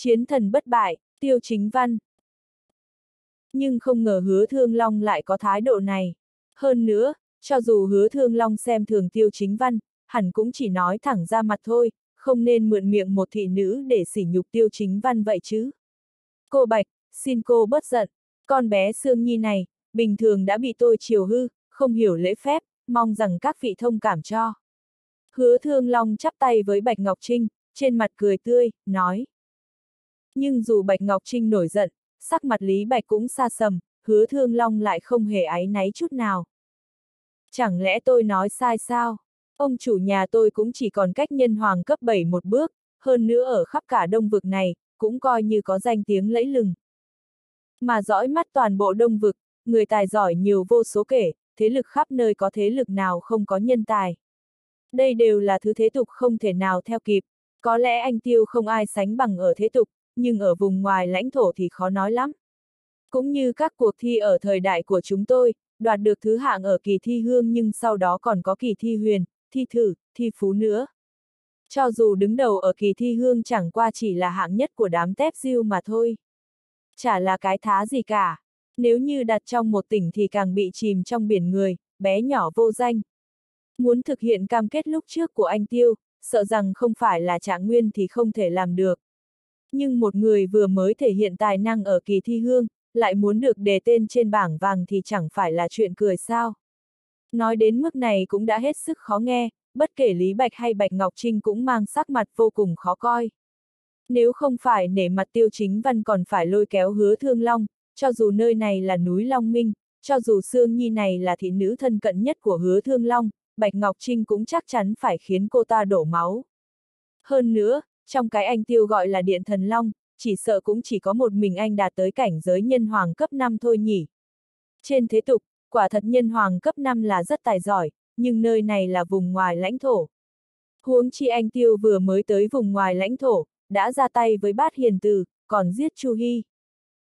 Chiến thần bất bại, tiêu chính văn. Nhưng không ngờ hứa thương long lại có thái độ này. Hơn nữa, cho dù hứa thương long xem thường tiêu chính văn, hẳn cũng chỉ nói thẳng ra mặt thôi, không nên mượn miệng một thị nữ để sỉ nhục tiêu chính văn vậy chứ. Cô Bạch, xin cô bớt giận, con bé Sương Nhi này, bình thường đã bị tôi chiều hư, không hiểu lễ phép, mong rằng các vị thông cảm cho. Hứa Thương Long chắp tay với Bạch Ngọc Trinh, trên mặt cười tươi, nói. Nhưng dù Bạch Ngọc Trinh nổi giận, sắc mặt Lý Bạch cũng xa sầm, hứa Thương Long lại không hề áy náy chút nào. Chẳng lẽ tôi nói sai sao? Ông chủ nhà tôi cũng chỉ còn cách nhân hoàng cấp 7 một bước, hơn nữa ở khắp cả đông vực này, cũng coi như có danh tiếng lẫy lừng. Mà dõi mắt toàn bộ đông vực, người tài giỏi nhiều vô số kể, thế lực khắp nơi có thế lực nào không có nhân tài. Đây đều là thứ thế tục không thể nào theo kịp, có lẽ anh tiêu không ai sánh bằng ở thế tục, nhưng ở vùng ngoài lãnh thổ thì khó nói lắm. Cũng như các cuộc thi ở thời đại của chúng tôi, đoạt được thứ hạng ở kỳ thi hương nhưng sau đó còn có kỳ thi huyền, thi thử, thi phú nữa. Cho dù đứng đầu ở kỳ thi hương chẳng qua chỉ là hạng nhất của đám tép diêu mà thôi. Chả là cái thá gì cả. Nếu như đặt trong một tỉnh thì càng bị chìm trong biển người, bé nhỏ vô danh. Muốn thực hiện cam kết lúc trước của anh Tiêu, sợ rằng không phải là trạng nguyên thì không thể làm được. Nhưng một người vừa mới thể hiện tài năng ở kỳ thi hương, lại muốn được đề tên trên bảng vàng thì chẳng phải là chuyện cười sao. Nói đến mức này cũng đã hết sức khó nghe, bất kể Lý Bạch hay Bạch Ngọc Trinh cũng mang sắc mặt vô cùng khó coi. Nếu không phải nể mặt tiêu chính văn còn phải lôi kéo hứa thương long, cho dù nơi này là núi Long Minh, cho dù Sương Nhi này là thị nữ thân cận nhất của hứa thương long, Bạch Ngọc Trinh cũng chắc chắn phải khiến cô ta đổ máu. Hơn nữa, trong cái anh tiêu gọi là điện thần long, chỉ sợ cũng chỉ có một mình anh đạt tới cảnh giới nhân hoàng cấp 5 thôi nhỉ. Trên thế tục, quả thật nhân hoàng cấp 5 là rất tài giỏi, nhưng nơi này là vùng ngoài lãnh thổ. Huống chi anh tiêu vừa mới tới vùng ngoài lãnh thổ, đã ra tay với bát hiền từ, còn giết Chu Hy.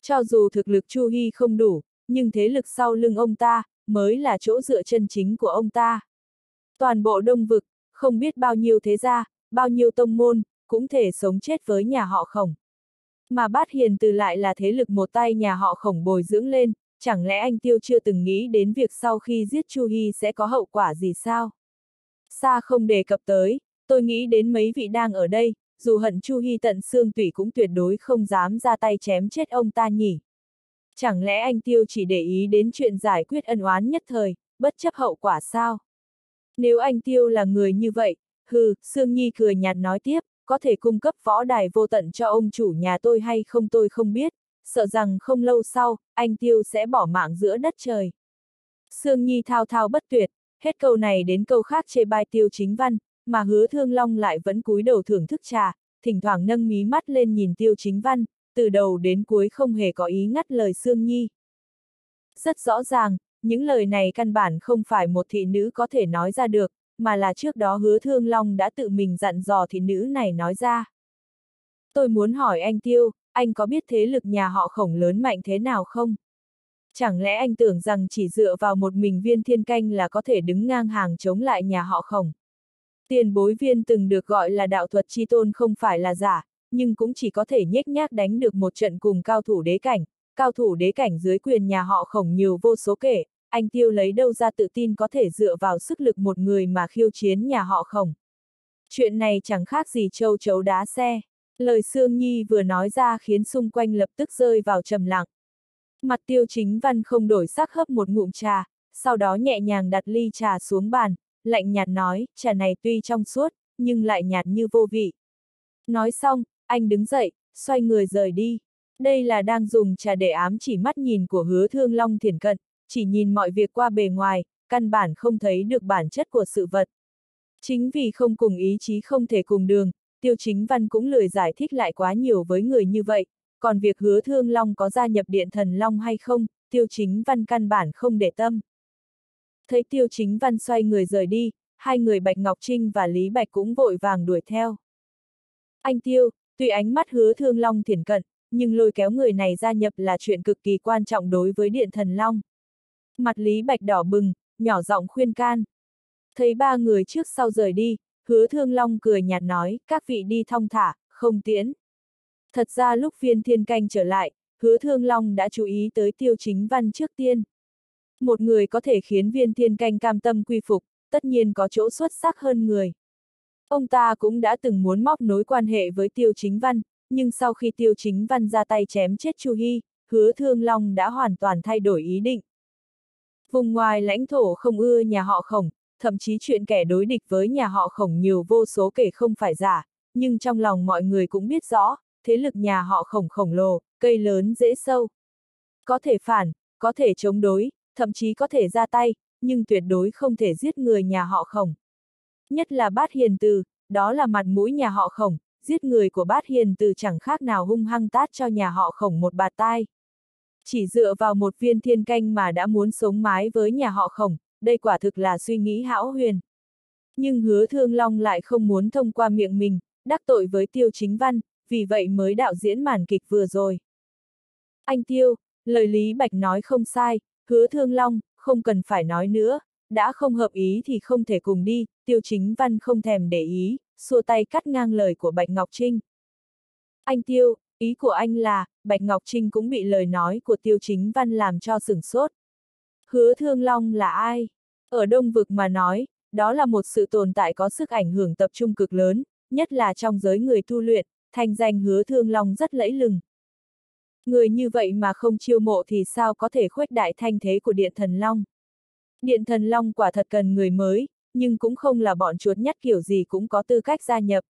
Cho dù thực lực Chu Hy không đủ, nhưng thế lực sau lưng ông ta, mới là chỗ dựa chân chính của ông ta. Toàn bộ đông vực, không biết bao nhiêu thế gia, bao nhiêu tông môn, cũng thể sống chết với nhà họ khổng. Mà bát hiền từ lại là thế lực một tay nhà họ khổng bồi dưỡng lên, chẳng lẽ anh Tiêu chưa từng nghĩ đến việc sau khi giết Chu Hy sẽ có hậu quả gì sao? Xa không đề cập tới, tôi nghĩ đến mấy vị đang ở đây, dù hận Chu Hy tận xương tủy cũng tuyệt đối không dám ra tay chém chết ông ta nhỉ. Chẳng lẽ anh Tiêu chỉ để ý đến chuyện giải quyết ân oán nhất thời, bất chấp hậu quả sao? Nếu anh Tiêu là người như vậy, hừ, Sương Nhi cười nhạt nói tiếp, có thể cung cấp võ đài vô tận cho ông chủ nhà tôi hay không tôi không biết, sợ rằng không lâu sau, anh Tiêu sẽ bỏ mạng giữa đất trời. Sương Nhi thao thao bất tuyệt, hết câu này đến câu khác chê bai Tiêu chính văn, mà hứa thương long lại vẫn cúi đầu thưởng thức trà, thỉnh thoảng nâng mí mắt lên nhìn Tiêu chính văn, từ đầu đến cuối không hề có ý ngắt lời Sương Nhi. Rất rõ ràng, những lời này căn bản không phải một thị nữ có thể nói ra được, mà là trước đó hứa thương long đã tự mình dặn dò thị nữ này nói ra. Tôi muốn hỏi anh Tiêu, anh có biết thế lực nhà họ khổng lớn mạnh thế nào không? Chẳng lẽ anh tưởng rằng chỉ dựa vào một mình viên thiên canh là có thể đứng ngang hàng chống lại nhà họ khổng? Tiền bối viên từng được gọi là đạo thuật chi tôn không phải là giả, nhưng cũng chỉ có thể nhếch nhác đánh được một trận cùng cao thủ đế cảnh, cao thủ đế cảnh dưới quyền nhà họ khổng nhiều vô số kể, anh tiêu lấy đâu ra tự tin có thể dựa vào sức lực một người mà khiêu chiến nhà họ khổng. Chuyện này chẳng khác gì châu chấu đá xe. Lời Sương Nhi vừa nói ra khiến xung quanh lập tức rơi vào trầm lặng. Mặt tiêu chính văn không đổi sắc hấp một ngụm trà, sau đó nhẹ nhàng đặt ly trà xuống bàn, lạnh nhạt nói, trà này tuy trong suốt, nhưng lại nhạt như vô vị. Nói xong, anh đứng dậy, xoay người rời đi. Đây là đang dùng trà để ám chỉ mắt nhìn của hứa thương long thiền cận, chỉ nhìn mọi việc qua bề ngoài, căn bản không thấy được bản chất của sự vật. Chính vì không cùng ý chí không thể cùng đường, Tiêu Chính Văn cũng lười giải thích lại quá nhiều với người như vậy, còn việc hứa Thương Long có gia nhập Điện Thần Long hay không, Tiêu Chính Văn căn bản không để tâm. Thấy Tiêu Chính Văn xoay người rời đi, hai người Bạch Ngọc Trinh và Lý Bạch cũng vội vàng đuổi theo. Anh Tiêu, tuy ánh mắt hứa Thương Long thiển cận, nhưng lôi kéo người này gia nhập là chuyện cực kỳ quan trọng đối với Điện Thần Long. Mặt Lý Bạch đỏ bừng, nhỏ giọng khuyên can. Thấy ba người trước sau rời đi, hứa thương long cười nhạt nói, các vị đi thong thả, không tiễn. Thật ra lúc viên thiên canh trở lại, hứa thương long đã chú ý tới tiêu chính văn trước tiên. Một người có thể khiến viên thiên canh cam tâm quy phục, tất nhiên có chỗ xuất sắc hơn người. Ông ta cũng đã từng muốn móc nối quan hệ với tiêu chính văn, nhưng sau khi tiêu chính văn ra tay chém chết Chu Hy, hứa thương long đã hoàn toàn thay đổi ý định. Vùng ngoài lãnh thổ không ưa nhà họ khổng, thậm chí chuyện kẻ đối địch với nhà họ khổng nhiều vô số kể không phải giả, nhưng trong lòng mọi người cũng biết rõ, thế lực nhà họ khổng khổng lồ, cây lớn dễ sâu. Có thể phản, có thể chống đối, thậm chí có thể ra tay, nhưng tuyệt đối không thể giết người nhà họ khổng. Nhất là bát hiền từ, đó là mặt mũi nhà họ khổng, giết người của bát hiền từ chẳng khác nào hung hăng tát cho nhà họ khổng một bạt tai. Chỉ dựa vào một viên thiên canh mà đã muốn sống mái với nhà họ khổng, đây quả thực là suy nghĩ hão huyền. Nhưng hứa thương long lại không muốn thông qua miệng mình, đắc tội với tiêu chính văn, vì vậy mới đạo diễn màn kịch vừa rồi. Anh Tiêu, lời Lý Bạch nói không sai, hứa thương long, không cần phải nói nữa, đã không hợp ý thì không thể cùng đi, tiêu chính văn không thèm để ý, xua tay cắt ngang lời của Bạch Ngọc Trinh. Anh Tiêu, ý của anh là, Bạch Ngọc Trinh cũng bị lời nói của tiêu chính văn làm cho sửng sốt. Hứa Thương Long là ai? Ở Đông Vực mà nói, đó là một sự tồn tại có sức ảnh hưởng tập trung cực lớn, nhất là trong giới người tu luyện, thành danh Hứa Thương Long rất lẫy lừng. Người như vậy mà không chiêu mộ thì sao có thể khuếch đại thanh thế của Điện Thần Long? Điện Thần Long quả thật cần người mới, nhưng cũng không là bọn chuột nhất kiểu gì cũng có tư cách gia nhập.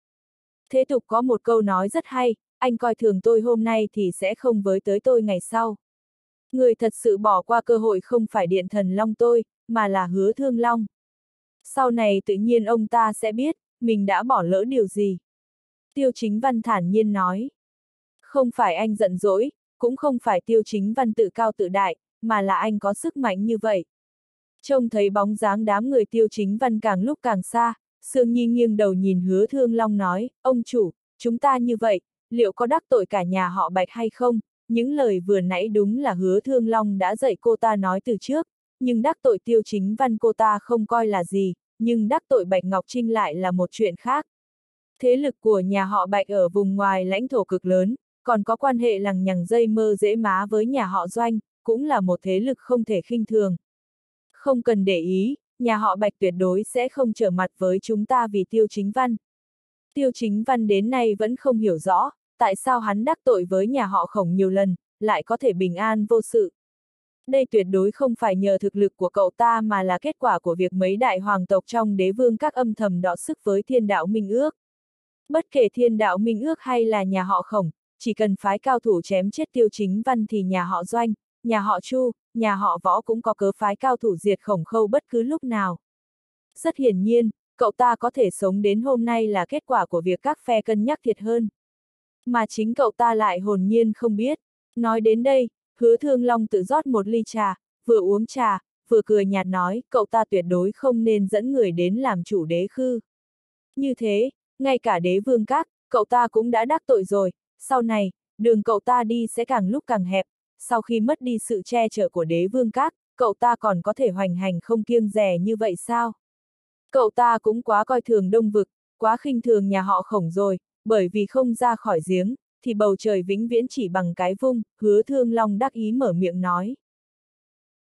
Thế tục có một câu nói rất hay, anh coi thường tôi hôm nay thì sẽ không với tới tôi ngày sau. Người thật sự bỏ qua cơ hội không phải điện thần long tôi, mà là hứa thương long. Sau này tự nhiên ông ta sẽ biết, mình đã bỏ lỡ điều gì. Tiêu chính văn thản nhiên nói. Không phải anh giận dỗi, cũng không phải tiêu chính văn tự cao tự đại, mà là anh có sức mạnh như vậy. Trông thấy bóng dáng đám người tiêu chính văn càng lúc càng xa, Sương Nhi nghiêng đầu nhìn hứa thương long nói, ông chủ, chúng ta như vậy, liệu có đắc tội cả nhà họ bạch hay không? Những lời vừa nãy đúng là hứa thương long đã dạy cô ta nói từ trước, nhưng đắc tội tiêu chính văn cô ta không coi là gì, nhưng đắc tội Bạch Ngọc Trinh lại là một chuyện khác. Thế lực của nhà họ Bạch ở vùng ngoài lãnh thổ cực lớn, còn có quan hệ lằng nhằng dây mơ dễ má với nhà họ Doanh, cũng là một thế lực không thể khinh thường. Không cần để ý, nhà họ Bạch tuyệt đối sẽ không trở mặt với chúng ta vì tiêu chính văn. Tiêu chính văn đến nay vẫn không hiểu rõ, tại sao hắn đắc tội với nhà họ khổng nhiều lần, lại có thể bình an vô sự. Đây tuyệt đối không phải nhờ thực lực của cậu ta mà là kết quả của việc mấy đại hoàng tộc trong đế vương các âm thầm đọ sức với thiên đạo minh ước. Bất kể thiên đạo minh ước hay là nhà họ khổng, chỉ cần phái cao thủ chém chết tiêu chính văn thì nhà họ doanh, nhà họ chu, nhà họ võ cũng có cớ phái cao thủ diệt khổng khâu bất cứ lúc nào. Rất hiển nhiên, cậu ta có thể sống đến hôm nay là kết quả của việc các phe cân nhắc thiệt hơn. Mà chính cậu ta lại hồn nhiên không biết. Nói đến đây, hứa thương long tự rót một ly trà, vừa uống trà, vừa cười nhạt nói, cậu ta tuyệt đối không nên dẫn người đến làm chủ đế khư. Như thế, ngay cả đế vương các, cậu ta cũng đã đắc tội rồi, sau này, đường cậu ta đi sẽ càng lúc càng hẹp, sau khi mất đi sự che chở của đế vương các, cậu ta còn có thể hoành hành không kiêng rẻ như vậy sao? Cậu ta cũng quá coi thường đông vực, quá khinh thường nhà họ khổng rồi, bởi vì không ra khỏi giếng, thì bầu trời vĩnh viễn chỉ bằng cái vung, hứa thương long đắc ý mở miệng nói.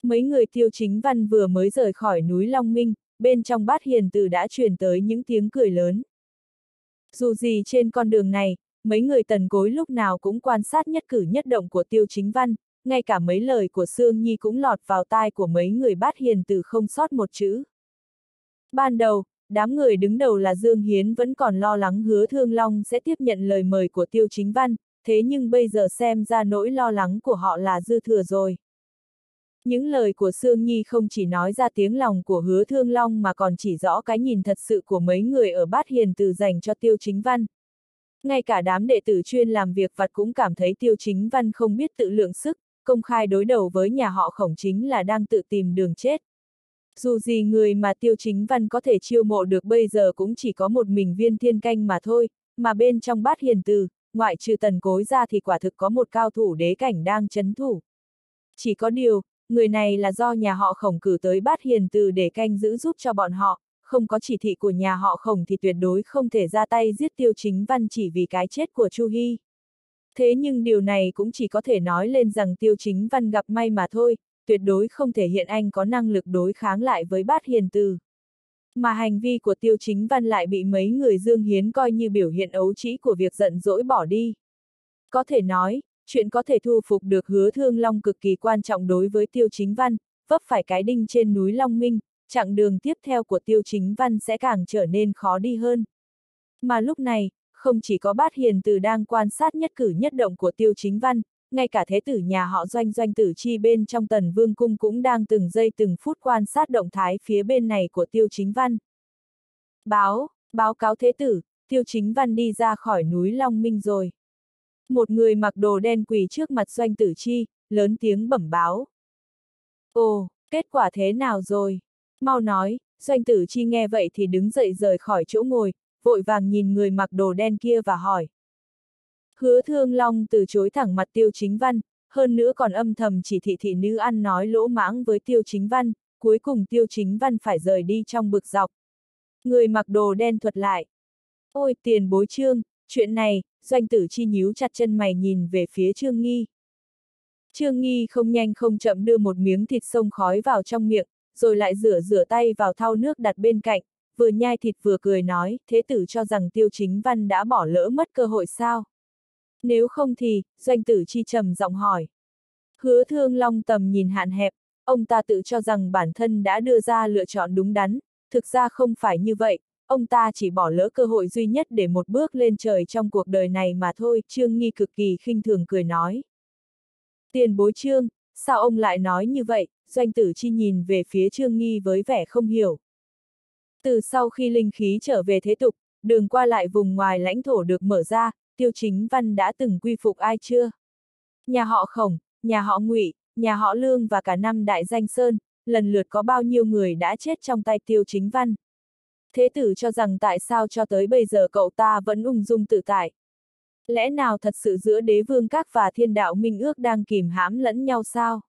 Mấy người tiêu chính văn vừa mới rời khỏi núi Long Minh, bên trong bát hiền từ đã truyền tới những tiếng cười lớn. Dù gì trên con đường này, mấy người tần cối lúc nào cũng quan sát nhất cử nhất động của tiêu chính văn, ngay cả mấy lời của Sương Nhi cũng lọt vào tai của mấy người bát hiền từ không sót một chữ. Ban đầu, đám người đứng đầu là Dương Hiến vẫn còn lo lắng hứa Thương Long sẽ tiếp nhận lời mời của Tiêu Chính Văn, thế nhưng bây giờ xem ra nỗi lo lắng của họ là dư thừa rồi. Những lời của Sương Nhi không chỉ nói ra tiếng lòng của hứa Thương Long mà còn chỉ rõ cái nhìn thật sự của mấy người ở bát hiền từ dành cho Tiêu Chính Văn. Ngay cả đám đệ tử chuyên làm việc vặt cũng cảm thấy Tiêu Chính Văn không biết tự lượng sức, công khai đối đầu với nhà họ khổng chính là đang tự tìm đường chết. Dù gì người mà tiêu chính văn có thể chiêu mộ được bây giờ cũng chỉ có một mình viên thiên canh mà thôi, mà bên trong bát hiền từ, ngoại trừ tần cối ra thì quả thực có một cao thủ đế cảnh đang chấn thủ. Chỉ có điều, người này là do nhà họ khổng cử tới bát hiền từ để canh giữ giúp cho bọn họ, không có chỉ thị của nhà họ khổng thì tuyệt đối không thể ra tay giết tiêu chính văn chỉ vì cái chết của Chu Hy. Thế nhưng điều này cũng chỉ có thể nói lên rằng tiêu chính văn gặp may mà thôi, tuyệt đối không thể hiện anh có năng lực đối kháng lại với bát hiền từ. Mà hành vi của tiêu chính văn lại bị mấy người dương hiến coi như biểu hiện ấu trĩ của việc giận dỗi bỏ đi. Có thể nói, chuyện có thể thu phục được hứa thương long cực kỳ quan trọng đối với tiêu chính văn, vấp phải cái đinh trên núi Long Minh, chặng đường tiếp theo của tiêu chính văn sẽ càng trở nên khó đi hơn. Mà lúc này, không chỉ có bát hiền từ đang quan sát nhất cử nhất động của tiêu chính văn, ngay cả thế tử nhà họ doanh doanh tử chi bên trong tần vương cung cũng đang từng giây từng phút quan sát động thái phía bên này của tiêu chính văn. Báo, báo cáo thế tử, tiêu chính văn đi ra khỏi núi Long Minh rồi. Một người mặc đồ đen quỳ trước mặt doanh tử chi, lớn tiếng bẩm báo. Ồ, kết quả thế nào rồi? Mau nói, doanh tử chi nghe vậy thì đứng dậy rời khỏi chỗ ngồi, vội vàng nhìn người mặc đồ đen kia và hỏi. Hứa thương long từ chối thẳng mặt tiêu chính văn, hơn nữa còn âm thầm chỉ thị thị nữ ăn nói lỗ mãng với tiêu chính văn, cuối cùng tiêu chính văn phải rời đi trong bực dọc. Người mặc đồ đen thuật lại. Ôi tiền bối trương, chuyện này, doanh tử chi nhíu chặt chân mày nhìn về phía trương nghi. Trương nghi không nhanh không chậm đưa một miếng thịt sông khói vào trong miệng, rồi lại rửa rửa tay vào thau nước đặt bên cạnh, vừa nhai thịt vừa cười nói, thế tử cho rằng tiêu chính văn đã bỏ lỡ mất cơ hội sao? Nếu không thì, doanh tử chi trầm giọng hỏi. Hứa thương long tầm nhìn hạn hẹp, ông ta tự cho rằng bản thân đã đưa ra lựa chọn đúng đắn, thực ra không phải như vậy, ông ta chỉ bỏ lỡ cơ hội duy nhất để một bước lên trời trong cuộc đời này mà thôi, Trương Nghi cực kỳ khinh thường cười nói. Tiền bối Trương, sao ông lại nói như vậy, doanh tử chi nhìn về phía Trương Nghi với vẻ không hiểu. Từ sau khi linh khí trở về thế tục, đường qua lại vùng ngoài lãnh thổ được mở ra, tiêu chính văn đã từng quy phục ai chưa? Nhà họ khổng, nhà họ ngụy, nhà họ lương và cả năm đại danh sơn, lần lượt có bao nhiêu người đã chết trong tay tiêu chính văn. Thế tử cho rằng tại sao cho tới bây giờ cậu ta vẫn ung dung tự tại. Lẽ nào thật sự giữa đế vương các và thiên đạo minh ước đang kìm hãm lẫn nhau sao?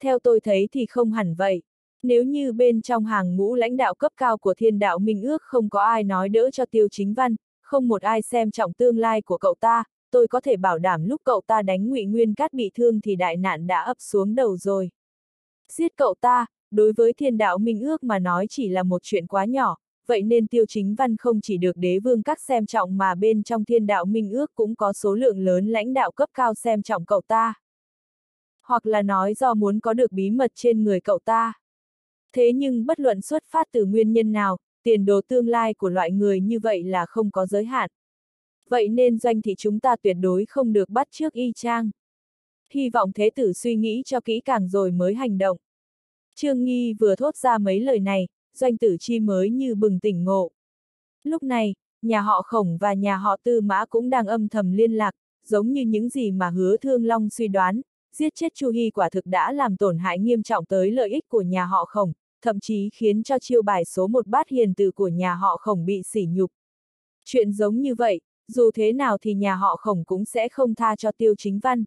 Theo tôi thấy thì không hẳn vậy. Nếu như bên trong hàng ngũ lãnh đạo cấp cao của thiên đạo minh ước không có ai nói đỡ cho tiêu chính văn, không một ai xem trọng tương lai của cậu ta, tôi có thể bảo đảm lúc cậu ta đánh ngụy Nguyên Cát bị thương thì đại nạn đã ập xuống đầu rồi. Giết cậu ta, đối với thiên đạo minh ước mà nói chỉ là một chuyện quá nhỏ, vậy nên tiêu chính văn không chỉ được đế vương các xem trọng mà bên trong thiên đạo minh ước cũng có số lượng lớn lãnh đạo cấp cao xem trọng cậu ta. Hoặc là nói do muốn có được bí mật trên người cậu ta. Thế nhưng bất luận xuất phát từ nguyên nhân nào, tiền đồ tương lai của loại người như vậy là không có giới hạn. Vậy nên doanh thì chúng ta tuyệt đối không được bắt trước y chang. Hy vọng thế tử suy nghĩ cho kỹ càng rồi mới hành động. Trương Nghi vừa thốt ra mấy lời này, doanh tử chi mới như bừng tỉnh ngộ. Lúc này, nhà họ khổng và nhà họ tư mã cũng đang âm thầm liên lạc, giống như những gì mà hứa thương long suy đoán, giết chết Chu Hy quả thực đã làm tổn hại nghiêm trọng tới lợi ích của nhà họ khổng, thậm chí khiến cho chiêu bài số một bát hiền từ của nhà họ khổng bị sỉ nhục. Chuyện giống như vậy, dù thế nào thì nhà họ khổng cũng sẽ không tha cho tiêu chính văn.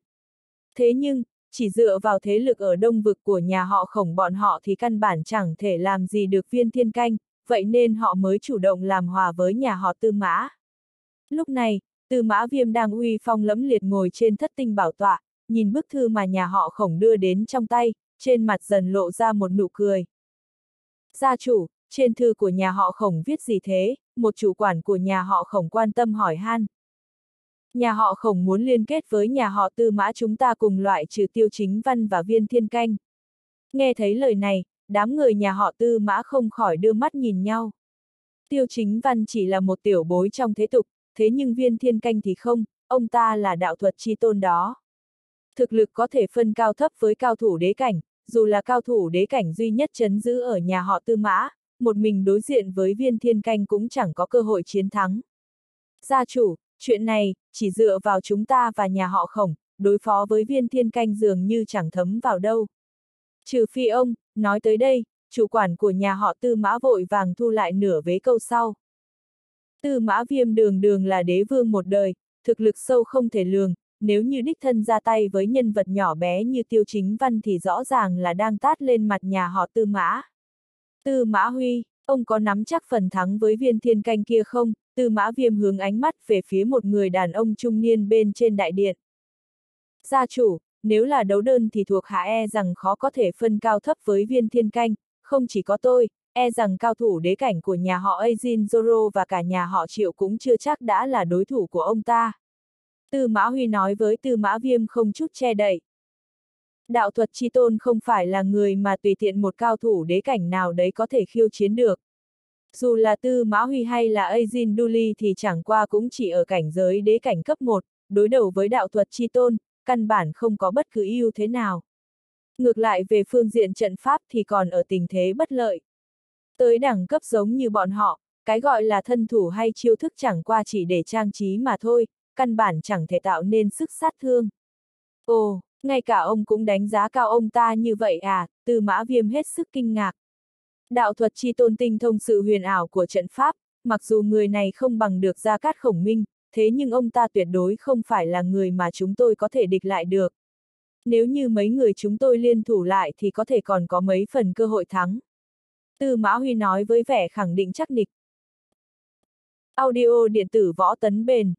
Thế nhưng, chỉ dựa vào thế lực ở đông vực của nhà họ khổng bọn họ thì căn bản chẳng thể làm gì được viên thiên canh, vậy nên họ mới chủ động làm hòa với nhà họ tư mã. Lúc này, tư mã viêm đang uy phong lẫm liệt ngồi trên thất tinh bảo tọa, nhìn bức thư mà nhà họ khổng đưa đến trong tay, trên mặt dần lộ ra một nụ cười. Gia chủ, trên thư của nhà họ khổng viết gì thế, một chủ quản của nhà họ khổng quan tâm hỏi han. Nhà họ khổng muốn liên kết với nhà họ tư mã chúng ta cùng loại trừ tiêu chính văn và viên thiên canh. Nghe thấy lời này, đám người nhà họ tư mã không khỏi đưa mắt nhìn nhau. Tiêu chính văn chỉ là một tiểu bối trong thế tục, thế nhưng viên thiên canh thì không, ông ta là đạo thuật chi tôn đó. Thực lực có thể phân cao thấp với cao thủ đế cảnh, dù là cao thủ đế cảnh duy nhất chấn giữ ở nhà họ tư mã, một mình đối diện với viên thiên canh cũng chẳng có cơ hội chiến thắng. Gia chủ, chuyện này, chỉ dựa vào chúng ta và nhà họ khổng, đối phó với viên thiên canh dường như chẳng thấm vào đâu. Trừ phi ông, nói tới đây, chủ quản của nhà họ tư mã vội vàng thu lại nửa vế câu sau. Tư mã viêm đường đường là đế vương một đời, thực lực sâu không thể lường, nếu như đích thân ra tay với nhân vật nhỏ bé như tiêu chính văn thì rõ ràng là đang tát lên mặt nhà họ tư mã. Tư mã huy, ông có nắm chắc phần thắng với viên thiên canh kia không? tư mã viêm hướng ánh mắt về phía một người đàn ông trung niên bên trên đại điện. Gia chủ, nếu là đấu đơn thì thuộc hạ e rằng khó có thể phân cao thấp với viên thiên canh, không chỉ có tôi, e rằng cao thủ đế cảnh của nhà họ ajin Zoro và cả nhà họ Triệu cũng chưa chắc đã là đối thủ của ông ta. Tư Mã Huy nói với Tư Mã Viêm không chút che đậy. Đạo thuật chi tôn không phải là người mà tùy tiện một cao thủ đế cảnh nào đấy có thể khiêu chiến được. Dù là Tư Mã Huy hay là Azin Duli thì chẳng qua cũng chỉ ở cảnh giới đế cảnh cấp 1, đối đầu với đạo thuật chi tôn, căn bản không có bất cứ ưu thế nào. Ngược lại về phương diện trận pháp thì còn ở tình thế bất lợi. Tới đẳng cấp giống như bọn họ, cái gọi là thân thủ hay chiêu thức chẳng qua chỉ để trang trí mà thôi, căn bản chẳng thể tạo nên sức sát thương. Ồ, ngay cả ông cũng đánh giá cao ông ta như vậy à, từ mã viêm hết sức kinh ngạc. Đạo thuật chi tôn tinh thông sự huyền ảo của trận pháp, mặc dù người này không bằng được Gia Cát Khổng Minh, thế nhưng ông ta tuyệt đối không phải là người mà chúng tôi có thể địch lại được. Nếu như mấy người chúng tôi liên thủ lại thì có thể còn có mấy phần cơ hội thắng. Tư Mã Huy nói với vẻ khẳng định chắc nịch. Audio điện tử võ tấn bền.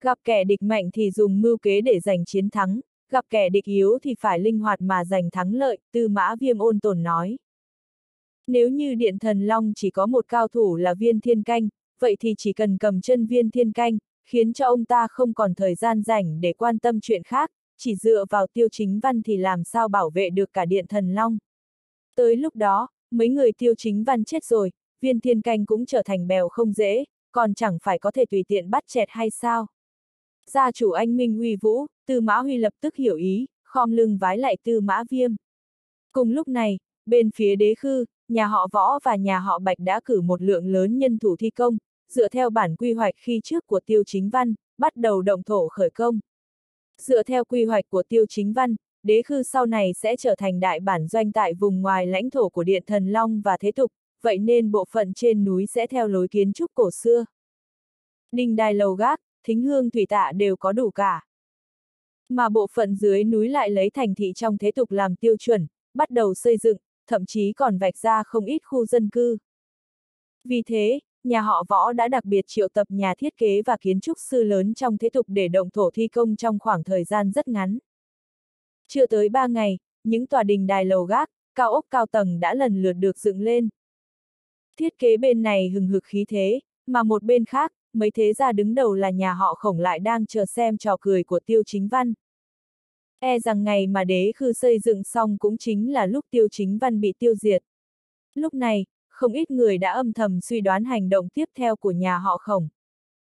Gặp kẻ địch mạnh thì dùng mưu kế để giành chiến thắng, gặp kẻ địch yếu thì phải linh hoạt mà giành thắng lợi, Tư Mã Viêm ôn tồn nói. Nếu như Điện Thần Long chỉ có một cao thủ là viên thiên canh, vậy thì chỉ cần cầm chân viên thiên canh, khiến cho ông ta không còn thời gian rảnh để quan tâm chuyện khác, chỉ dựa vào tiêu chính văn thì làm sao bảo vệ được cả Điện Thần Long. Tới lúc đó, mấy người tiêu chính văn chết rồi, viên thiên canh cũng trở thành bèo không dễ, còn chẳng phải có thể tùy tiện bắt chẹt hay sao. Gia chủ anh Minh Huy Vũ, Tư Mã Huy lập tức hiểu ý, khom lưng vái lại Tư Mã Viêm. Cùng lúc này, bên phía đế khư, nhà họ Võ và nhà họ Bạch đã cử một lượng lớn nhân thủ thi công, dựa theo bản quy hoạch khi trước của Tiêu Chính Văn, bắt đầu động thổ khởi công. Dựa theo quy hoạch của Tiêu Chính Văn, đế khư sau này sẽ trở thành đại bản doanh tại vùng ngoài lãnh thổ của Điện Thần Long và Thế Tục, vậy nên bộ phận trên núi sẽ theo lối kiến trúc cổ xưa. Đình đài lầu gác, thính hương thủy tạ đều có đủ cả. Mà bộ phận dưới núi lại lấy thành thị trong thế tục làm tiêu chuẩn, bắt đầu xây dựng, thậm chí còn vạch ra không ít khu dân cư. Vì thế, nhà họ võ đã đặc biệt triệu tập nhà thiết kế và kiến trúc sư lớn trong thế tục để động thổ thi công trong khoảng thời gian rất ngắn. Chưa tới ba ngày, những tòa đình đài lầu gác, cao ốc cao tầng đã lần lượt được dựng lên. Thiết kế bên này hừng hực khí thế, mà một bên khác, mấy thế gia đứng đầu là nhà họ khổng lại đang chờ xem trò cười của tiêu chính văn. E rằng ngày mà đế khư xây dựng xong cũng chính là lúc tiêu chính văn bị tiêu diệt. Lúc này, không ít người đã âm thầm suy đoán hành động tiếp theo của nhà họ khổng.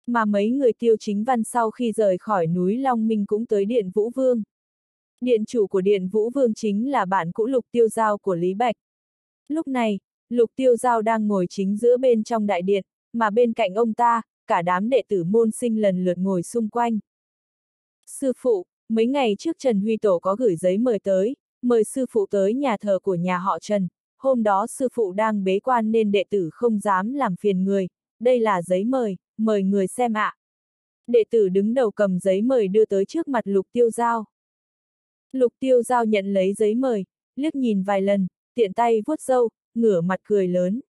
Mà mấy người tiêu chính văn sau khi rời khỏi núi Long Minh cũng tới Điện Vũ Vương. Điện chủ của Điện Vũ Vương chính là bạn cũ Lục Tiêu Giao của Lý Bạch. Lúc này, Lục Tiêu Giao đang ngồi chính giữa bên trong đại điện, mà bên cạnh ông ta, cả đám đệ tử môn sinh lần lượt ngồi xung quanh. Sư phụ, mấy ngày trước Trần Huy Tổ có gửi giấy mời tới, mời sư phụ tới nhà thờ của nhà họ Trần, hôm đó sư phụ đang bế quan nên đệ tử không dám làm phiền người, đây là giấy mời, mời người xem ạ. Đệ tử đứng đầu cầm giấy mời đưa tới trước mặt Lục Tiêu Giao. Lục Tiêu Giao nhận lấy giấy mời, liếc nhìn vài lần, tiện tay vuốt râu, ngửa mặt cười lớn.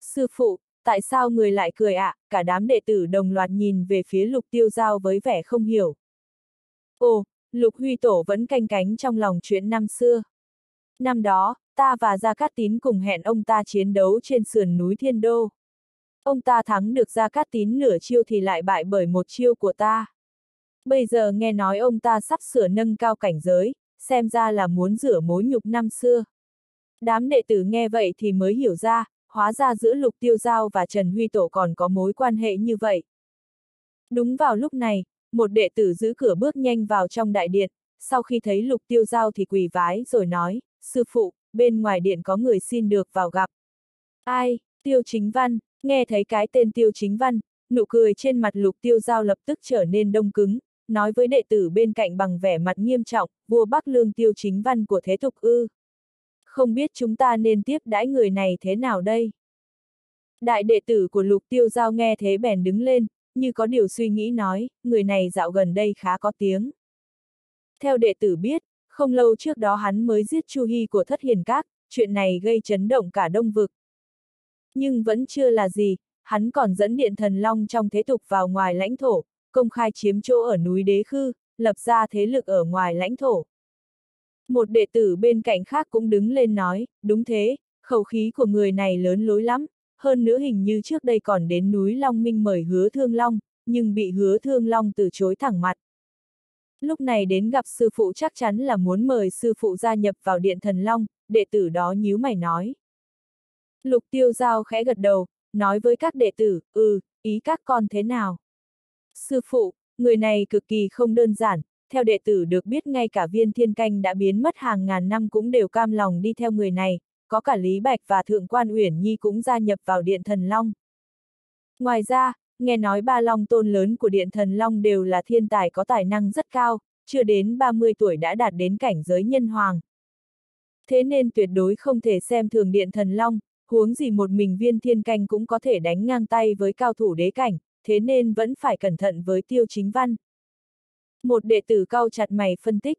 Sư phụ, tại sao người lại cười ạ? À? Cả đám đệ tử đồng loạt nhìn về phía Lục Tiêu Giao với vẻ không hiểu. Ồ, Lục Huy Tổ vẫn canh cánh trong lòng chuyện năm xưa. Năm đó, ta và Gia Cát Tín cùng hẹn ông ta chiến đấu trên sườn núi Thiên Đô. Ông ta thắng được Gia Cát Tín nửa chiêu thì lại bại bởi một chiêu của ta. Bây giờ nghe nói ông ta sắp sửa nâng cao cảnh giới, xem ra là muốn rửa mối nhục năm xưa. Đám đệ tử nghe vậy thì mới hiểu ra, hóa ra giữa Lục Tiêu Giao và Trần Huy Tổ còn có mối quan hệ như vậy. Đúng vào lúc này, một đệ tử giữ cửa bước nhanh vào trong đại điện, sau khi thấy Lục Tiêu Giao thì quỳ vái rồi nói, sư phụ, bên ngoài điện có người xin được vào gặp. Ai, Tiêu Chính Văn, nghe thấy cái tên Tiêu Chính Văn, nụ cười trên mặt Lục Tiêu Giao lập tức trở nên đông cứng, nói với đệ tử bên cạnh bằng vẻ mặt nghiêm trọng, vua Bắc Lương Tiêu Chính Văn của thế tục ư. Không biết chúng ta nên tiếp đãi người này thế nào đây? Đại đệ tử của Lục Tiêu Giao nghe thế bèn đứng lên, như có điều suy nghĩ nói, người này dạo gần đây khá có tiếng. Theo đệ tử biết, không lâu trước đó hắn mới giết Chu Hy của thất hiền các, chuyện này gây chấn động cả đông vực. Nhưng vẫn chưa là gì, hắn còn dẫn điện thần long trong thế tục vào ngoài lãnh thổ, công khai chiếm chỗ ở núi Đế Khư, lập ra thế lực ở ngoài lãnh thổ. Một đệ tử bên cạnh khác cũng đứng lên nói, đúng thế, khẩu khí của người này lớn lối lắm, hơn nữa hình như trước đây còn đến núi Long Minh mời hứa thương Long, nhưng bị hứa thương Long từ chối thẳng mặt. Lúc này đến gặp sư phụ chắc chắn là muốn mời sư phụ gia nhập vào điện thần Long, đệ tử đó nhíu mày nói. Lục tiêu giao khẽ gật đầu, nói với các đệ tử, ừ, ý các con thế nào? Sư phụ, người này cực kỳ không đơn giản, theo đệ tử được biết ngay cả viên thiên canh đã biến mất hàng ngàn năm cũng đều cam lòng đi theo người này, có cả Lý Bạch và Thượng quan Uyển Nhi cũng gia nhập vào Điện Thần Long. Ngoài ra, nghe nói ba long tôn lớn của Điện Thần Long đều là thiên tài có tài năng rất cao, chưa đến 30 tuổi đã đạt đến cảnh giới nhân hoàng. Thế nên tuyệt đối không thể xem thường Điện Thần Long, huống gì một mình viên thiên canh cũng có thể đánh ngang tay với cao thủ đế cảnh, thế nên vẫn phải cẩn thận với tiêu chính văn. Một đệ tử cau chặt mày phân tích.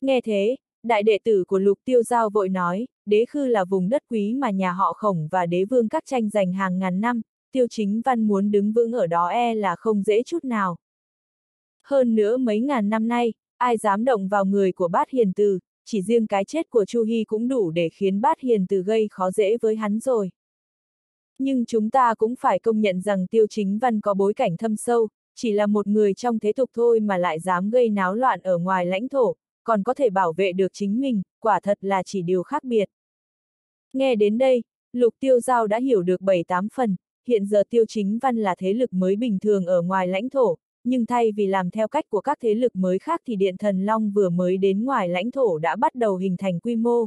Nghe thế, đại đệ tử của lục tiêu giao vội nói, đế khư là vùng đất quý mà nhà họ khổng và đế vương các tranh giành hàng ngàn năm, tiêu chính văn muốn đứng vững ở đó e là không dễ chút nào. Hơn nữa mấy ngàn năm nay, ai dám động vào người của bát hiền từ, chỉ riêng cái chết của Chu Hy cũng đủ để khiến bát hiền từ gây khó dễ với hắn rồi. Nhưng chúng ta cũng phải công nhận rằng tiêu chính văn có bối cảnh thâm sâu, chỉ là một người trong thế tục thôi mà lại dám gây náo loạn ở ngoài lãnh thổ, còn có thể bảo vệ được chính mình, quả thật là chỉ điều khác biệt. Nghe đến đây, lục tiêu giao đã hiểu được 7-8 phần, hiện giờ tiêu chính văn là thế lực mới bình thường ở ngoài lãnh thổ, nhưng thay vì làm theo cách của các thế lực mới khác thì Điện Thần Long vừa mới đến ngoài lãnh thổ đã bắt đầu hình thành quy mô.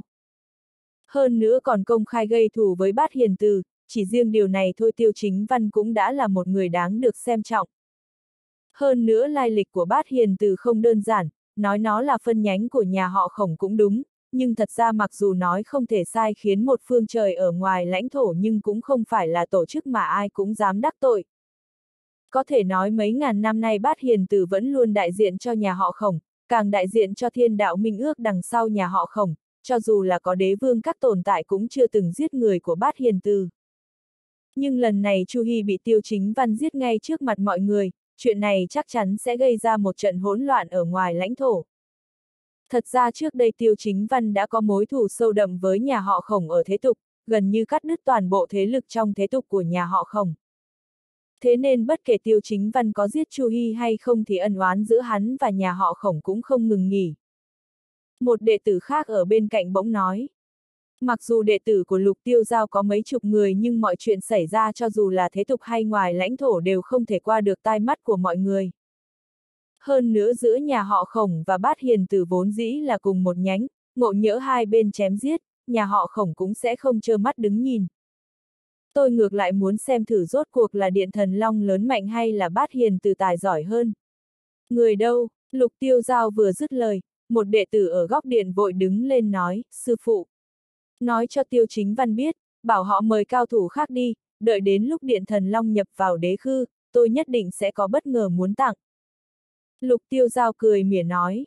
Hơn nữa còn công khai gây thù với bát hiền từ, chỉ riêng điều này thôi tiêu chính văn cũng đã là một người đáng được xem trọng. Hơn nữa lai lịch của bát hiền từ không đơn giản, nói nó là phân nhánh của nhà họ khổng cũng đúng, nhưng thật ra mặc dù nói không thể sai khiến một phương trời ở ngoài lãnh thổ nhưng cũng không phải là tổ chức mà ai cũng dám đắc tội. Có thể nói mấy ngàn năm nay bát hiền từ vẫn luôn đại diện cho nhà họ khổng, càng đại diện cho thiên đạo minh ước đằng sau nhà họ khổng, cho dù là có đế vương các tồn tại cũng chưa từng giết người của bát hiền từ Nhưng lần này Chu Hy bị tiêu chính văn giết ngay trước mặt mọi người, chuyện này chắc chắn sẽ gây ra một trận hỗn loạn ở ngoài lãnh thổ. Thật ra trước đây tiêu chính văn đã có mối thù sâu đậm với nhà họ khổng ở thế tục, gần như cắt đứt toàn bộ thế lực trong thế tục của nhà họ khổng. Thế nên bất kể tiêu chính văn có giết Chu Hy hay không thì ân oán giữa hắn và nhà họ khổng cũng không ngừng nghỉ. Một đệ tử khác ở bên cạnh bỗng nói. Mặc dù đệ tử của lục tiêu giao có mấy chục người nhưng mọi chuyện xảy ra cho dù là thế tục hay ngoài lãnh thổ đều không thể qua được tai mắt của mọi người. Hơn nữa giữa nhà họ khổng và bát hiền tử vốn dĩ là cùng một nhánh, ngộ nhỡ hai bên chém giết, nhà họ khổng cũng sẽ không trơ mắt đứng nhìn. Tôi ngược lại muốn xem thử rốt cuộc là điện thần long lớn mạnh hay là bát hiền tử tài giỏi hơn. Người đâu, lục tiêu giao vừa dứt lời, một đệ tử ở góc điện vội đứng lên nói, sư phụ. Nói cho tiêu chính văn biết, bảo họ mời cao thủ khác đi, đợi đến lúc điện thần long nhập vào đế khư, tôi nhất định sẽ có bất ngờ muốn tặng. Lục tiêu giao cười mỉa nói.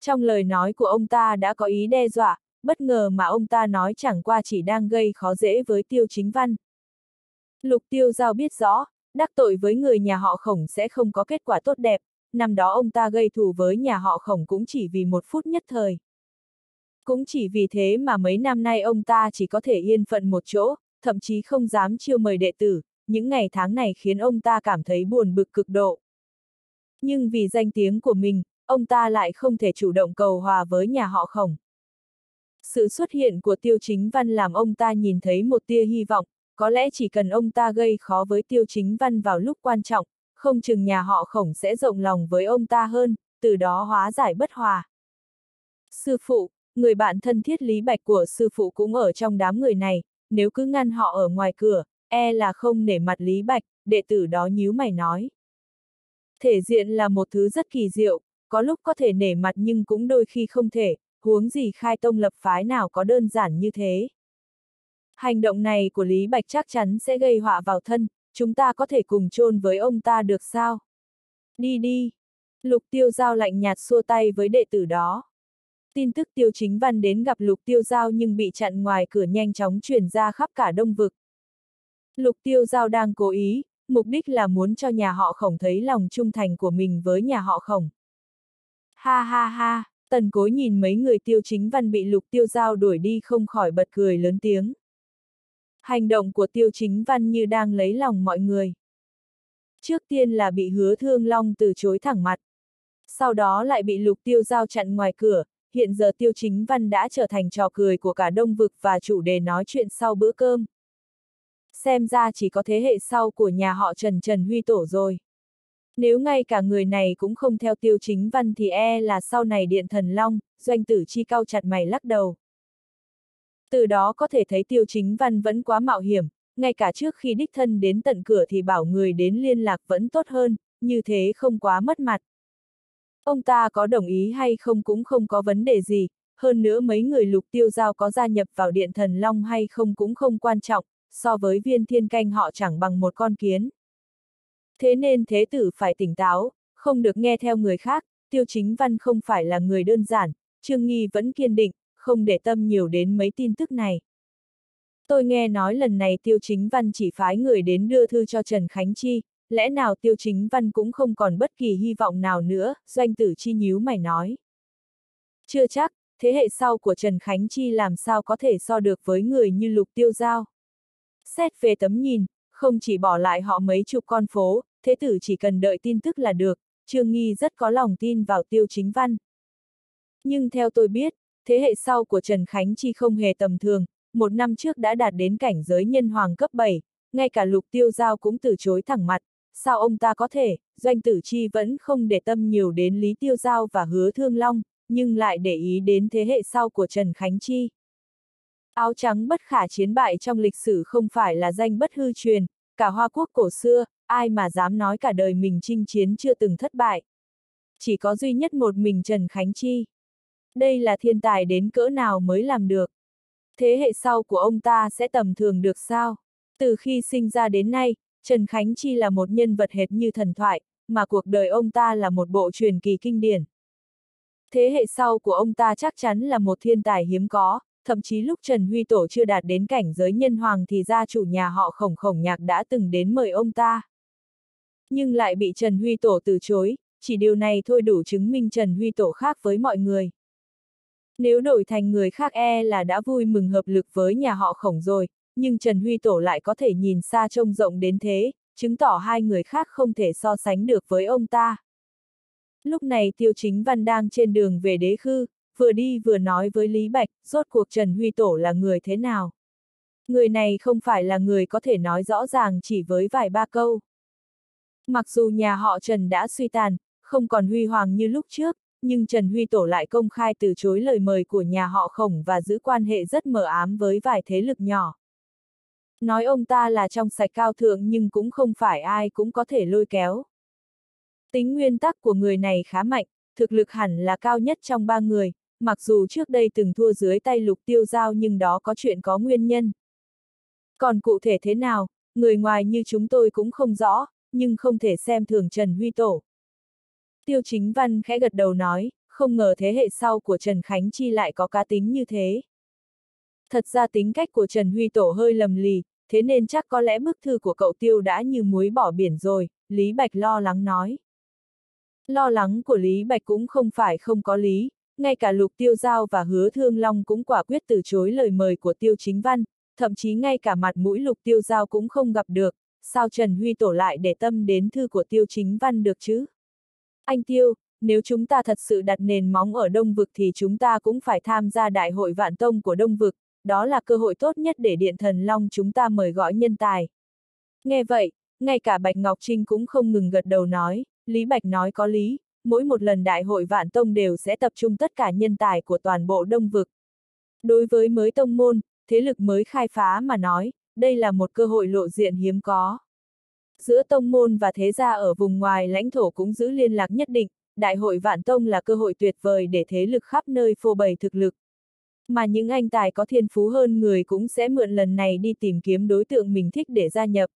Trong lời nói của ông ta đã có ý đe dọa, bất ngờ mà ông ta nói chẳng qua chỉ đang gây khó dễ với tiêu chính văn. Lục tiêu giao biết rõ, đắc tội với người nhà họ khổng sẽ không có kết quả tốt đẹp, năm đó ông ta gây thù với nhà họ khổng cũng chỉ vì một phút nhất thời. Cũng chỉ vì thế mà mấy năm nay ông ta chỉ có thể yên phận một chỗ, thậm chí không dám chiêu mời đệ tử, những ngày tháng này khiến ông ta cảm thấy buồn bực cực độ. Nhưng vì danh tiếng của mình, ông ta lại không thể chủ động cầu hòa với nhà họ khổng. Sự xuất hiện của tiêu chính văn làm ông ta nhìn thấy một tia hy vọng, có lẽ chỉ cần ông ta gây khó với tiêu chính văn vào lúc quan trọng, không chừng nhà họ khổng sẽ rộng lòng với ông ta hơn, từ đó hóa giải bất hòa. Sư phụ, người bạn thân thiết Lý Bạch của sư phụ cũng ở trong đám người này, nếu cứ ngăn họ ở ngoài cửa, e là không nể mặt Lý Bạch, đệ tử đó nhíu mày nói. Thể diện là một thứ rất kỳ diệu, có lúc có thể nể mặt nhưng cũng đôi khi không thể, huống gì khai tông lập phái nào có đơn giản như thế. Hành động này của Lý Bạch chắc chắn sẽ gây họa vào thân, chúng ta có thể cùng chôn với ông ta được sao? Đi đi! Lục tiêu giao lạnh nhạt xua tay với đệ tử đó. Tin tức tiêu chính văn đến gặp lục tiêu giao nhưng bị chặn ngoài cửa nhanh chóng truyền ra khắp cả đông vực. Lục tiêu giao đang cố ý, mục đích là muốn cho nhà họ khổng thấy lòng trung thành của mình với nhà họ khổng. Ha ha ha, tần cối nhìn mấy người tiêu chính văn bị lục tiêu giao đuổi đi không khỏi bật cười lớn tiếng. Hành động của tiêu chính văn như đang lấy lòng mọi người. Trước tiên là bị hứa thương long từ chối thẳng mặt. Sau đó lại bị lục tiêu giao chặn ngoài cửa, hiện giờ tiêu chính văn đã trở thành trò cười của cả đông vực và chủ đề nói chuyện sau bữa cơm. Xem ra chỉ có thế hệ sau của nhà họ Trần Trần Huy Tổ rồi. Nếu ngay cả người này cũng không theo tiêu chính văn thì e là sau này điện thần long, doanh tử chi cao chặt mày lắc đầu. Từ đó có thể thấy tiêu chính văn vẫn quá mạo hiểm, ngay cả trước khi đích thân đến tận cửa thì bảo người đến liên lạc vẫn tốt hơn, như thế không quá mất mặt. Ông ta có đồng ý hay không cũng không có vấn đề gì, hơn nữa mấy người lục tiêu giao có gia nhập vào điện thần long hay không cũng không quan trọng, so với viên thiên canh họ chẳng bằng một con kiến. Thế nên thế tử phải tỉnh táo, không được nghe theo người khác, tiêu chính văn không phải là người đơn giản, Trương Nghi vẫn kiên định, không để tâm nhiều đến mấy tin tức này. Tôi nghe nói lần này tiêu chính văn chỉ phái người đến đưa thư cho Trần Khánh Chi, lẽ nào tiêu chính văn cũng không còn bất kỳ hy vọng nào nữa, doanh tử chi nhíu mày nói. Chưa chắc, thế hệ sau của Trần Khánh Chi làm sao có thể so được với người như lục tiêu giao. Xét về tấm nhìn, không chỉ bỏ lại họ mấy chục con phố, thế tử chỉ cần đợi tin tức là được, Trương Nghi rất có lòng tin vào tiêu chính văn. Nhưng theo tôi biết, thế hệ sau của Trần Khánh Chi không hề tầm thường, một năm trước đã đạt đến cảnh giới nhân hoàng cấp 7, ngay cả lục tiêu giao cũng từ chối thẳng mặt, sao ông ta có thể, doanh tử chi vẫn không để tâm nhiều đến Lý Tiêu Giao và hứa thương long, nhưng lại để ý đến thế hệ sau của Trần Khánh Chi. Áo trắng bất khả chiến bại trong lịch sử không phải là danh bất hư truyền, cả Hoa Quốc cổ xưa, ai mà dám nói cả đời mình chinh chiến chưa từng thất bại. Chỉ có duy nhất một mình Trần Khánh Chi. Đây là thiên tài đến cỡ nào mới làm được. Thế hệ sau của ông ta sẽ tầm thường được sao? Từ khi sinh ra đến nay, Trần Khánh Chi là một nhân vật hệt như thần thoại, mà cuộc đời ông ta là một bộ truyền kỳ kinh điển. Thế hệ sau của ông ta chắc chắn là một thiên tài hiếm có, thậm chí lúc Trần Huy Tổ chưa đạt đến cảnh giới nhân hoàng thì gia chủ nhà họ khổng khổng nhạc đã từng đến mời ông ta. Nhưng lại bị Trần Huy Tổ từ chối, chỉ điều này thôi đủ chứng minh Trần Huy Tổ khác với mọi người. Nếu đổi thành người khác e là đã vui mừng hợp lực với nhà họ khổng rồi, nhưng Trần Huy Tổ lại có thể nhìn xa trông rộng đến thế, chứng tỏ hai người khác không thể so sánh được với ông ta. Lúc này Tiêu Chính Văn đang trên đường về đế khư, vừa đi vừa nói với Lý Bạch, rốt cuộc Trần Huy Tổ là người thế nào. Người này không phải là người có thể nói rõ ràng chỉ với vài ba câu. Mặc dù nhà họ Trần đã suy tàn, không còn huy hoàng như lúc trước, nhưng Trần Huy Tổ lại công khai từ chối lời mời của nhà họ Khổng và giữ quan hệ rất mờ ám với vài thế lực nhỏ. Nói ông ta là trong sạch cao thượng nhưng cũng không phải ai cũng có thể lôi kéo. Tính nguyên tắc của người này khá mạnh, thực lực hẳn là cao nhất trong ba người, mặc dù trước đây từng thua dưới tay lục tiêu giao nhưng đó có chuyện có nguyên nhân. Còn cụ thể thế nào, người ngoài như chúng tôi cũng không rõ, nhưng không thể xem thường Trần Huy Tổ. Tiêu chính văn khẽ gật đầu nói, không ngờ thế hệ sau của Trần Khánh Chi lại có cá tính như thế. Thật ra tính cách của Trần Huy Tổ hơi lầm lì, thế nên chắc có lẽ bức thư của cậu Tiêu đã như muối bỏ biển rồi, Lý Bạch lo lắng nói. Lo lắng của Lý Bạch cũng không phải không có lý, ngay cả Lục Tiêu Giao và Hứa Thương Long cũng quả quyết từ chối lời mời của Tiêu Chính Văn, thậm chí ngay cả mặt mũi Lục Tiêu Giao cũng không gặp được, sao Trần Huy Tổ lại để tâm đến thư của Tiêu Chính Văn được chứ? Anh Tiêu, nếu chúng ta thật sự đặt nền móng ở Đông Vực thì chúng ta cũng phải tham gia Đại hội Vạn Tông của Đông Vực, đó là cơ hội tốt nhất để Điện Thần Long chúng ta mời gọi nhân tài. Nghe vậy, ngay cả Bạch Ngọc Trinh cũng không ngừng gật đầu nói, Lý Bạch nói có lý, mỗi một lần Đại hội Vạn Tông đều sẽ tập trung tất cả nhân tài của toàn bộ Đông Vực. Đối với mới tông môn, thế lực mới khai phá mà nói, đây là một cơ hội lộ diện hiếm có. Giữa tông môn và thế gia ở vùng ngoài lãnh thổ cũng giữ liên lạc nhất định, đại hội vạn tông là cơ hội tuyệt vời để thế lực khắp nơi phô bày thực lực. Mà những anh tài có thiên phú hơn người cũng sẽ mượn lần này đi tìm kiếm đối tượng mình thích để gia nhập.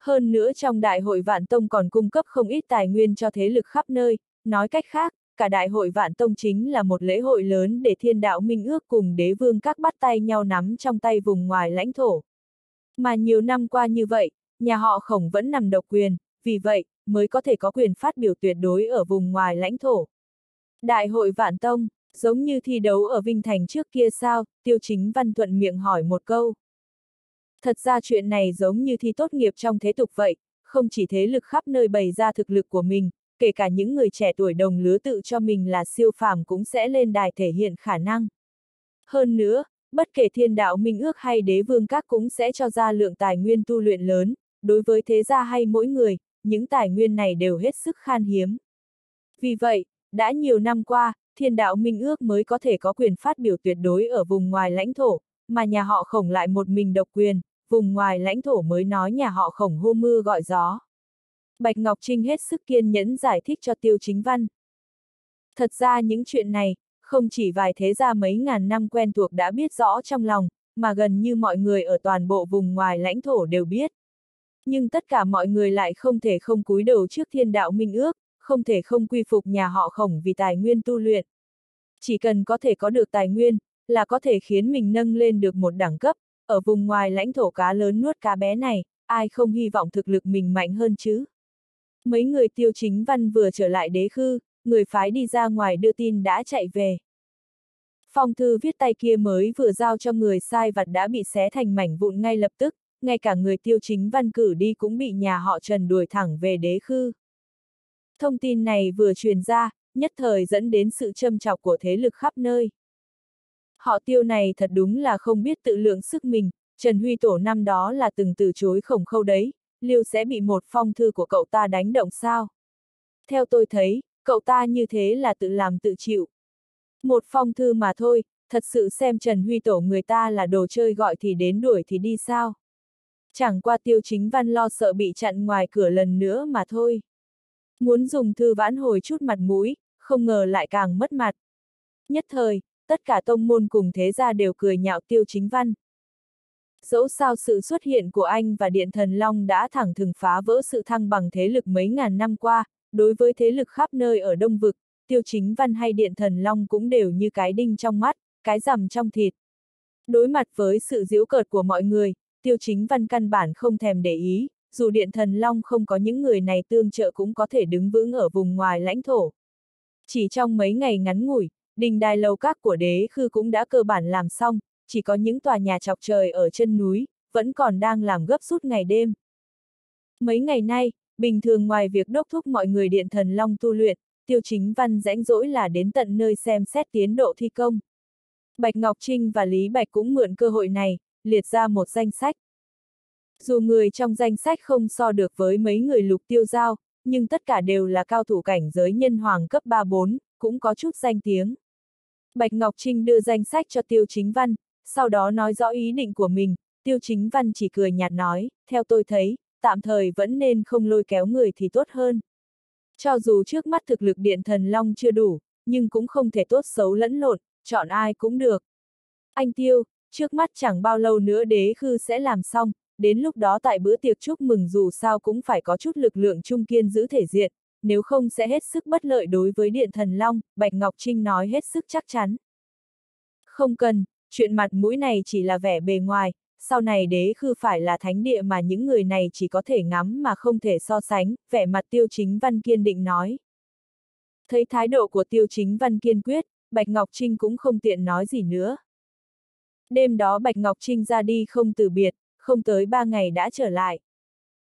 Hơn nữa trong đại hội vạn tông còn cung cấp không ít tài nguyên cho thế lực khắp nơi, nói cách khác, cả đại hội vạn tông chính là một lễ hội lớn để thiên đạo minh ước cùng đế vương các bắt tay nhau nắm trong tay vùng ngoài lãnh thổ. Mà nhiều năm qua như vậy, nhà họ khổng vẫn nằm độc quyền, vì vậy, mới có thể có quyền phát biểu tuyệt đối ở vùng ngoài lãnh thổ. Đại hội Vạn Tông, giống như thi đấu ở Vinh Thành trước kia sao, tiêu chính văn thuận miệng hỏi một câu. Thật ra chuyện này giống như thi tốt nghiệp trong thế tục vậy, không chỉ thế lực khắp nơi bày ra thực lực của mình, kể cả những người trẻ tuổi đồng lứa tự cho mình là siêu phàm cũng sẽ lên đài thể hiện khả năng. Hơn nữa, bất kể thiên đạo minh ước hay đế vương các cũng sẽ cho ra lượng tài nguyên tu luyện lớn, đối với thế gia hay mỗi người, những tài nguyên này đều hết sức khan hiếm. Vì vậy, đã nhiều năm qua, thiên đạo minh ước mới có thể có quyền phát biểu tuyệt đối ở vùng ngoài lãnh thổ, mà nhà họ khổng lại một mình độc quyền, vùng ngoài lãnh thổ mới nói nhà họ khổng hô mưa gọi gió. Bạch Ngọc Trinh hết sức kiên nhẫn giải thích cho Tiêu Chính Văn. Thật ra những chuyện này, không chỉ vài thế gia mấy ngàn năm quen thuộc đã biết rõ trong lòng, mà gần như mọi người ở toàn bộ vùng ngoài lãnh thổ đều biết. Nhưng tất cả mọi người lại không thể không cúi đầu trước thiên đạo minh ước, không thể không quy phục nhà họ khổng vì tài nguyên tu luyện. Chỉ cần có thể có được tài nguyên, là có thể khiến mình nâng lên được một đẳng cấp, ở vùng ngoài lãnh thổ cá lớn nuốt cá bé này, ai không hy vọng thực lực mình mạnh hơn chứ. Mấy người tiêu chính văn vừa trở lại đế khư, người phái đi ra ngoài đưa tin đã chạy về. Phong thư viết tay kia mới vừa giao cho người sai vặt đã bị xé thành mảnh vụn ngay lập tức, ngay cả người tiêu chính văn cử đi cũng bị nhà họ Trần đuổi thẳng về đế khư. Thông tin này vừa truyền ra, nhất thời dẫn đến sự châm chọc của thế lực khắp nơi. Họ tiêu này thật đúng là không biết tự lượng sức mình, Trần Huy Tổ năm đó là từng từ chối khổng khâu đấy, liệu sẽ bị một phong thư của cậu ta đánh động sao? Theo tôi thấy, cậu ta như thế là tự làm tự chịu. Một phong thư mà thôi, thật sự xem Trần Huy Tổ người ta là đồ chơi gọi thì đến đuổi thì đi sao? Chẳng qua tiêu chính văn lo sợ bị chặn ngoài cửa lần nữa mà thôi. Muốn dùng thư vãn hồi chút mặt mũi, không ngờ lại càng mất mặt. Nhất thời, tất cả tông môn cùng thế gia đều cười nhạo tiêu chính văn. Dẫu sao sự xuất hiện của anh và Điện Thần Long đã thẳng thừng phá vỡ sự thăng bằng thế lực mấy ngàn năm qua, đối với thế lực khắp nơi ở Đông Vực, tiêu chính văn hay Điện Thần Long cũng đều như cái đinh trong mắt, cái rằm trong thịt. Đối mặt với sự giễu cợt của mọi người, tiêu chính văn căn bản không thèm để ý, dù Điện Thần Long không có những người này tương trợ cũng có thể đứng vững ở vùng ngoài lãnh thổ. Chỉ trong mấy ngày ngắn ngủi, đình đài lầu các của đế khư cũng đã cơ bản làm xong, chỉ có những tòa nhà chọc trời ở chân núi, vẫn còn đang làm gấp rút ngày đêm. Mấy ngày nay, bình thường ngoài việc đốc thúc mọi người điện thần long tu luyện, tiêu chính văn rãnh rỗi là đến tận nơi xem xét tiến độ thi công. Bạch Ngọc Trinh và Lý Bạch cũng mượn cơ hội này, liệt ra một danh sách. Dù người trong danh sách không so được với mấy người lục tiêu giao, nhưng tất cả đều là cao thủ cảnh giới nhân hoàng cấp 3-4, cũng có chút danh tiếng. Bạch Ngọc Trinh đưa danh sách cho Tiêu Chính Văn, sau đó nói rõ ý định của mình, Tiêu Chính Văn chỉ cười nhạt nói, theo tôi thấy, tạm thời vẫn nên không lôi kéo người thì tốt hơn. Cho dù trước mắt thực lực điện thần long chưa đủ, nhưng cũng không thể tốt xấu lẫn lộn, chọn ai cũng được. Anh Tiêu, trước mắt chẳng bao lâu nữa đế khư sẽ làm xong, đến lúc đó tại bữa tiệc chúc mừng dù sao cũng phải có chút lực lượng trung kiên giữ thể diện, nếu không sẽ hết sức bất lợi đối với Điện Thần Long, Bạch Ngọc Trinh nói hết sức chắc chắn. Không cần, chuyện mặt mũi này chỉ là vẻ bề ngoài, sau này đế khư phải là thánh địa mà những người này chỉ có thể ngắm mà không thể so sánh, vẻ mặt tiêu chính văn kiên định nói. Thấy thái độ của tiêu chính văn kiên quyết, Bạch Ngọc Trinh cũng không tiện nói gì nữa. Đêm đó Bạch Ngọc Trinh ra đi không từ biệt, không tới ba ngày đã trở lại.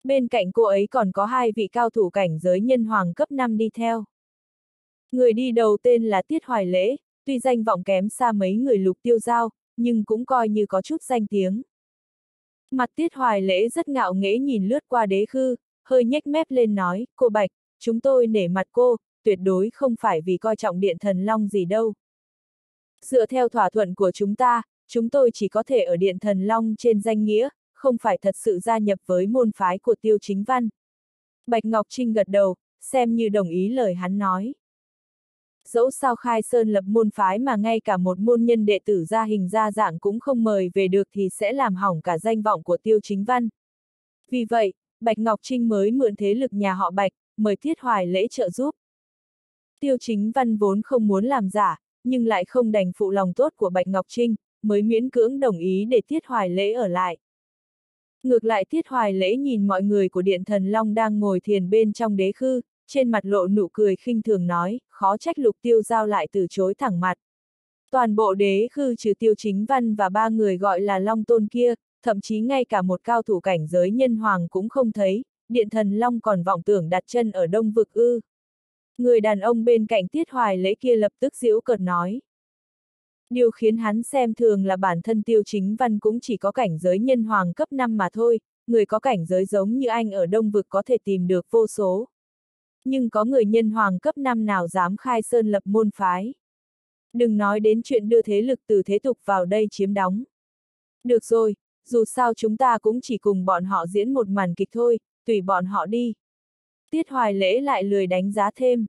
Bên cạnh cô ấy còn có hai vị cao thủ cảnh giới nhân hoàng cấp 5 đi theo. Người đi đầu tên là Tiết Hoài Lễ, tuy danh vọng kém xa mấy người lục tiêu giao, nhưng cũng coi như có chút danh tiếng. Mặt Tiết Hoài Lễ rất ngạo nghễ nhìn lướt qua đế khư, hơi nhếch mép lên nói, cô Bạch, chúng tôi nể mặt cô, tuyệt đối không phải vì coi trọng điện thần long gì đâu. Dựa theo thỏa thuận của chúng ta, chúng tôi chỉ có thể ở điện thần long trên danh nghĩa, không phải thật sự gia nhập với môn phái của tiêu chính văn. Bạch Ngọc Trinh gật đầu, xem như đồng ý lời hắn nói. Dẫu sao khai sơn lập môn phái mà ngay cả một môn nhân đệ tử ra hình ra dạng cũng không mời về được thì sẽ làm hỏng cả danh vọng của tiêu chính văn. Vì vậy, Bạch Ngọc Trinh mới mượn thế lực nhà họ Bạch, mời Thiết Hoài lễ trợ giúp. Tiêu chính văn vốn không muốn làm giả, nhưng lại không đành phụ lòng tốt của Bạch Ngọc Trinh, mới miễn cưỡng đồng ý để Tiết Hoài lễ ở lại. Ngược lại Tiết Hoài lễ nhìn mọi người của Điện Thần Long đang ngồi thiền bên trong đế khư, trên mặt lộ nụ cười khinh thường nói, khó trách lục tiêu giao lại từ chối thẳng mặt. Toàn bộ đế khư trừ tiêu chính văn và ba người gọi là Long Tôn kia, thậm chí ngay cả một cao thủ cảnh giới nhân hoàng cũng không thấy, Điện Thần Long còn vọng tưởng đặt chân ở đông vực ư. Người đàn ông bên cạnh Tiết Hoài lễ kia lập tức giễu cợt nói. Điều khiến hắn xem thường là bản thân tiêu chính văn cũng chỉ có cảnh giới nhân hoàng cấp 5 mà thôi, người có cảnh giới giống như anh ở Đông Vực có thể tìm được vô số. Nhưng có người nhân hoàng cấp 5 nào dám khai sơn lập môn phái. Đừng nói đến chuyện đưa thế lực từ thế tục vào đây chiếm đóng. Được rồi, dù sao chúng ta cũng chỉ cùng bọn họ diễn một màn kịch thôi, tùy bọn họ đi. Tiết hoài lễ lại lười đánh giá thêm.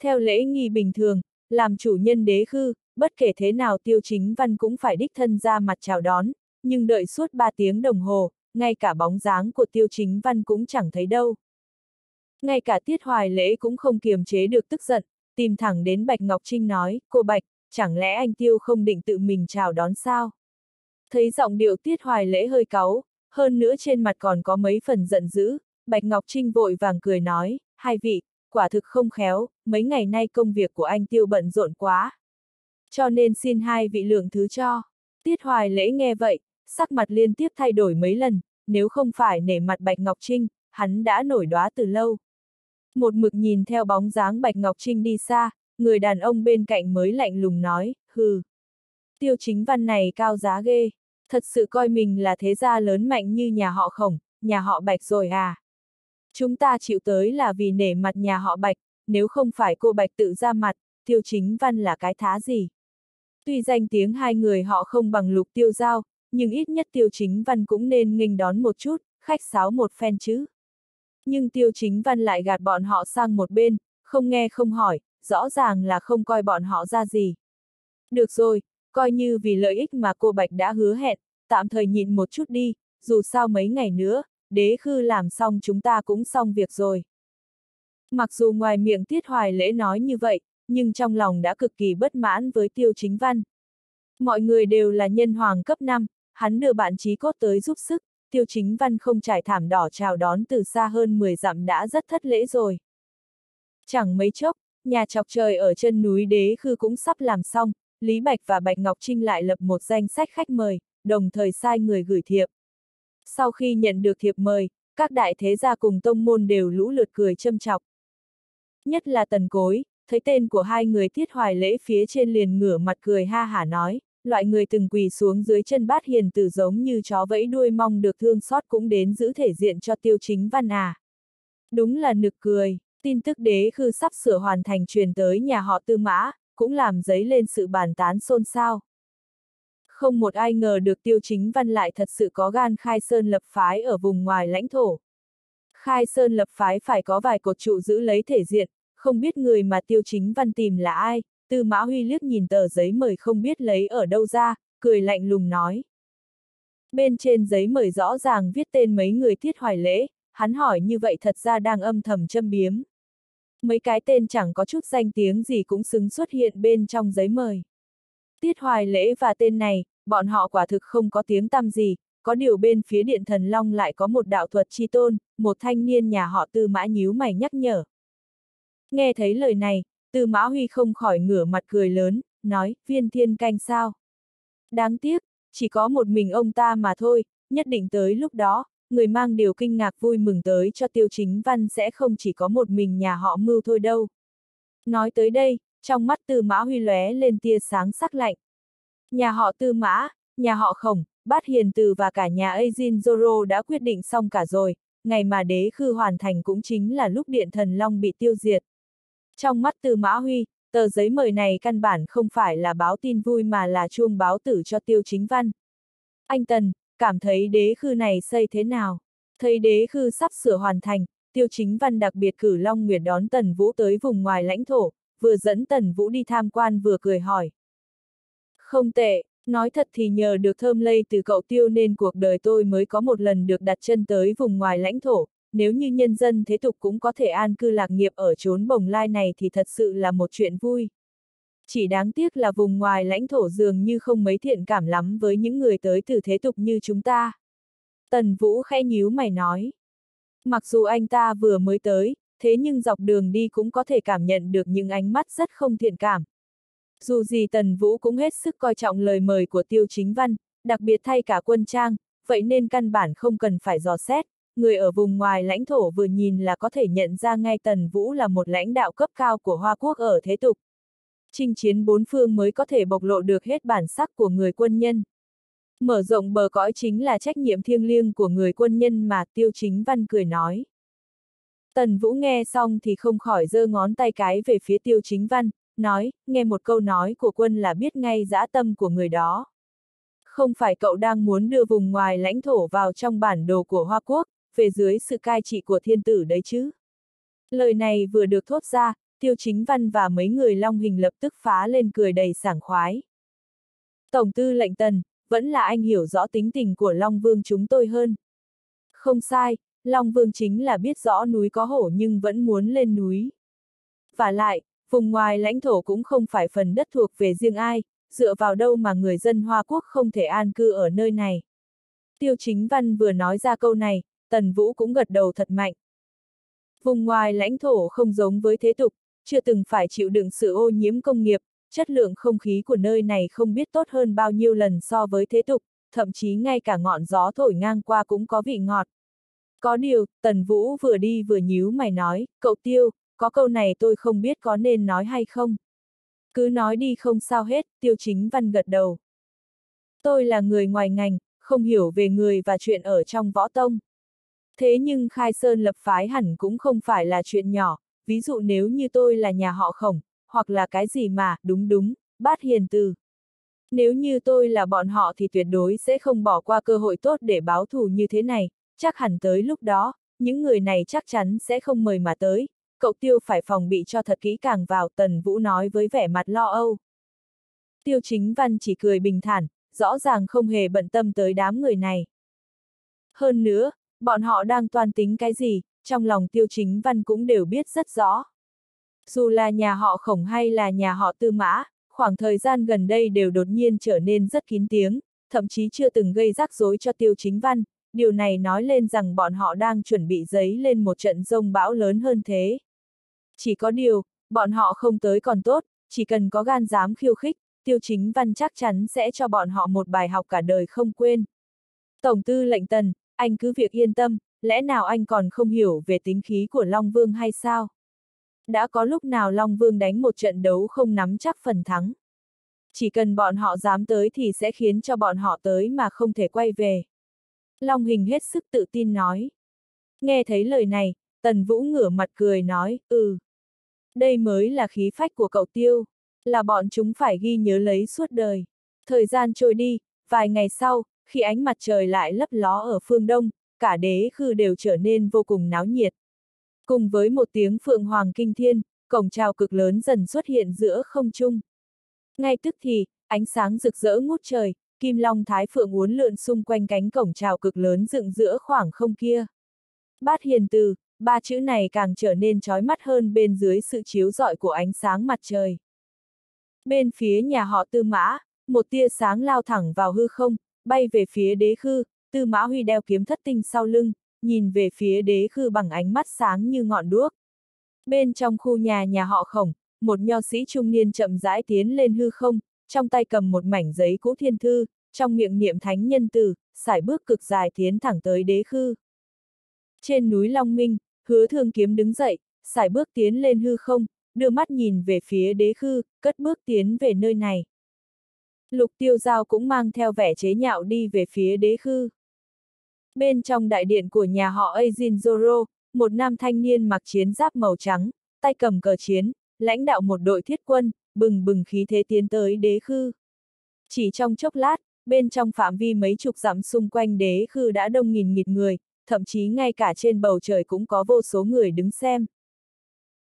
Theo lễ nghi bình thường, làm chủ nhân đế khư, bất kể thế nào tiêu chính văn cũng phải đích thân ra mặt chào đón, nhưng đợi suốt 3 tiếng đồng hồ, ngay cả bóng dáng của tiêu chính văn cũng chẳng thấy đâu. Ngay cả tiết hoài lễ cũng không kiềm chế được tức giận, tìm thẳng đến Bạch Ngọc Trinh nói, cô Bạch, chẳng lẽ anh tiêu không định tự mình chào đón sao? Thấy giọng điệu tiết hoài lễ hơi cáu, hơn nữa trên mặt còn có mấy phần giận dữ, Bạch Ngọc Trinh vội vàng cười nói, hai vị, quả thực không khéo, mấy ngày nay công việc của anh tiêu bận rộn quá. Cho nên xin hai vị lượng thứ cho. Tiết Hoài lễ nghe vậy, sắc mặt liên tiếp thay đổi mấy lần, nếu không phải nể mặt Bạch Ngọc Trinh, hắn đã nổi đoá từ lâu. Một mực nhìn theo bóng dáng Bạch Ngọc Trinh đi xa, người đàn ông bên cạnh mới lạnh lùng nói, hừ. Tiêu chính văn này cao giá ghê, thật sự coi mình là thế gia lớn mạnh như nhà họ khổng, nhà họ Bạch rồi à. Chúng ta chịu tới là vì nể mặt nhà họ Bạch, nếu không phải cô Bạch tự ra mặt, tiêu chính văn là cái thá gì. Tuy danh tiếng hai người họ không bằng lục tiêu giao, nhưng ít nhất tiêu chính văn cũng nên nghênh đón một chút, khách sáo một phen chứ. Nhưng tiêu chính văn lại gạt bọn họ sang một bên, không nghe không hỏi, rõ ràng là không coi bọn họ ra gì. Được rồi, coi như vì lợi ích mà cô Bạch đã hứa hẹn, tạm thời nhịn một chút đi, dù sao mấy ngày nữa, đế khư làm xong chúng ta cũng xong việc rồi. Mặc dù ngoài miệng tiết hoài lễ nói như vậy, nhưng trong lòng đã cực kỳ bất mãn với tiêu chính văn. Mọi người đều là nhân hoàng cấp 5, hắn đưa bạn trí cốt tới giúp sức, tiêu chính văn không trải thảm đỏ chào đón từ xa hơn 10 dặm đã rất thất lễ rồi. Chẳng mấy chốc, nhà chọc trời ở chân núi đế khư cũng sắp làm xong, Lý Bạch và Bạch Ngọc Trinh lại lập một danh sách khách mời, đồng thời sai người gửi thiệp. Sau khi nhận được thiệp mời, các đại thế gia cùng tông môn đều lũ lượt cười châm chọc. Nhất là tần cối, thấy tên của hai người thiết hoài lễ phía trên liền ngửa mặt cười ha hả nói, loại người từng quỳ xuống dưới chân bát hiền tử giống như chó vẫy đuôi mong được thương xót cũng đến giữ thể diện cho tiêu chính văn à. Đúng là nực cười, tin tức đế khư sắp sửa hoàn thành truyền tới nhà họ tư mã, cũng làm giấy lên sự bàn tán xôn xao. Không một ai ngờ được tiêu chính văn lại thật sự có gan khai sơn lập phái ở vùng ngoài lãnh thổ. Khai sơn lập phái phải có vài cột trụ giữ lấy thể diện, không biết người mà tiêu chính văn tìm là ai, tư mã huy liếc nhìn tờ giấy mời không biết lấy ở đâu ra, cười lạnh lùng nói. Bên trên giấy mời rõ ràng viết tên mấy người tiết hoài lễ, hắn hỏi như vậy thật ra đang âm thầm châm biếm. Mấy cái tên chẳng có chút danh tiếng gì cũng xứng xuất hiện bên trong giấy mời. Tiết hoài lễ và tên này, bọn họ quả thực không có tiếng tăm gì, có điều bên phía điện thần long lại có một đạo thuật chi tôn, một thanh niên nhà họ tư mã nhíu mày nhắc nhở. Nghe thấy lời này, Tư Mã Huy không khỏi ngửa mặt cười lớn, nói, viên thiên canh sao? Đáng tiếc, chỉ có một mình ông ta mà thôi, nhất định tới lúc đó, người mang điều kinh ngạc vui mừng tới cho tiêu chính văn sẽ không chỉ có một mình nhà họ mưu thôi đâu. Nói tới đây, trong mắt Tư Mã Huy lóe lên tia sáng sắc lạnh. Nhà họ Tư Mã, nhà họ Khổng, Bát Hiền Từ và cả nhà Azin Zoro đã quyết định xong cả rồi, ngày mà đế khư hoàn thành cũng chính là lúc điện thần long bị tiêu diệt. Trong mắt Tư Mã Huy, tờ giấy mời này căn bản không phải là báo tin vui mà là chuông báo tử cho tiêu chính văn. Anh Tần, cảm thấy đế khư này xây thế nào? Thấy đế khư sắp sửa hoàn thành, tiêu chính văn đặc biệt cử Long Nguyệt đón Tần Vũ tới vùng ngoài lãnh thổ, vừa dẫn Tần Vũ đi tham quan vừa cười hỏi. Không tệ, nói thật thì nhờ được thơm lây từ cậu tiêu nên cuộc đời tôi mới có một lần được đặt chân tới vùng ngoài lãnh thổ, nếu như nhân dân thế tục cũng có thể an cư lạc nghiệp ở chốn bồng lai này thì thật sự là một chuyện vui. Chỉ đáng tiếc là vùng ngoài lãnh thổ dường như không mấy thiện cảm lắm với những người tới từ thế tục như chúng ta. Tần Vũ khẽ nhíu mày nói. Mặc dù anh ta vừa mới tới, thế nhưng dọc đường đi cũng có thể cảm nhận được những ánh mắt rất không thiện cảm. Dù gì Tần Vũ cũng hết sức coi trọng lời mời của Tiêu Chính Văn, đặc biệt thay cả quân trang, vậy nên căn bản không cần phải dò xét, người ở vùng ngoài lãnh thổ vừa nhìn là có thể nhận ra ngay Tần Vũ là một lãnh đạo cấp cao của Hoa Quốc ở thế tục. Trinh chiến bốn phương mới có thể bộc lộ được hết bản sắc của người quân nhân. Mở rộng bờ cõi chính là trách nhiệm thiêng liêng của người quân nhân mà Tiêu Chính Văn cười nói. Tần Vũ nghe xong thì không khỏi giơ ngón tay cái về phía Tiêu Chính Văn, nói, nghe một câu nói của quân là biết ngay dã tâm của người đó. Không phải cậu đang muốn đưa vùng ngoài lãnh thổ vào trong bản đồ của Hoa Quốc, về dưới sự cai trị của thiên tử đấy chứ. Lời này vừa được thốt ra, Tiêu Chính Văn và mấy người Long Hình lập tức phá lên cười đầy sảng khoái. Tổng tư lệnh Tần, vẫn là anh hiểu rõ tính tình của Long Vương chúng tôi hơn. Không sai, Long Vương chính là biết rõ núi có hổ nhưng vẫn muốn lên núi. Và lại, vùng ngoài lãnh thổ cũng không phải phần đất thuộc về riêng ai, dựa vào đâu mà người dân Hoa Quốc không thể an cư ở nơi này. Tiêu Chính Văn vừa nói ra câu này, Tần Vũ cũng gật đầu thật mạnh. Vùng ngoài lãnh thổ không giống với thế tục, chưa từng phải chịu đựng sự ô nhiễm công nghiệp, chất lượng không khí của nơi này không biết tốt hơn bao nhiêu lần so với thế tục, thậm chí ngay cả ngọn gió thổi ngang qua cũng có vị ngọt. Có điều, Tần Vũ vừa đi vừa nhíu mày nói, cậu Tiêu, có câu này tôi không biết có nên nói hay không. Cứ nói đi không sao hết, Tiêu Chính Văn gật đầu. Tôi là người ngoài ngành, không hiểu về người và chuyện ở trong võ tông. Thế nhưng khai sơn lập phái hẳn cũng không phải là chuyện nhỏ, ví dụ nếu như tôi là nhà họ khổng, hoặc là cái gì mà, đúng đúng, bát hiền từ. Nếu như tôi là bọn họ thì tuyệt đối sẽ không bỏ qua cơ hội tốt để báo thù như thế này, chắc hẳn tới lúc đó, những người này chắc chắn sẽ không mời mà tới, cậu tiêu phải phòng bị cho thật kỹ càng vào, Tần Vũ nói với vẻ mặt lo âu. Tiêu chính văn chỉ cười bình thản, rõ ràng không hề bận tâm tới đám người này. Hơn nữa, bọn họ đang toàn tính cái gì, trong lòng tiêu chính văn cũng đều biết rất rõ. Dù là nhà họ khổng hay là nhà họ tư mã, khoảng thời gian gần đây đều đột nhiên trở nên rất kín tiếng, thậm chí chưa từng gây rắc rối cho tiêu chính văn, điều này nói lên rằng bọn họ đang chuẩn bị giấy lên một trận rông bão lớn hơn thế. Chỉ có điều, bọn họ không tới còn tốt, chỉ cần có gan dám khiêu khích, tiêu chính văn chắc chắn sẽ cho bọn họ một bài học cả đời không quên. Tổng tư lệnh tần, anh cứ việc yên tâm, lẽ nào anh còn không hiểu về tính khí của Long Vương hay sao? Đã có lúc nào Long Vương đánh một trận đấu không nắm chắc phần thắng. Chỉ cần bọn họ dám tới thì sẽ khiến cho bọn họ tới mà không thể quay về. Long Hình hết sức tự tin nói. Nghe thấy lời này, Tần Vũ ngửa mặt cười nói, ừ. Đây mới là khí phách của cậu tiêu, là bọn chúng phải ghi nhớ lấy suốt đời. Thời gian trôi đi, vài ngày sau, khi ánh mặt trời lại lấp ló ở phương đông, cả đế khư đều trở nên vô cùng náo nhiệt. Cùng với một tiếng phượng hoàng kinh thiên, cổng trào cực lớn dần xuất hiện giữa không trung. Ngay tức thì, ánh sáng rực rỡ ngút trời, kim long thái phượng uốn lượn xung quanh cánh cổng trào cực lớn dựng giữa khoảng không kia. Bát hiền từ, ba chữ này càng trở nên chói mắt hơn bên dưới sự chiếu rọi của ánh sáng mặt trời. Bên phía nhà họ tư mã, một tia sáng lao thẳng vào hư không, bay về phía đế khư, tư mã huy đeo kiếm thất tinh sau lưng, nhìn về phía đế khư bằng ánh mắt sáng như ngọn đuốc. Bên trong khu nhà nhà họ khổng, một nho sĩ trung niên chậm rãi tiến lên hư không, trong tay cầm một mảnh giấy cũ thiên thư, trong miệng niệm thánh nhân từ, sải bước cực dài tiến thẳng tới đế khư. Trên núi Long Minh, hứa thương kiếm đứng dậy, sải bước tiến lên hư không, đưa mắt nhìn về phía đế khư, cất bước tiến về nơi này. Lục tiêu giao cũng mang theo vẻ chế nhạo đi về phía đế khư. Bên trong đại điện của nhà họ Ajin Zoro, một nam thanh niên mặc chiến giáp màu trắng, tay cầm cờ chiến, lãnh đạo một đội thiết quân, bừng bừng khí thế tiến tới đế khư. Chỉ trong chốc lát, bên trong phạm vi mấy chục dặm xung quanh đế khư đã đông nghìn nghịt người, thậm chí ngay cả trên bầu trời cũng có vô số người đứng xem.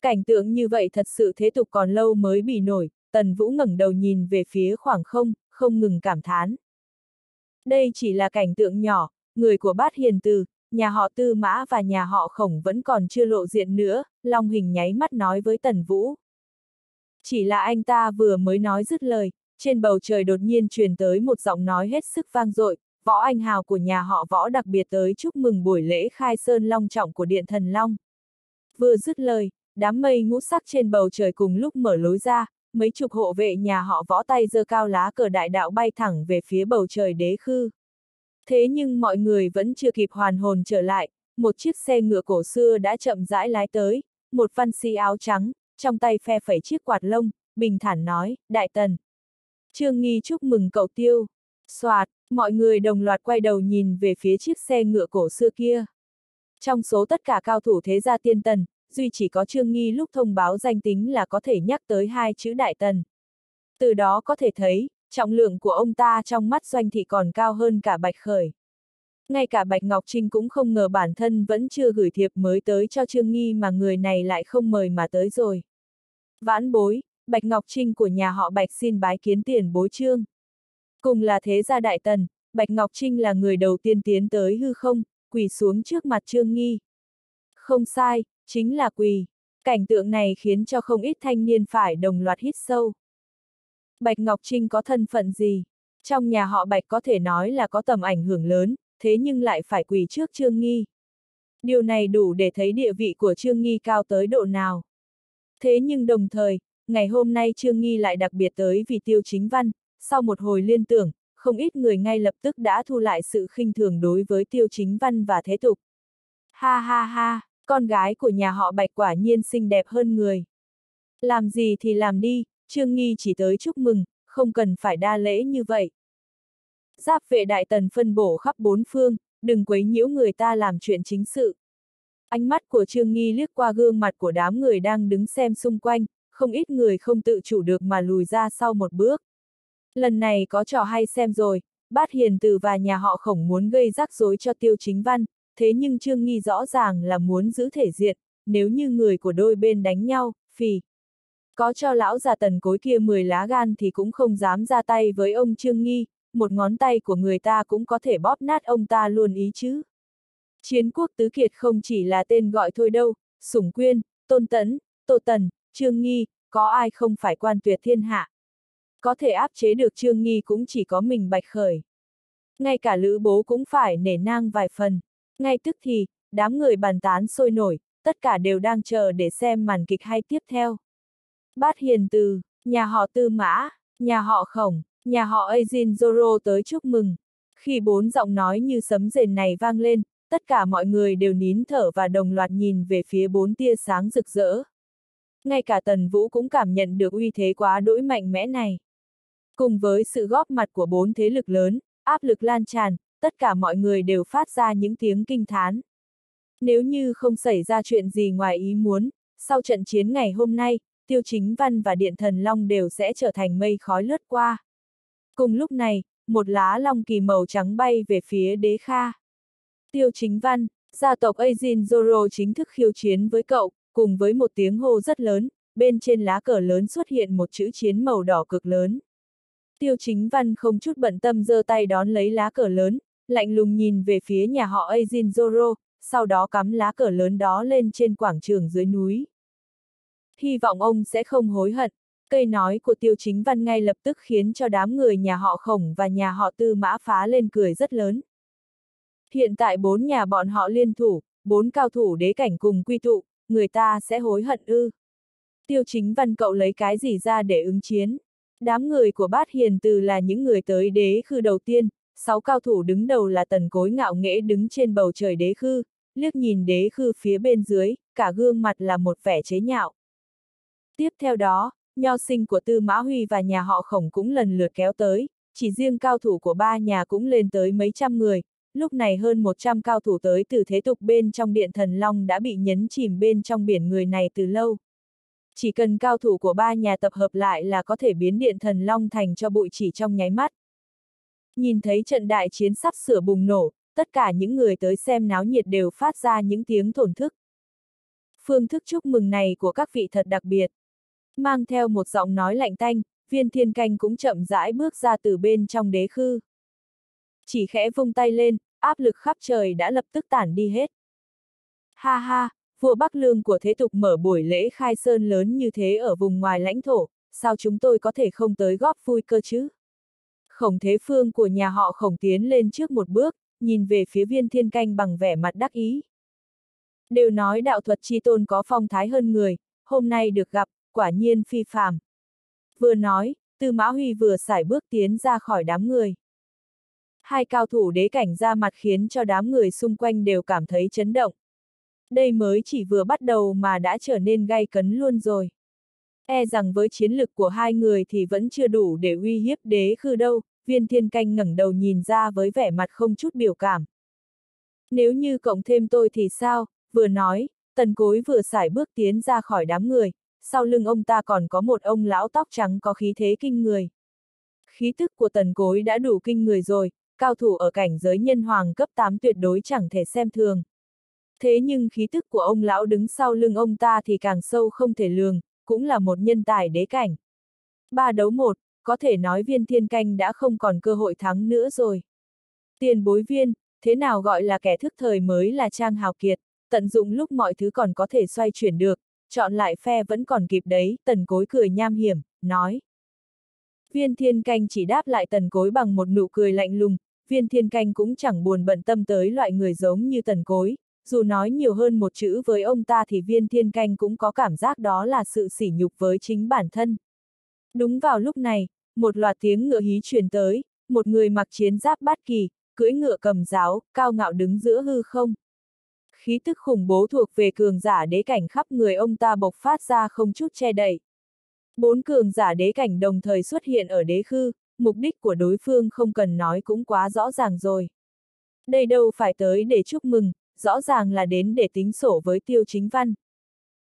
Cảnh tượng như vậy thật sự thế tục còn lâu mới bị nổi, Tần Vũ ngẩng đầu nhìn về phía khoảng không, không ngừng cảm thán. Đây chỉ là cảnh tượng nhỏ, người của bát hiền từ, nhà họ tư mã và nhà họ khổng vẫn còn chưa lộ diện nữa, Long Hình nháy mắt nói với Tần Vũ. Chỉ là anh ta vừa mới nói dứt lời, trên bầu trời đột nhiên truyền tới một giọng nói hết sức vang dội, võ anh hào của nhà họ võ đặc biệt tới chúc mừng buổi lễ khai sơn long trọng của Điện Thần Long. Vừa dứt lời, đám mây ngũ sắc trên bầu trời cùng lúc mở lối ra, mấy chục hộ vệ nhà họ võ tay giơ cao lá cờ đại đạo bay thẳng về phía bầu trời đế khư. Thế nhưng mọi người vẫn chưa kịp hoàn hồn trở lại, một chiếc xe ngựa cổ xưa đã chậm rãi lái tới, một văn sĩ áo trắng, trong tay phe phẩy chiếc quạt lông, bình thản nói, đại tần. Trương Nghi chúc mừng cậu tiêu. Xoạt, mọi người đồng loạt quay đầu nhìn về phía chiếc xe ngựa cổ xưa kia. Trong số tất cả cao thủ thế gia tiên tần, duy chỉ có Trương Nghi lúc thông báo danh tính là có thể nhắc tới hai chữ đại tần. Từ đó có thể thấy, trọng lượng của ông ta trong mắt doanh thị còn cao hơn cả Bạch Khởi. Ngay cả Bạch Ngọc Trinh cũng không ngờ bản thân vẫn chưa gửi thiệp mới tới cho Trương Nghi mà người này lại không mời mà tới rồi. Vãn bối, Bạch Ngọc Trinh của nhà họ Bạch xin bái kiến tiền bối trương. Cùng là thế gia đại tần, Bạch Ngọc Trinh là người đầu tiên tiến tới hư không, quỳ xuống trước mặt Trương Nghi. Không sai, chính là quỳ. Cảnh tượng này khiến cho không ít thanh niên phải đồng loạt hít sâu. Bạch Ngọc Trinh có thân phận gì? Trong nhà họ Bạch có thể nói là có tầm ảnh hưởng lớn, thế nhưng lại phải quỳ trước Trương Nghi. Điều này đủ để thấy địa vị của Trương Nghi cao tới độ nào. Thế nhưng đồng thời, ngày hôm nay Trương Nghi lại đặc biệt tới vì tiêu chính văn, sau một hồi liên tưởng, không ít người ngay lập tức đã thu lại sự khinh thường đối với tiêu chính văn và thế tục. Ha ha ha, con gái của nhà họ Bạch quả nhiên xinh đẹp hơn người. Làm gì thì làm đi, Trương Nghi chỉ tới chúc mừng, không cần phải đa lễ như vậy. Giáp vệ đại tần phân bổ khắp bốn phương, đừng quấy nhiễu người ta làm chuyện chính sự. Ánh mắt của Trương Nghi liếc qua gương mặt của đám người đang đứng xem xung quanh, không ít người không tự chủ được mà lùi ra sau một bước. Lần này có trò hay xem rồi, bát hiền từ và nhà họ khổng muốn gây rắc rối cho tiêu chính văn, thế nhưng Trương Nghi rõ ràng là muốn giữ thể diện, nếu như người của đôi bên đánh nhau, phì. Có cho lão già tần cối kia 10 lá gan thì cũng không dám ra tay với ông Trương Nghi, một ngón tay của người ta cũng có thể bóp nát ông ta luôn ý chứ. Chiến quốc tứ kiệt không chỉ là tên gọi thôi đâu, Sủng Quyên, Tôn Tấn, Tô Tần, Trương Nghi, có ai không phải quan tuyệt thiên hạ. Có thể áp chế được Trương Nghi cũng chỉ có mình Bạch Khởi. Ngay cả Lữ Bố cũng phải nể nang vài phần. Ngay tức thì, đám người bàn tán sôi nổi, tất cả đều đang chờ để xem màn kịch hay tiếp theo. Bát Hiền Từ, nhà họ Tư Mã, nhà họ Khổng, nhà họ Ajin Zoro tới chúc mừng. Khi bốn giọng nói như sấm rền này vang lên, tất cả mọi người đều nín thở và đồng loạt nhìn về phía bốn tia sáng rực rỡ. Ngay cả Tần Vũ cũng cảm nhận được uy thế quá đỗi mạnh mẽ này. Cùng với sự góp mặt của bốn thế lực lớn, áp lực lan tràn, tất cả mọi người đều phát ra những tiếng kinh thán. Nếu như không xảy ra chuyện gì ngoài ý muốn, sau trận chiến ngày hôm nay, Tiêu Chính Văn và Điện Thần Long đều sẽ trở thành mây khói lướt qua. Cùng lúc này, một lá long kỳ màu trắng bay về phía đế kha. Tiêu Chính Văn, gia tộc ajin Zoro chính thức khiêu chiến với cậu, cùng với một tiếng hô rất lớn, bên trên lá cờ lớn xuất hiện một chữ chiến màu đỏ cực lớn. Tiêu Chính Văn không chút bận tâm giơ tay đón lấy lá cờ lớn, lạnh lùng nhìn về phía nhà họ Azin Zoro, sau đó cắm lá cờ lớn đó lên trên quảng trường dưới núi. Hy vọng ông sẽ không hối hận. Cây nói của tiêu chính văn ngay lập tức khiến cho đám người nhà họ khổng và nhà họ tư mã phá lên cười rất lớn. Hiện tại bốn nhà bọn họ liên thủ, bốn cao thủ đế cảnh cùng quy tụ, người ta sẽ hối hận ư. Tiêu chính văn cậu lấy cái gì ra để ứng chiến? Đám người của bát hiền từ là những người tới đế khư đầu tiên, sáu cao thủ đứng đầu là tần cối ngạo nghễ đứng trên bầu trời đế khư, liếc nhìn đế khư phía bên dưới, cả gương mặt là một vẻ chế nhạo. Tiếp theo đó, nho sinh của Tư Mã Huy và nhà họ khổng cũng lần lượt kéo tới, chỉ riêng cao thủ của ba nhà cũng lên tới mấy trăm người, lúc này hơn 100 cao thủ tới từ thế tục bên trong điện thần long đã bị nhấn chìm bên trong biển người này từ lâu. Chỉ cần cao thủ của ba nhà tập hợp lại là có thể biến điện thần long thành cho bụi chỉ trong nháy mắt. Nhìn thấy trận đại chiến sắp sửa bùng nổ, tất cả những người tới xem náo nhiệt đều phát ra những tiếng thổn thức. Phương thức chúc mừng này của các vị thật đặc biệt. Mang theo một giọng nói lạnh tanh, viên thiên canh cũng chậm rãi bước ra từ bên trong đế khư. Chỉ khẽ vung tay lên, áp lực khắp trời đã lập tức tản đi hết. Ha ha, vua Bắc Lương của thế tục mở buổi lễ khai sơn lớn như thế ở vùng ngoài lãnh thổ, sao chúng tôi có thể không tới góp vui cơ chứ? Khổng thế phương của nhà họ khổng tiến lên trước một bước, nhìn về phía viên thiên canh bằng vẻ mặt đắc ý. Đều nói đạo thuật chi tôn có phong thái hơn người, hôm nay được gặp, quả nhiên phi phàm. Vừa nói, Tư Mã Huy vừa xài bước tiến ra khỏi đám người. Hai cao thủ đế cảnh ra mặt khiến cho đám người xung quanh đều cảm thấy chấn động. Đây mới chỉ vừa bắt đầu mà đã trở nên gay cấn luôn rồi. E rằng với chiến lực của hai người thì vẫn chưa đủ để uy hiếp đế khư đâu, viên thiên canh ngẩng đầu nhìn ra với vẻ mặt không chút biểu cảm. Nếu như cộng thêm tôi thì sao, vừa nói, tần cối vừa xài bước tiến ra khỏi đám người, sau lưng ông ta còn có một ông lão tóc trắng có khí thế kinh người. Khí tức của tần cối đã đủ kinh người rồi, cao thủ ở cảnh giới nhân hoàng cấp 8 tuyệt đối chẳng thể xem thường. Thế nhưng khí tức của ông lão đứng sau lưng ông ta thì càng sâu không thể lường, cũng là một nhân tài đế cảnh. Ba đấu một, có thể nói viên thiên canh đã không còn cơ hội thắng nữa rồi. Tiền bối viên, thế nào gọi là kẻ thức thời mới là trang hào kiệt, tận dụng lúc mọi thứ còn có thể xoay chuyển được, chọn lại phe vẫn còn kịp đấy, tần cối cười nham hiểm, nói. Viên thiên canh chỉ đáp lại tần cối bằng một nụ cười lạnh lùng, viên thiên canh cũng chẳng buồn bận tâm tới loại người giống như tần cối, dù nói nhiều hơn một chữ với ông ta thì viên thiên canh cũng có cảm giác đó là sự sỉ nhục với chính bản thân. Đúng vào lúc này, một loạt tiếng ngựa hí truyền tới, một người mặc chiến giáp bát kỳ, cưỡi ngựa cầm giáo, cao ngạo đứng giữa hư không. Khí tức khủng bố thuộc về cường giả đế cảnh khắp người ông ta bộc phát ra không chút che đậy. Bốn cường giả đế cảnh đồng thời xuất hiện ở đế khư, mục đích của đối phương không cần nói cũng quá rõ ràng rồi. Đây đâu phải tới để chúc mừng, rõ ràng là đến để tính sổ với tiêu chính văn.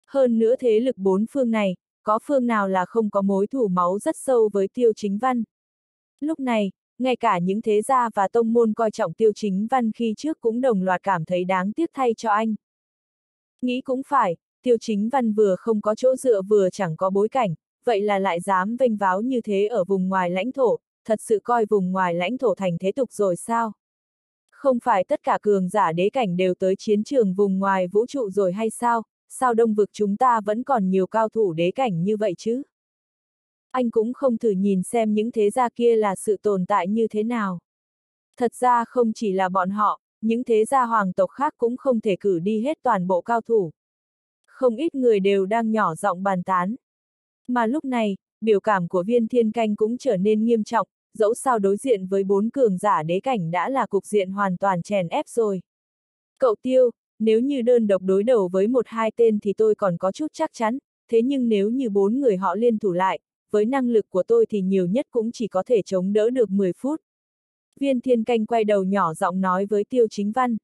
Hơn nữa thế lực bốn phương này, có phương nào là không có mối thủ máu rất sâu với tiêu chính văn. Lúc này, ngay cả những thế gia và tông môn coi trọng tiêu chính văn khi trước cũng đồng loạt cảm thấy đáng tiếc thay cho anh. Nghĩ cũng phải, tiêu chính văn vừa không có chỗ dựa vừa chẳng có bối cảnh, vậy là lại dám vênh váo như thế ở vùng ngoài lãnh thổ, thật sự coi vùng ngoài lãnh thổ thành thế tục rồi sao? Không phải tất cả cường giả đế cảnh đều tới chiến trường vùng ngoài vũ trụ rồi hay sao, sao đông vực chúng ta vẫn còn nhiều cao thủ đế cảnh như vậy chứ? Anh cũng không thử nhìn xem những thế gia kia là sự tồn tại như thế nào. Thật ra không chỉ là bọn họ, những thế gia hoàng tộc khác cũng không thể cử đi hết toàn bộ cao thủ. Không ít người đều đang nhỏ giọng bàn tán. Mà lúc này, biểu cảm của viên thiên canh cũng trở nên nghiêm trọng, dẫu sao đối diện với bốn cường giả đế cảnh đã là cục diện hoàn toàn chèn ép rồi. Cậu tiêu, nếu như đơn độc đối đầu với một hai tên thì tôi còn có chút chắc chắn, thế nhưng nếu như bốn người họ liên thủ lại, với năng lực của tôi thì nhiều nhất cũng chỉ có thể chống đỡ được 10 phút. Viên thiên canh quay đầu nhỏ giọng nói với tiêu chính văn.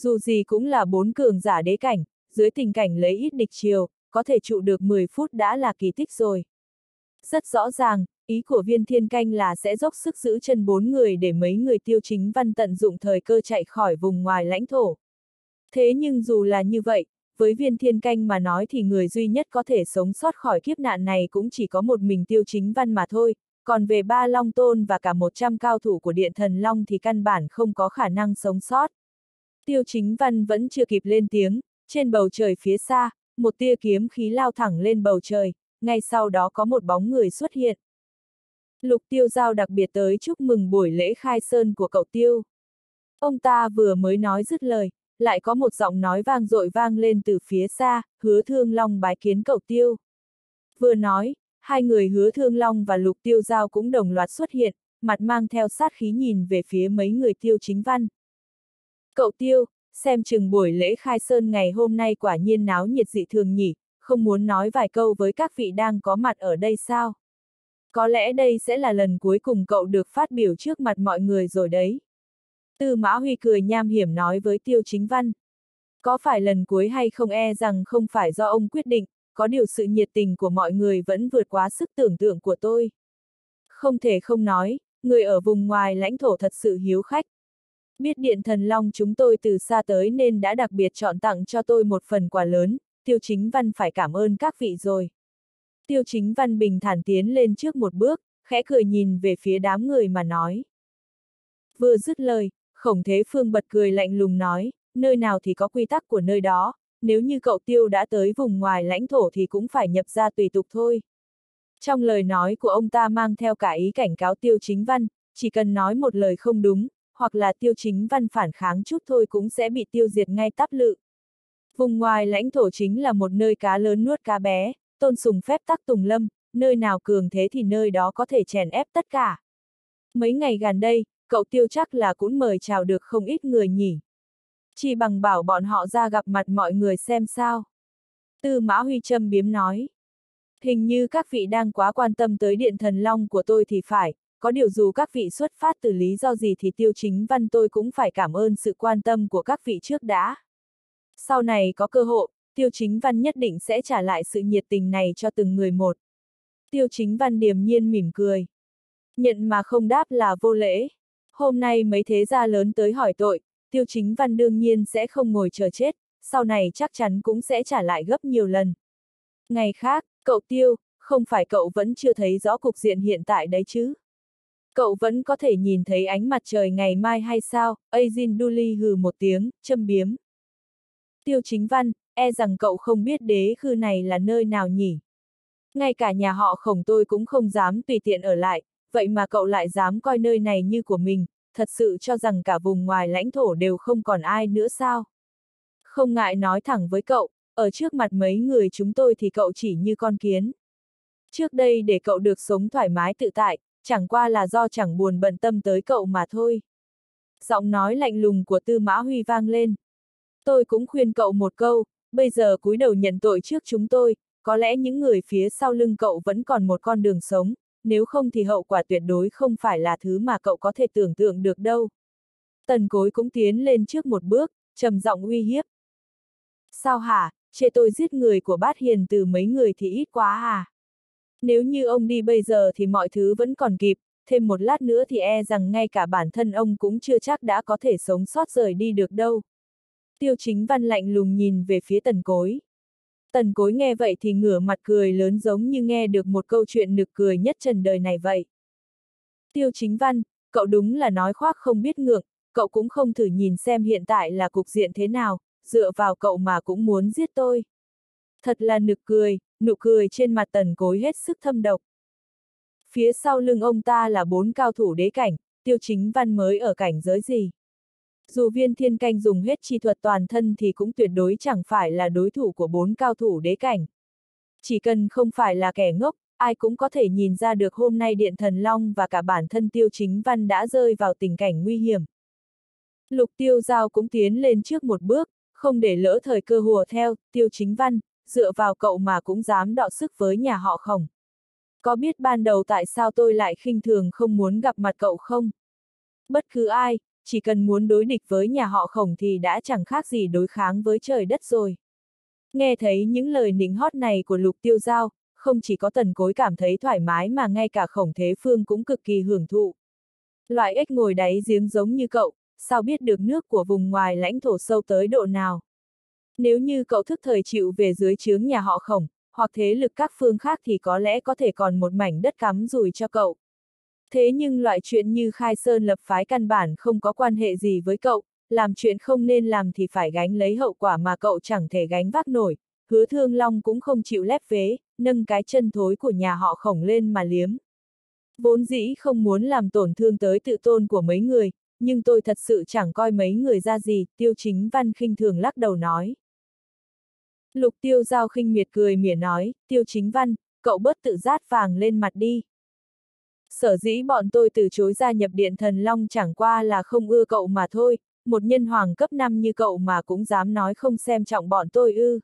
Dù gì cũng là bốn cường giả đế cảnh, dưới tình cảnh lấy ít địch chiều, có thể trụ được 10 phút đã là kỳ tích rồi. Rất rõ ràng, ý của viên thiên canh là sẽ dốc sức giữ chân bốn người để mấy người tiêu chính văn tận dụng thời cơ chạy khỏi vùng ngoài lãnh thổ. Thế nhưng dù là như vậy, với viên thiên canh mà nói thì người duy nhất có thể sống sót khỏi kiếp nạn này cũng chỉ có một mình tiêu chính văn mà thôi, còn về ba long tôn và cả 100 cao thủ của điện thần long thì căn bản không có khả năng sống sót. Tiêu chính văn vẫn chưa kịp lên tiếng, trên bầu trời phía xa, một tia kiếm khí lao thẳng lên bầu trời, ngay sau đó có một bóng người xuất hiện. Lục tiêu giao đặc biệt tới chúc mừng buổi lễ khai sơn của cậu tiêu. Ông ta vừa mới nói dứt lời, lại có một giọng nói vang dội vang lên từ phía xa, hứa thương long bái kiến cậu tiêu. Vừa nói, hai người hứa thương long và lục tiêu giao cũng đồng loạt xuất hiện, mặt mang theo sát khí nhìn về phía mấy người tiêu chính văn. Cậu tiêu, xem chừng buổi lễ khai sơn ngày hôm nay quả nhiên náo nhiệt dị thường nhỉ, không muốn nói vài câu với các vị đang có mặt ở đây sao? Có lẽ đây sẽ là lần cuối cùng cậu được phát biểu trước mặt mọi người rồi đấy. Tư Mã Huy cười nham hiểm nói với Tiêu Chính Văn. Có phải lần cuối hay không e rằng không phải do ông quyết định, có điều sự nhiệt tình của mọi người vẫn vượt quá sức tưởng tượng của tôi. Không thể không nói, người ở vùng ngoài lãnh thổ thật sự hiếu khách. Biết Điện Thần Long chúng tôi từ xa tới nên đã đặc biệt chọn tặng cho tôi một phần quà lớn, Tiêu Chính Văn phải cảm ơn các vị rồi. Tiêu Chính Văn bình thản tiến lên trước một bước, khẽ cười nhìn về phía đám người mà nói. Vừa dứt lời, Khổng Thế Phương bật cười lạnh lùng nói, nơi nào thì có quy tắc của nơi đó, nếu như cậu tiêu đã tới vùng ngoài lãnh thổ thì cũng phải nhập ra tùy tục thôi. Trong lời nói của ông ta mang theo cả ý cảnh cáo tiêu chính văn, chỉ cần nói một lời không đúng, hoặc là tiêu chính văn phản kháng chút thôi cũng sẽ bị tiêu diệt ngay tắp lự. Vùng ngoài lãnh thổ chính là một nơi cá lớn nuốt cá bé, tôn sùng phép tắc tùng lâm, nơi nào cường thế thì nơi đó có thể chèn ép tất cả. Mấy ngày gần đây, cậu tiêu chắc là cũng mời chào được không ít người nhỉ. Chỉ bằng bảo bọn họ ra gặp mặt mọi người xem sao. Tư Mã Huy Trâm biếm nói. Hình như các vị đang quá quan tâm tới điện thần long của tôi thì phải, có điều dù các vị xuất phát từ lý do gì thì tiêu chính văn tôi cũng phải cảm ơn sự quan tâm của các vị trước đã. Sau này có cơ hội, tiêu chính văn nhất định sẽ trả lại sự nhiệt tình này cho từng người một. Tiêu chính văn điềm nhiên mỉm cười. Nhận mà không đáp là vô lễ. Hôm nay mấy thế gia lớn tới hỏi tội, tiêu chính văn đương nhiên sẽ không ngồi chờ chết, sau này chắc chắn cũng sẽ trả lại gấp nhiều lần. Ngày khác, cậu tiêu, không phải cậu vẫn chưa thấy rõ cục diện hiện tại đấy chứ? Cậu vẫn có thể nhìn thấy ánh mặt trời ngày mai hay sao? Azin Duli hừ một tiếng, châm biếm. Tiêu chính văn, e rằng cậu không biết đế khư này là nơi nào nhỉ? Ngay cả nhà họ khổng tôi cũng không dám tùy tiện ở lại, vậy mà cậu lại dám coi nơi này như của mình, thật sự cho rằng cả vùng ngoài lãnh thổ đều không còn ai nữa sao? Không ngại nói thẳng với cậu, ở trước mặt mấy người chúng tôi thì cậu chỉ như con kiến. Trước đây để cậu được sống thoải mái tự tại, chẳng qua là do chẳng buồn bận tâm tới cậu mà thôi. Giọng nói lạnh lùng của Tư Mã Huy vang lên. Tôi cũng khuyên cậu một câu, bây giờ cúi đầu nhận tội trước chúng tôi, có lẽ những người phía sau lưng cậu vẫn còn một con đường sống, nếu không thì hậu quả tuyệt đối không phải là thứ mà cậu có thể tưởng tượng được đâu. Tần cối cũng tiến lên trước một bước, trầm giọng uy hiếp. Sao hả, chê tôi giết người của bát hiền từ mấy người thì ít quá à? Nếu như ông đi bây giờ thì mọi thứ vẫn còn kịp, thêm một lát nữa thì e rằng ngay cả bản thân ông cũng chưa chắc đã có thể sống sót rời đi được đâu. Tiêu chính văn lạnh lùng nhìn về phía tần cối. Tần cối nghe vậy thì ngửa mặt cười lớn giống như nghe được một câu chuyện nực cười nhất trần đời này vậy. Tiêu chính văn, cậu đúng là nói khoác không biết ngược, cậu cũng không thử nhìn xem hiện tại là cục diện thế nào, dựa vào cậu mà cũng muốn giết tôi. Thật là nực cười, nụ cười trên mặt tần cối hết sức thâm độc. Phía sau lưng ông ta là bốn cao thủ đế cảnh, tiêu chính văn mới ở cảnh giới gì. Dù viên thiên canh dùng hết chi thuật toàn thân thì cũng tuyệt đối chẳng phải là đối thủ của bốn cao thủ đế cảnh. Chỉ cần không phải là kẻ ngốc, ai cũng có thể nhìn ra được hôm nay Điện Thần Long và cả bản thân tiêu chính văn đã rơi vào tình cảnh nguy hiểm. Lục tiêu giao cũng tiến lên trước một bước, không để lỡ thời cơ hùa theo, tiêu chính văn, dựa vào cậu mà cũng dám đọ sức với nhà họ khổng. Có biết ban đầu tại sao tôi lại khinh thường không muốn gặp mặt cậu không? Bất cứ ai, chỉ cần muốn đối địch với nhà họ khổng thì đã chẳng khác gì đối kháng với trời đất rồi. Nghe thấy những lời nịnh hót này của lục tiêu giao, không chỉ có tần cối cảm thấy thoải mái mà ngay cả khổng thế phương cũng cực kỳ hưởng thụ. Loại ếch ngồi đáy giếng giống như cậu, sao biết được nước của vùng ngoài lãnh thổ sâu tới độ nào. Nếu như cậu thức thời chịu về dưới chướng nhà họ khổng, hoặc thế lực các phương khác thì có lẽ có thể còn một mảnh đất cắm rùi cho cậu. Thế nhưng loại chuyện như khai sơn lập phái căn bản không có quan hệ gì với cậu, làm chuyện không nên làm thì phải gánh lấy hậu quả mà cậu chẳng thể gánh vác nổi, hứa thương long cũng không chịu lép vế, nâng cái chân thối của nhà họ khổng lên mà liếm. Vốn dĩ không muốn làm tổn thương tới tự tôn của mấy người, nhưng tôi thật sự chẳng coi mấy người ra gì, tiêu chính văn khinh thường lắc đầu nói. Lục tiêu giao khinh miệt cười mỉa nói, tiêu chính văn, cậu bớt tự rát vàng lên mặt đi. Sở dĩ bọn tôi từ chối gia nhập điện thần long chẳng qua là không ưa cậu mà thôi, một nhân hoàng cấp 5 như cậu mà cũng dám nói không xem trọng bọn tôi ư.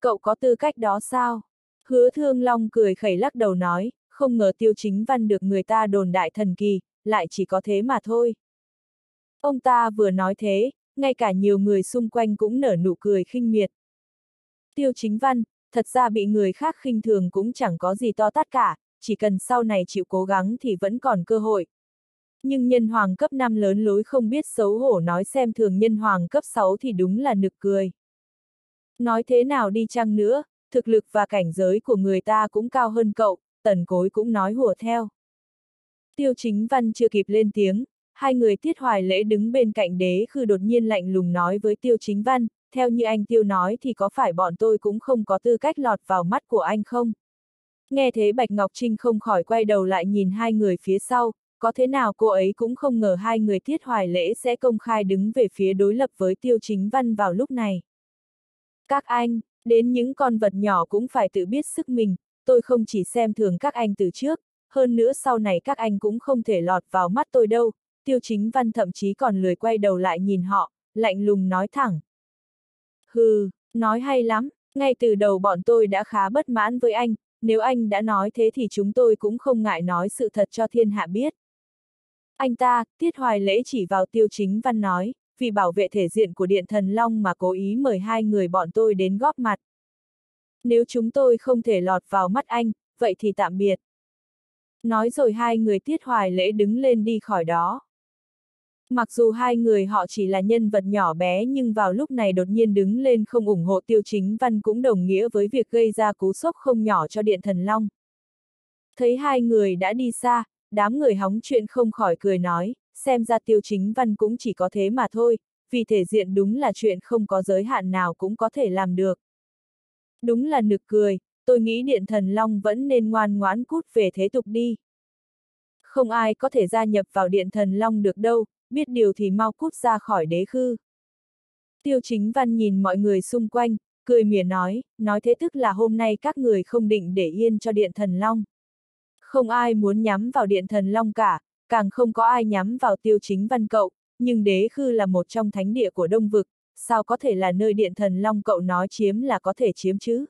Cậu có tư cách đó sao? Hứa thương long cười khẩy lắc đầu nói, không ngờ tiêu chính văn được người ta đồn đại thần kỳ, lại chỉ có thế mà thôi. Ông ta vừa nói thế, ngay cả nhiều người xung quanh cũng nở nụ cười khinh miệt. Tiêu chính văn, thật ra bị người khác khinh thường cũng chẳng có gì to tát cả, chỉ cần sau này chịu cố gắng thì vẫn còn cơ hội. Nhưng nhân hoàng cấp 5 lớn lối không biết xấu hổ nói xem thường nhân hoàng cấp 6 thì đúng là nực cười. Nói thế nào đi chăng nữa, thực lực và cảnh giới của người ta cũng cao hơn cậu, tần cối cũng nói hùa theo. Tiêu chính văn chưa kịp lên tiếng, hai người tiết hoài lễ đứng bên cạnh đế khư đột nhiên lạnh lùng nói với tiêu chính văn, theo như anh tiêu nói thì có phải bọn tôi cũng không có tư cách lọt vào mắt của anh không? Nghe thế Bạch Ngọc Trinh không khỏi quay đầu lại nhìn hai người phía sau, có thế nào cô ấy cũng không ngờ hai người tiết hoài lễ sẽ công khai đứng về phía đối lập với tiêu chính văn vào lúc này. Các anh, đến những con vật nhỏ cũng phải tự biết sức mình, tôi không chỉ xem thường các anh từ trước, hơn nữa sau này các anh cũng không thể lọt vào mắt tôi đâu, tiêu chính văn thậm chí còn lười quay đầu lại nhìn họ, lạnh lùng nói thẳng. Hừ, nói hay lắm, ngay từ đầu bọn tôi đã khá bất mãn với anh, nếu anh đã nói thế thì chúng tôi cũng không ngại nói sự thật cho thiên hạ biết. Anh ta, Tiết Hoài Lễ chỉ vào tiêu chính văn nói, vì bảo vệ thể diện của Điện Thần Long mà cố ý mời hai người bọn tôi đến góp mặt. Nếu chúng tôi không thể lọt vào mắt anh, vậy thì tạm biệt. Nói rồi hai người Tiết Hoài Lễ đứng lên đi khỏi đó. Mặc dù hai người họ chỉ là nhân vật nhỏ bé nhưng vào lúc này đột nhiên đứng lên không ủng hộ tiêu chính văn cũng đồng nghĩa với việc gây ra cú sốc không nhỏ cho Điện Thần Long. Thấy hai người đã đi xa, đám người hóng chuyện không khỏi cười nói, xem ra tiêu chính văn cũng chỉ có thế mà thôi, vì thể diện đúng là chuyện không có giới hạn nào cũng có thể làm được. Đúng là nực cười, tôi nghĩ Điện Thần Long vẫn nên ngoan ngoãn cút về thế tục đi. Không ai có thể gia nhập vào Điện Thần Long được đâu, biết điều thì mau cút ra khỏi đế khư. Tiêu chính văn nhìn mọi người xung quanh, cười mỉa nói, nói thế tức là hôm nay các người không định để yên cho Điện Thần Long. Không ai muốn nhắm vào Điện Thần Long cả, càng không có ai nhắm vào tiêu chính văn cậu, nhưng đế khư là một trong thánh địa của Đông Vực, sao có thể là nơi Điện Thần Long cậu nói chiếm là có thể chiếm chứ?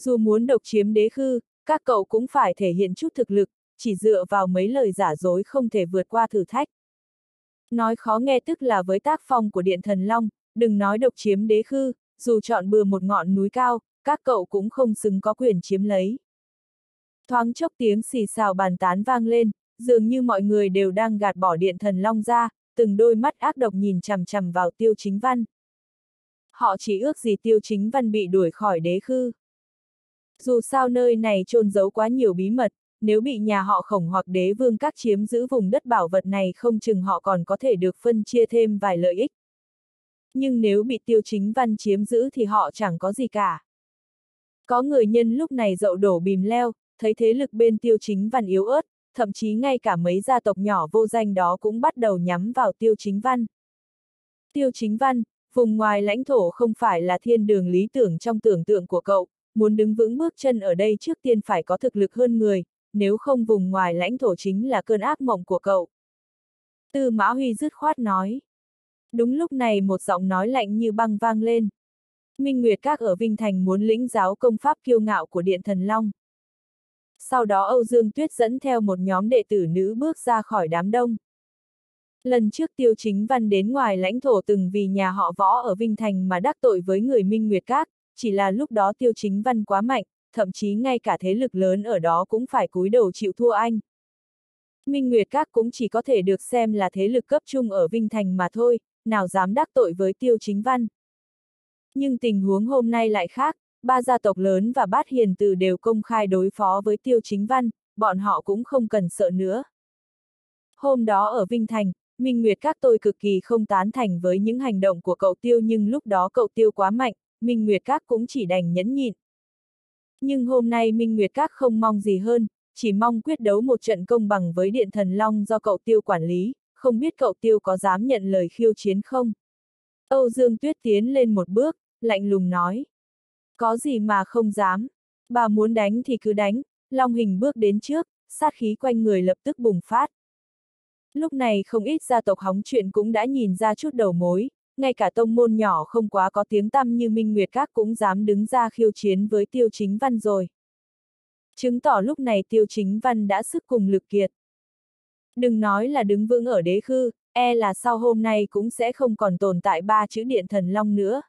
Dù muốn độc chiếm đế khư, các cậu cũng phải thể hiện chút thực lực, chỉ dựa vào mấy lời giả dối không thể vượt qua thử thách. Nói khó nghe tức là với tác phong của Điện Thần Long, đừng nói độc chiếm đế khư, dù chọn bừa một ngọn núi cao, các cậu cũng không xứng có quyền chiếm lấy. Thoáng chốc tiếng xì xào bàn tán vang lên, dường như mọi người đều đang gạt bỏ Điện Thần Long ra, từng đôi mắt ác độc nhìn chằm chằm vào tiêu chính văn. Họ chỉ ước gì tiêu chính văn bị đuổi khỏi đế khư. Dù sao nơi này trôn giấu quá nhiều bí mật, nếu bị nhà họ khổng hoặc đế vương các chiếm giữ vùng đất bảo vật này không chừng họ còn có thể được phân chia thêm vài lợi ích. Nhưng nếu bị tiêu chính văn chiếm giữ thì họ chẳng có gì cả. Có người nhân lúc này dậu đổ bìm leo, thấy thế lực bên tiêu chính văn yếu ớt, thậm chí ngay cả mấy gia tộc nhỏ vô danh đó cũng bắt đầu nhắm vào tiêu chính văn. Tiêu chính văn, vùng ngoài lãnh thổ không phải là thiên đường lý tưởng trong tưởng tượng của cậu, muốn đứng vững bước chân ở đây trước tiên phải có thực lực hơn người, nếu không vùng ngoài lãnh thổ chính là cơn ác mộng của cậu. Tư Mã Huy dứt khoát nói. Đúng lúc này một giọng nói lạnh như băng vang lên. Minh Nguyệt Các ở Vinh Thành muốn lĩnh giáo công pháp kiêu ngạo của Điện Thần Long. Sau đó Âu Dương Tuyết dẫn theo một nhóm đệ tử nữ bước ra khỏi đám đông. Lần trước Tiêu Chính Văn đến ngoài lãnh thổ từng vì nhà họ võ ở Vinh Thành mà đắc tội với người Minh Nguyệt Các, chỉ là lúc đó Tiêu Chính Văn quá mạnh, thậm chí ngay cả thế lực lớn ở đó cũng phải cúi đầu chịu thua anh. Minh Nguyệt Các cũng chỉ có thể được xem là thế lực cấp trung ở Vinh Thành mà thôi, nào dám đắc tội với Tiêu Chính Văn. Nhưng tình huống hôm nay lại khác, ba gia tộc lớn và bát hiền từ đều công khai đối phó với Tiêu Chính Văn, bọn họ cũng không cần sợ nữa. Hôm đó ở Vinh Thành, Minh Nguyệt các tôi cực kỳ không tán thành với những hành động của cậu Tiêu nhưng lúc đó cậu Tiêu quá mạnh, Minh Nguyệt các cũng chỉ đành nhẫn nhịn. Nhưng hôm nay Minh Nguyệt các không mong gì hơn, chỉ mong quyết đấu một trận công bằng với Điện Thần Long do cậu Tiêu quản lý, không biết cậu Tiêu có dám nhận lời khiêu chiến không? Âu Dương Tuyết tiến lên một bước, lạnh lùng nói. Có gì mà không dám. Bà muốn đánh thì cứ đánh, Long Hình bước đến trước, sát khí quanh người lập tức bùng phát. Lúc này không ít gia tộc hóng chuyện cũng đã nhìn ra chút đầu mối, ngay cả tông môn nhỏ không quá có tiếng tăm như Minh Nguyệt Các cũng dám đứng ra khiêu chiến với Tiêu Chính Văn rồi. Chứng tỏ lúc này Tiêu Chính Văn đã sức cùng lực kiệt. Đừng nói là đứng vững ở đế khư, e là sau hôm nay cũng sẽ không còn tồn tại ba chữ điện thần long nữa.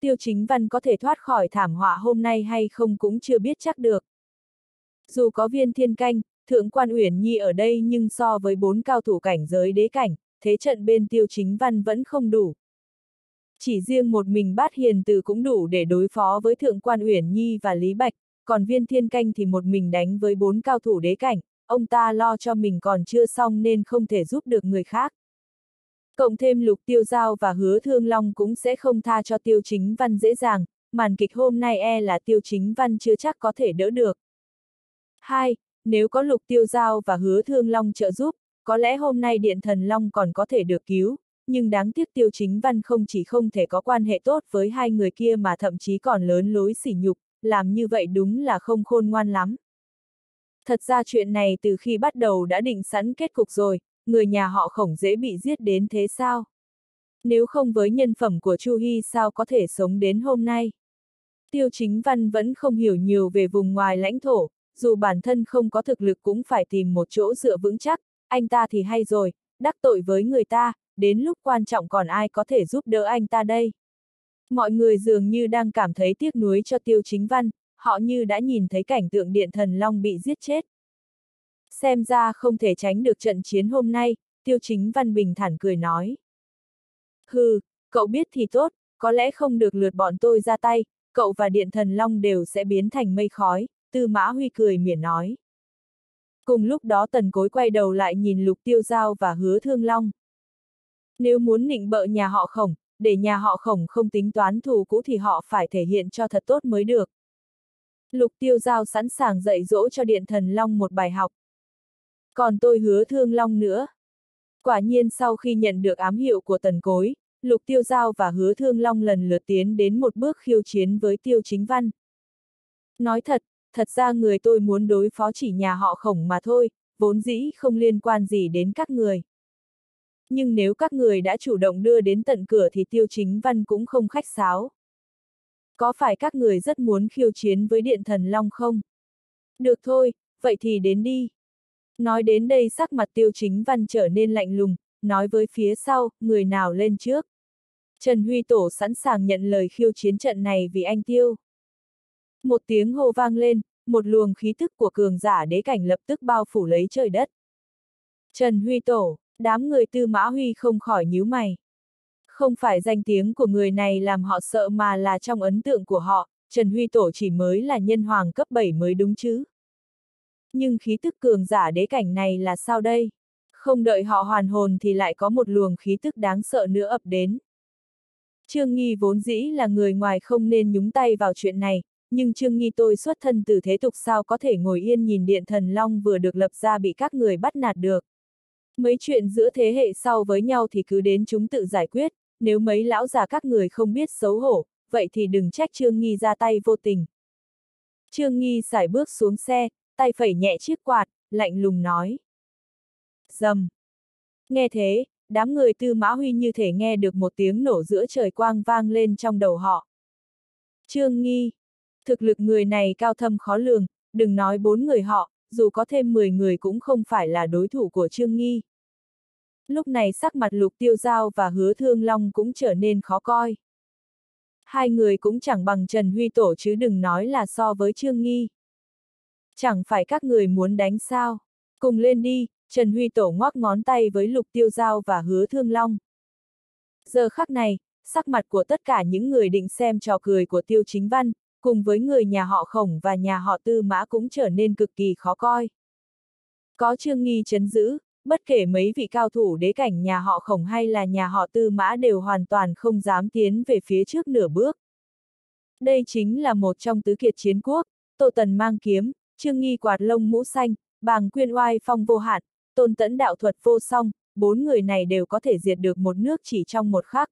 Tiêu chính văn có thể thoát khỏi thảm họa hôm nay hay không cũng chưa biết chắc được. Dù có viên thiên canh, thượng quan uyển nhi ở đây nhưng so với bốn cao thủ cảnh giới đế cảnh, thế trận bên tiêu chính văn vẫn không đủ. Chỉ riêng một mình bát hiền từ cũng đủ để đối phó với thượng quan uyển nhi và Lý Bạch, còn viên thiên canh thì một mình đánh với bốn cao thủ đế cảnh, ông ta lo cho mình còn chưa xong nên không thể giúp được người khác. Cộng thêm lục tiêu giao và hứa thương long cũng sẽ không tha cho tiêu chính văn dễ dàng, màn kịch hôm nay e là tiêu chính văn chưa chắc có thể đỡ được, Hai, nếu có lục tiêu giao và hứa thương long trợ giúp, có lẽ hôm nay điện thần long còn có thể được cứu, nhưng đáng tiếc tiêu chính văn không chỉ không thể có quan hệ tốt với hai người kia mà thậm chí còn lớn lối sỉ nhục, làm như vậy đúng là không khôn ngoan lắm. Thật ra chuyện này từ khi bắt đầu đã định sẵn kết cục rồi, người nhà họ khổng dễ bị giết đến thế sao? Nếu không với nhân phẩm của Chu Hy sao có thể sống đến hôm nay? Tiêu chính văn vẫn không hiểu nhiều về vùng ngoài lãnh thổ, dù bản thân không có thực lực cũng phải tìm một chỗ dựa vững chắc, anh ta thì hay rồi, đắc tội với người ta, đến lúc quan trọng còn ai có thể giúp đỡ anh ta đây. Mọi người dường như đang cảm thấy tiếc nuối cho tiêu chính văn, họ như đã nhìn thấy cảnh tượng điện thần long bị giết chết. Xem ra không thể tránh được trận chiến hôm nay, tiêu chính văn bình thản cười nói. Hừ, cậu biết thì tốt, có lẽ không được lượt bọn tôi ra tay, cậu và điện thần long đều sẽ biến thành mây khói, tư mã huy cười mỉa nói. Cùng lúc đó tần cối quay đầu lại nhìn lục tiêu giao và hứa thương long. Nếu muốn nịnh bợ nhà họ khổng, để nhà họ khổng không tính toán thù cũ thì họ phải thể hiện cho thật tốt mới được. Lục tiêu giao sẵn sàng dạy dỗ cho điện thần long một bài học. Còn tôi hứa thương long nữa. Quả nhiên sau khi nhận được ám hiệu của tần cối, lục tiêu giao và hứa thương long lần lượt tiến đến một bước khiêu chiến với tiêu chính văn. Nói thật, thật ra người tôi muốn đối phó chỉ nhà họ khổng mà thôi, vốn dĩ không liên quan gì đến các người. Nhưng nếu các người đã chủ động đưa đến tận cửa thì tiêu chính văn cũng không khách sáo. Có phải các người rất muốn khiêu chiến với điện thần long không? Được thôi, vậy thì đến đi. Nói đến đây sắc mặt tiêu chính văn trở nên lạnh lùng, nói với phía sau, người nào lên trước. Trần Huy Tổ sẵn sàng nhận lời khiêu chiến trận này vì anh tiêu. Một tiếng hô vang lên, một luồng khí thức của cường giả đế cảnh lập tức bao phủ lấy trời đất. Trần Huy Tổ, đám người tư mã huy không khỏi nhíu mày. Không phải danh tiếng của người này làm họ sợ mà là trong ấn tượng của họ, Trần Huy Tổ chỉ mới là nhân hoàng cấp 7 mới đúng chứ. Nhưng khí tức cường giả đế cảnh này là sao đây? Không đợi họ hoàn hồn thì lại có một luồng khí tức đáng sợ nữa ập đến. Trương Nghi vốn dĩ là người ngoài không nên nhúng tay vào chuyện này, nhưng Trương Nghi tôi xuất thân từ thế tục sao có thể ngồi yên nhìn điện thần long vừa được lập ra bị các người bắt nạt được. Mấy chuyện giữa thế hệ sau với nhau thì cứ đến chúng tự giải quyết, nếu mấy lão già các người không biết xấu hổ, vậy thì đừng trách Trương Nghi ra tay vô tình. Trương Nghi xài bước xuống xe, tay phẩy nhẹ chiếc quạt, lạnh lùng nói. Dầm. Nghe thế, đám người tư mã huy như thể nghe được một tiếng nổ giữa trời quang vang lên trong đầu họ. Trương Nghi. Thực lực người này cao thâm khó lường, đừng nói bốn người họ, dù có thêm 10 người cũng không phải là đối thủ của Trương Nghi. Lúc này sắc mặt lục tiêu giao và hứa thương long cũng trở nên khó coi. Hai người cũng chẳng bằng Trần Huy Tổ chứ đừng nói là so với Trương Nghi. Chẳng phải các người muốn đánh sao? Cùng lên đi, Trần Huy Tổ ngoắc ngón tay với lục tiêu giao và hứa thương long. Giờ khắc này, sắc mặt của tất cả những người định xem trò cười của tiêu chính văn, cùng với người nhà họ khổng và nhà họ tư mã cũng trở nên cực kỳ khó coi. Có trương nghi chấn giữ, bất kể mấy vị cao thủ đế cảnh nhà họ khổng hay là nhà họ tư mã đều hoàn toàn không dám tiến về phía trước nửa bước. Đây chính là một trong tứ kiệt chiến quốc, Tô Tần mang kiếm, Trương Nghi quạt lông mũ xanh, bàng quyên oai phong vô hạn, tôn tẫn đạo thuật vô song, bốn người này đều có thể diệt được một nước chỉ trong một khắc.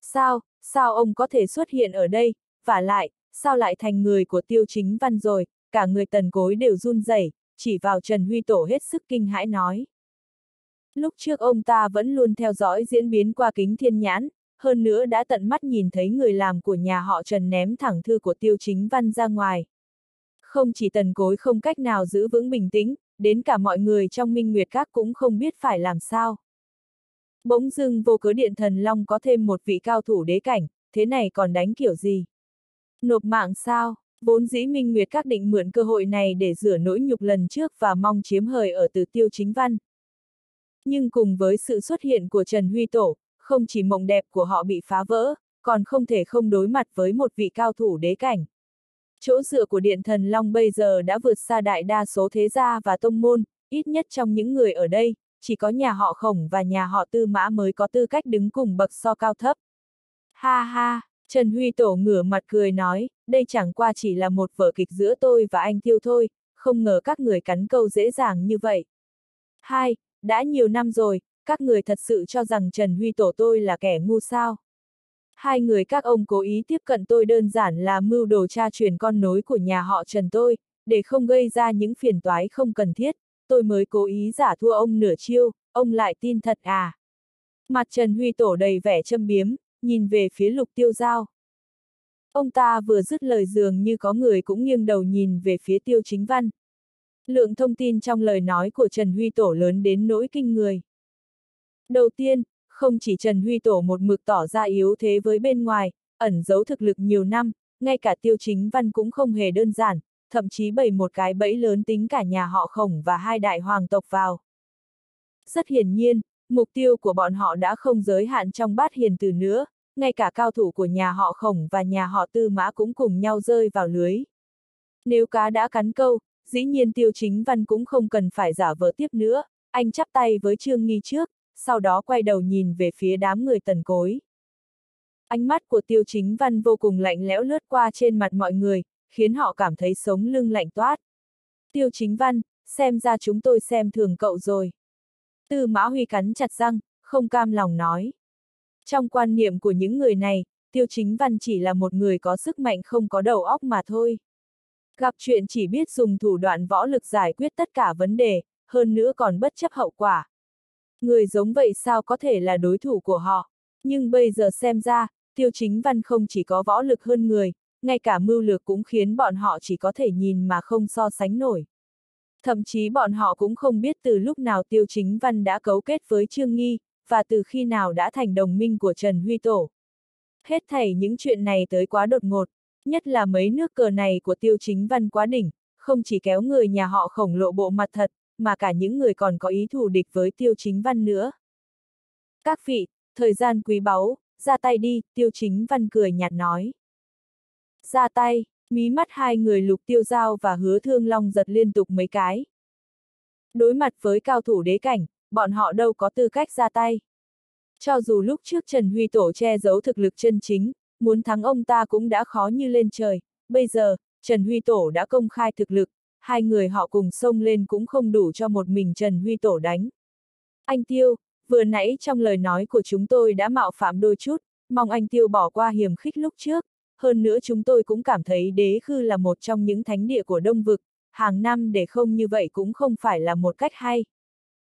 Sao, sao ông có thể xuất hiện ở đây, và lại, sao lại thành người của tiêu chính văn rồi, cả người tần cối đều run rẩy, chỉ vào Trần Huy Tổ hết sức kinh hãi nói. Lúc trước ông ta vẫn luôn theo dõi diễn biến qua kính thiên nhãn, hơn nữa đã tận mắt nhìn thấy người làm của nhà họ Trần ném thẳng thư của tiêu chính văn ra ngoài. Không chỉ tần cối không cách nào giữ vững bình tĩnh, đến cả mọi người trong minh nguyệt các cũng không biết phải làm sao. Bỗng dưng vô cớ điện thần long có thêm một vị cao thủ đế cảnh, thế này còn đánh kiểu gì? Nộp mạng sao? Vốn dĩ Minh Nguyệt các định mượn cơ hội này để rửa nỗi nhục lần trước và mong chiếm hời ở từ tiêu chính văn. Nhưng cùng với sự xuất hiện của Trần Huy Tổ, không chỉ mộng đẹp của họ bị phá vỡ, còn không thể không đối mặt với một vị cao thủ đế cảnh. Chỗ dựa của Điện Thần Long bây giờ đã vượt xa đại đa số thế gia và tông môn, ít nhất trong những người ở đây, chỉ có nhà họ khổng và nhà họ tư mã mới có tư cách đứng cùng bậc so cao thấp. Ha ha! Trần Huy Tổ ngửa mặt cười nói, đây chẳng qua chỉ là một vở kịch giữa tôi và anh Tiêu thôi, không ngờ các người cắn câu dễ dàng như vậy. Hai, đã nhiều năm rồi, các người thật sự cho rằng Trần Huy Tổ tôi là kẻ ngu sao. Hai người các ông cố ý tiếp cận tôi đơn giản là mưu đồ tra truyền con nối của nhà họ Trần tôi, để không gây ra những phiền toái không cần thiết, tôi mới cố ý giả thua ông nửa chiêu, ông lại tin thật à. Mặt Trần Huy Tổ đầy vẻ châm biếm, nhìn về phía lục tiêu giao. Ông ta vừa dứt lời dường như có người cũng nghiêng đầu nhìn về phía tiêu chính văn. Lượng thông tin trong lời nói của Trần Huy Tổ lớn đến nỗi kinh người. Đầu tiên, không chỉ Trần Huy Tổ một mực tỏ ra yếu thế với bên ngoài, ẩn giấu thực lực nhiều năm, ngay cả tiêu chính văn cũng không hề đơn giản, thậm chí bày một cái bẫy lớn tính cả nhà họ khổng và hai đại hoàng tộc vào. Rất hiển nhiên, mục tiêu của bọn họ đã không giới hạn trong bát hiền từ nữa, ngay cả cao thủ của nhà họ khổng và nhà họ tư mã cũng cùng nhau rơi vào lưới. Nếu cá đã cắn câu, dĩ nhiên tiêu chính văn cũng không cần phải giả vờ tiếp nữa, anh chắp tay với Trương Nghi trước, sau đó quay đầu nhìn về phía đám người tần cối. Ánh mắt của tiêu chính văn vô cùng lạnh lẽo lướt qua trên mặt mọi người, khiến họ cảm thấy sống lưng lạnh toát. Tiêu chính văn, xem ra chúng tôi xem thường cậu rồi. Tư Mã Huy cắn chặt răng, không cam lòng nói. Trong quan niệm của những người này, Tiêu Chính Văn chỉ là một người có sức mạnh không có đầu óc mà thôi. Gặp chuyện chỉ biết dùng thủ đoạn võ lực giải quyết tất cả vấn đề, hơn nữa còn bất chấp hậu quả. Người giống vậy sao có thể là đối thủ của họ? Nhưng bây giờ xem ra, Tiêu Chính Văn không chỉ có võ lực hơn người, ngay cả mưu lược cũng khiến bọn họ chỉ có thể nhìn mà không so sánh nổi. Thậm chí bọn họ cũng không biết từ lúc nào Tiêu Chính Văn đã cấu kết với Trương Nghi, và từ khi nào đã thành đồng minh của Trần Huy Tổ. Hết thảy những chuyện này tới quá đột ngột, nhất là mấy nước cờ này của Tiêu Chính Văn quá đỉnh, không chỉ kéo người nhà họ khổng lộ bộ mặt thật, mà cả những người còn có ý thù địch với Tiêu Chính Văn nữa. Các vị, thời gian quý báu, ra tay đi, Tiêu Chính Văn cười nhạt nói. Ra tay, mí mắt hai người lục tiêu giao và hứa thương long giật liên tục mấy cái. Đối mặt với cao thủ đế cảnh, bọn họ đâu có tư cách ra tay. Cho dù lúc trước Trần Huy Tổ che giấu thực lực chân chính, muốn thắng ông ta cũng đã khó như lên trời, bây giờ, Trần Huy Tổ đã công khai thực lực, hai người họ cùng xông lên cũng không đủ cho một mình Trần Huy Tổ đánh. Anh Tiêu, vừa nãy trong lời nói của chúng tôi đã mạo phạm đôi chút, mong anh Tiêu bỏ qua hiểm khích lúc trước, hơn nữa chúng tôi cũng cảm thấy đế khư là một trong những thánh địa của Đông Vực, hàng năm để không như vậy cũng không phải là một cách hay.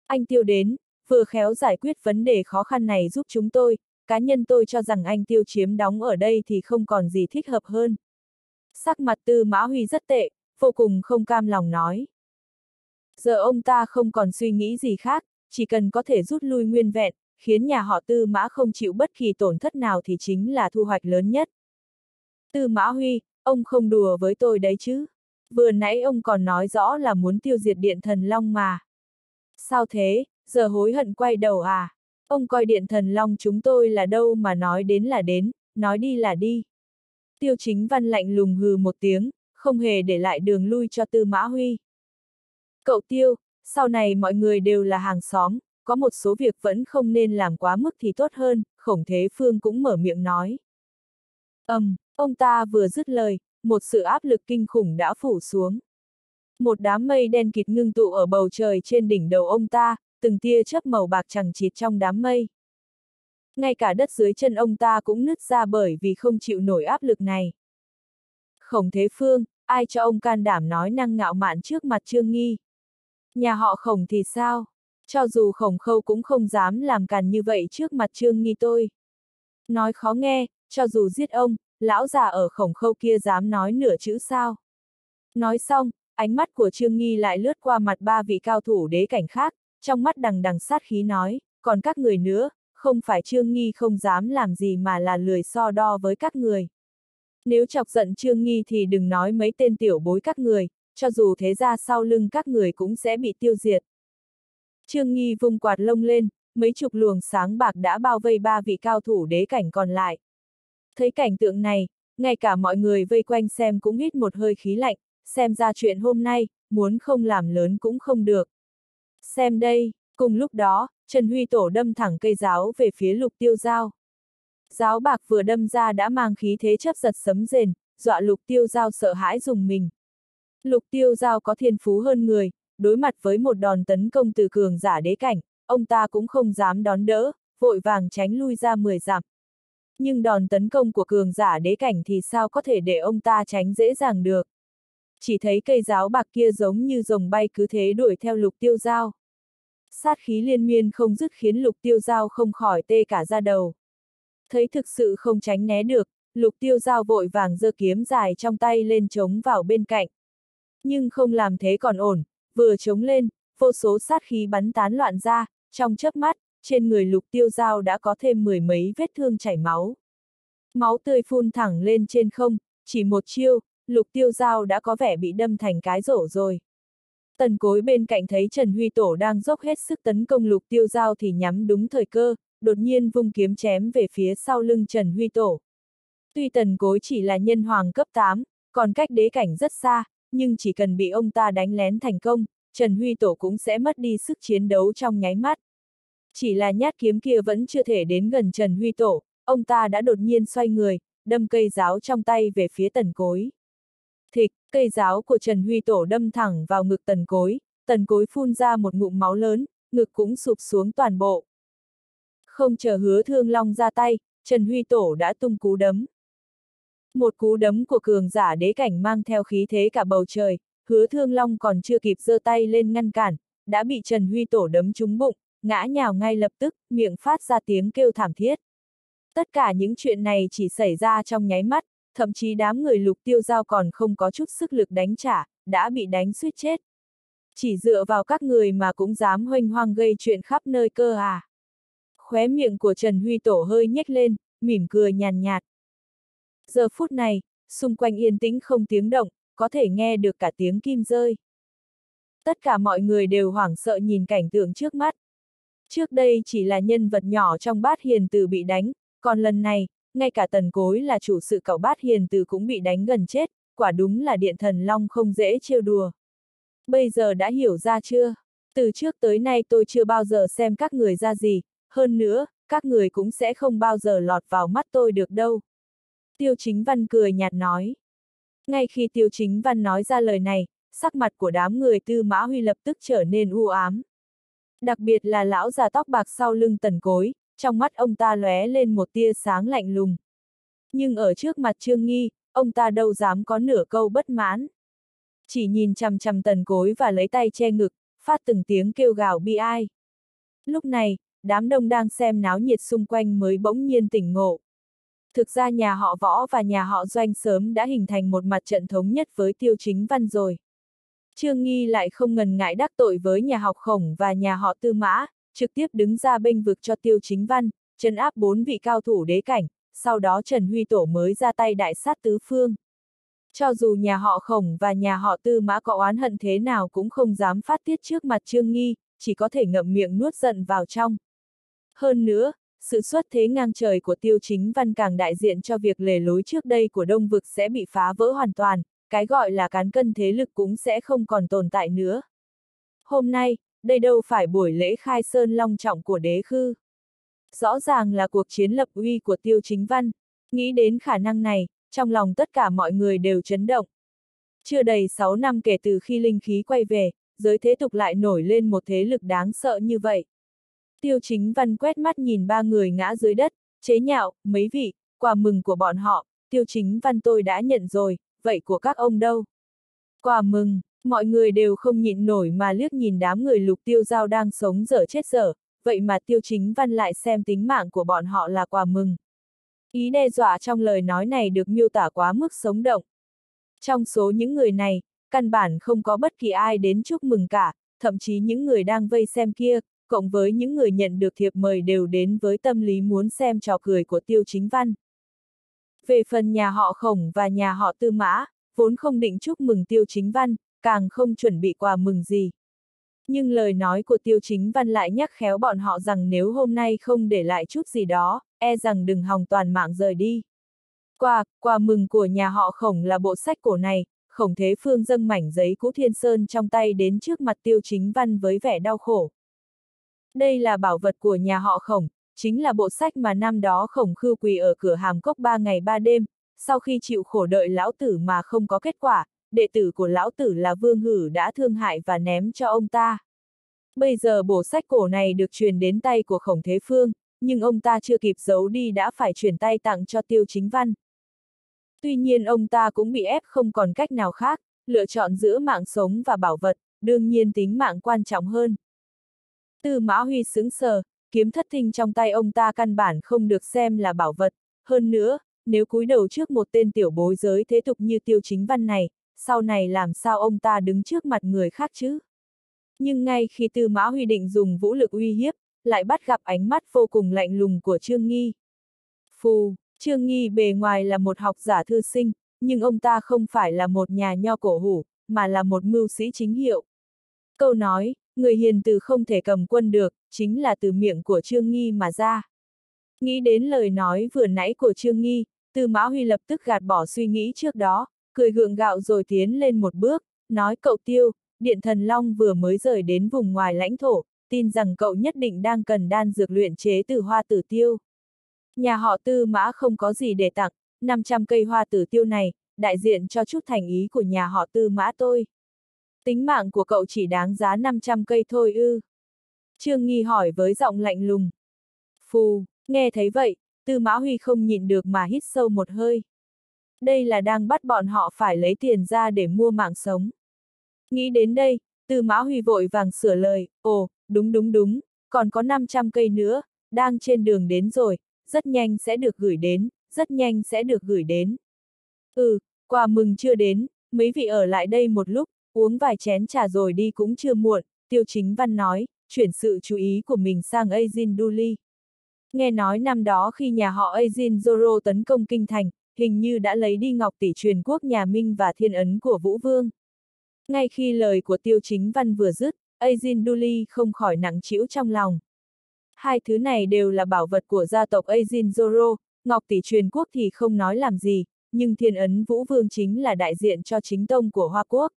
Anh Tiêu đến, vừa khéo giải quyết vấn đề khó khăn này giúp chúng tôi, cá nhân tôi cho rằng anh Tiêu chiếm đóng ở đây thì không còn gì thích hợp hơn. Sắc mặt Tư Mã Huy rất tệ, vô cùng không cam lòng nói. Giờ ông ta không còn suy nghĩ gì khác, chỉ cần có thể rút lui nguyên vẹn, khiến nhà họ Tư Mã không chịu bất kỳ tổn thất nào thì chính là thu hoạch lớn nhất. Tư Mã Huy, ông không đùa với tôi đấy chứ. Vừa nãy ông còn nói rõ là muốn tiêu diệt điện thần Long mà. Sao thế, giờ hối hận quay đầu à? Ông coi điện thần Long chúng tôi là đâu mà nói đến là đến, nói đi là đi. Tiêu chính văn lạnh lùng hừ một tiếng, không hề để lại đường lui cho Tư Mã Huy. Cậu Tiêu, sau này mọi người đều là hàng xóm, có một số việc vẫn không nên làm quá mức thì tốt hơn, khổng thế phương cũng mở miệng nói. Âm, um, ông ta vừa dứt lời, một sự áp lực kinh khủng đã phủ xuống. Một đám mây đen kịt ngưng tụ ở bầu trời trên đỉnh đầu ông ta, từng tia chớp màu bạc chẳng chịt trong đám mây. Ngay cả đất dưới chân ông ta cũng nứt ra bởi vì không chịu nổi áp lực này. Khổng Thế Phương, ai cho ông can đảm nói năng ngạo mạn trước mặt Trương Nghi? Nhà họ khổng thì sao? Cho dù khổng khâu cũng không dám làm càn như vậy trước mặt Trương Nghi tôi. Nói khó nghe, cho dù giết ông, lão già ở khổng khâu kia dám nói nửa chữ sao. Nói xong, ánh mắt của Trương Nghi lại lướt qua mặt ba vị cao thủ đế cảnh khác, trong mắt đằng đằng sát khí nói, còn các người nữa, không phải Trương Nghi không dám làm gì mà là lười so đo với các người. Nếu chọc giận Trương Nghi thì đừng nói mấy tên tiểu bối các người, cho dù thế ra sau lưng các người cũng sẽ bị tiêu diệt. Trương Nghi vung quạt lông lên, mấy chục luồng sáng bạc đã bao vây ba vị cao thủ đế cảnh còn lại. Thấy cảnh tượng này, ngay cả mọi người vây quanh xem cũng hít một hơi khí lạnh, xem ra chuyện hôm nay, muốn không làm lớn cũng không được. Xem đây, cùng lúc đó, Trần Huy Tổ đâm thẳng cây giáo về phía lục tiêu giao. Giáo bạc vừa đâm ra đã mang khí thế chấp giật sấm rền, dọa lục tiêu giao sợ hãi dùng mình. Lục tiêu giao có thiên phú hơn người, đối mặt với một đòn tấn công từ cường giả đế cảnh, ông ta cũng không dám đón đỡ, vội vàng tránh lui ra 10 dặm. Nhưng đòn tấn công của cường giả đế cảnh thì sao có thể để ông ta tránh dễ dàng được. Chỉ thấy cây giáo bạc kia giống như rồng bay cứ thế đuổi theo lục tiêu giao. Sát khí liên miên không dứt khiến lục tiêu giao không khỏi tê cả ra đầu. Thấy thực sự không tránh né được, lục tiêu giao vội vàng giơ kiếm dài trong tay lên chống vào bên cạnh. Nhưng không làm thế còn ổn, vừa chống lên, vô số sát khí bắn tán loạn ra, trong chớp mắt, trên người lục tiêu giao đã có thêm mười mấy vết thương chảy máu. Máu tươi phun thẳng lên trên không, chỉ một chiêu, lục tiêu giao đã có vẻ bị đâm thành cái rổ rồi. Tần cối bên cạnh thấy Trần Huy Tổ đang dốc hết sức tấn công lục tiêu giao thì nhắm đúng thời cơ, đột nhiên vung kiếm chém về phía sau lưng Trần Huy Tổ. Tuy tần cối chỉ là nhân hoàng cấp 8, còn cách đế cảnh rất xa, nhưng chỉ cần bị ông ta đánh lén thành công, Trần Huy Tổ cũng sẽ mất đi sức chiến đấu trong nháy mắt. Chỉ là nhát kiếm kia vẫn chưa thể đến gần Trần Huy Tổ, ông ta đã đột nhiên xoay người, đâm cây giáo trong tay về phía tần cối. Thịch, cây giáo của Trần Huy Tổ đâm thẳng vào ngực tần cối, tần cối phun ra một ngụm máu lớn, ngực cũng sụp xuống toàn bộ. Không chờ hứa thương long ra tay, Trần Huy Tổ đã tung cú đấm. Một cú đấm của cường giả đế cảnh mang theo khí thế cả bầu trời, hứa thương long còn chưa kịp giơ tay lên ngăn cản, đã bị Trần Huy Tổ đấm trúng bụng, ngã nhào ngay lập tức, miệng phát ra tiếng kêu thảm thiết. Tất cả những chuyện này chỉ xảy ra trong nháy mắt, thậm chí đám người lục tiêu giao còn không có chút sức lực đánh trả, đã bị đánh suýt chết. Chỉ dựa vào các người mà cũng dám hoành hoang gây chuyện khắp nơi cơ à. Khóe miệng của Trần Huy Tổ hơi nhếch lên, mỉm cười nhàn nhạt. Giờ phút này, xung quanh yên tĩnh không tiếng động, có thể nghe được cả tiếng kim rơi. Tất cả mọi người đều hoảng sợ nhìn cảnh tượng trước mắt. Trước đây chỉ là nhân vật nhỏ trong bát hiền từ bị đánh, còn lần này, ngay cả tần cối là chủ sự cậu bát hiền từ cũng bị đánh gần chết, quả đúng là điện thần long không dễ trêu đùa. Bây giờ đã hiểu ra chưa? Từ trước tới nay tôi chưa bao giờ xem các người ra gì, hơn nữa, các người cũng sẽ không bao giờ lọt vào mắt tôi được đâu. Tiêu chính văn cười nhạt nói. Ngay khi tiêu chính văn nói ra lời này, sắc mặt của đám người tư mã huy lập tức trở nên u ám. Đặc biệt là lão già tóc bạc sau lưng tần cối, trong mắt ông ta lóe lên một tia sáng lạnh lùng. Nhưng ở trước mặt Trương Nghi, ông ta đâu dám có nửa câu bất mãn. Chỉ nhìn chằm chằm tần cối và lấy tay che ngực, phát từng tiếng kêu gào bi ai. Lúc này, đám đông đang xem náo nhiệt xung quanh mới bỗng nhiên tỉnh ngộ. Thực ra nhà họ võ và nhà họ doanh sớm đã hình thành một mặt trận thống nhất với tiêu chính văn rồi. Trương Nghi lại không ngần ngại đắc tội với nhà học khổng và nhà họ tư mã, trực tiếp đứng ra bênh vực cho tiêu chính văn, trấn áp bốn vị cao thủ đế cảnh, sau đó Trần Huy Tổ mới ra tay đại sát tứ phương. Cho dù nhà họ khổng và nhà họ tư mã có oán hận thế nào cũng không dám phát tiết trước mặt Trương Nghi, chỉ có thể ngậm miệng nuốt giận vào trong. Hơn nữa, sự xuất thế ngang trời của tiêu chính văn càng đại diện cho việc lề lối trước đây của đông vực sẽ bị phá vỡ hoàn toàn, cái gọi là cán cân thế lực cũng sẽ không còn tồn tại nữa. Hôm nay, đây đâu phải buổi lễ khai sơn long trọng của đế khư. Rõ ràng là cuộc chiến lập uy của tiêu chính văn, nghĩ đến khả năng này, trong lòng tất cả mọi người đều chấn động. Chưa đầy 6 năm kể từ khi linh khí quay về, giới thế tục lại nổi lên một thế lực đáng sợ như vậy. Tiêu chính văn quét mắt nhìn ba người ngã dưới đất, chế nhạo, mấy vị, quà mừng của bọn họ, tiêu chính văn tôi đã nhận rồi, vậy của các ông đâu? Quà mừng, mọi người đều không nhịn nổi mà liếc nhìn đám người lục tiêu giao đang sống dở chết dở, vậy mà tiêu chính văn lại xem tính mạng của bọn họ là quà mừng. Ý đe dọa trong lời nói này được miêu tả quá mức sống động. Trong số những người này, căn bản không có bất kỳ ai đến chúc mừng cả, thậm chí những người đang vây xem kia, cộng với những người nhận được thiệp mời đều đến với tâm lý muốn xem trò cười của tiêu chính văn. Về phần nhà họ khổng và nhà họ tư mã, vốn không định chúc mừng tiêu chính văn, càng không chuẩn bị quà mừng gì. Nhưng lời nói của tiêu chính văn lại nhắc khéo bọn họ rằng nếu hôm nay không để lại chút gì đó, e rằng đừng hòng toàn mạng rời đi. Quà, quà mừng của nhà họ khổng là bộ sách cổ này, khổng thế phương dâng mảnh giấy cũ thiên sơn trong tay đến trước mặt tiêu chính văn với vẻ đau khổ. Đây là bảo vật của nhà họ khổng, chính là bộ sách mà năm đó khổng khư quỳ ở cửa hàm cốc ba ngày ba đêm, sau khi chịu khổ đợi lão tử mà không có kết quả, đệ tử của lão tử là Vương Hử đã thương hại và ném cho ông ta. Bây giờ bộ sách cổ này được truyền đến tay của khổng thế phương, nhưng ông ta chưa kịp giấu đi đã phải chuyển tay tặng cho tiêu chính văn. Tuy nhiên ông ta cũng bị ép không còn cách nào khác, lựa chọn giữa mạng sống và bảo vật, đương nhiên tính mạng quan trọng hơn. Tư Mã Huy sững sờ, kiếm thất thinh trong tay ông ta căn bản không được xem là bảo vật, hơn nữa, nếu cúi đầu trước một tên tiểu bối giới thế tục như tiêu chính văn này, sau này làm sao ông ta đứng trước mặt người khác chứ? Nhưng ngay khi Tư Mã Huy định dùng vũ lực uy hiếp, lại bắt gặp ánh mắt vô cùng lạnh lùng của Trương Nghi. Phù, Trương Nghi bề ngoài là một học giả thư sinh, nhưng ông ta không phải là một nhà nho cổ hủ, mà là một mưu sĩ chính hiệu. Câu nói, người hiền từ không thể cầm quân được, chính là từ miệng của Trương Nghi mà ra. Nghĩ đến lời nói vừa nãy của Trương Nghi, Tư Mã Huy lập tức gạt bỏ suy nghĩ trước đó, cười gượng gạo rồi tiến lên một bước, nói cậu tiêu, Điện Thần Long vừa mới rời đến vùng ngoài lãnh thổ, tin rằng cậu nhất định đang cần đan dược luyện chế từ hoa tử tiêu. Nhà họ Tư Mã không có gì để tặng, 500 cây hoa tử tiêu này, đại diện cho chút thành ý của nhà họ Tư Mã tôi. Tính mạng của cậu chỉ đáng giá 500 cây thôi ư. Trương Nghi hỏi với giọng lạnh lùng. Phù, nghe thấy vậy, Tư Mã Huy không nhịn được mà hít sâu một hơi. Đây là đang bắt bọn họ phải lấy tiền ra để mua mạng sống. Nghĩ đến đây, Tư Mã Huy vội vàng sửa lời, ồ, đúng đúng đúng, còn có 500 cây nữa, đang trên đường đến rồi, rất nhanh sẽ được gửi đến, rất nhanh sẽ được gửi đến. Ừ, quà mừng chưa đến, mấy vị ở lại đây một lúc, uống vài chén trà rồi đi cũng chưa muộn, tiêu chính văn nói, chuyển sự chú ý của mình sang Azin Duli. Nghe nói năm đó khi nhà họ Azin Zoro tấn công kinh thành, hình như đã lấy đi ngọc tỷ truyền quốc nhà Minh và thiên ấn của Vũ Vương. Ngay khi lời của tiêu chính văn vừa dứt, Azin Duli không khỏi nặng chịu trong lòng. Hai thứ này đều là bảo vật của gia tộc Azin Zoro, ngọc tỷ truyền quốc thì không nói làm gì, nhưng thiên ấn Vũ Vương chính là đại diện cho chính tông của Hoa Quốc.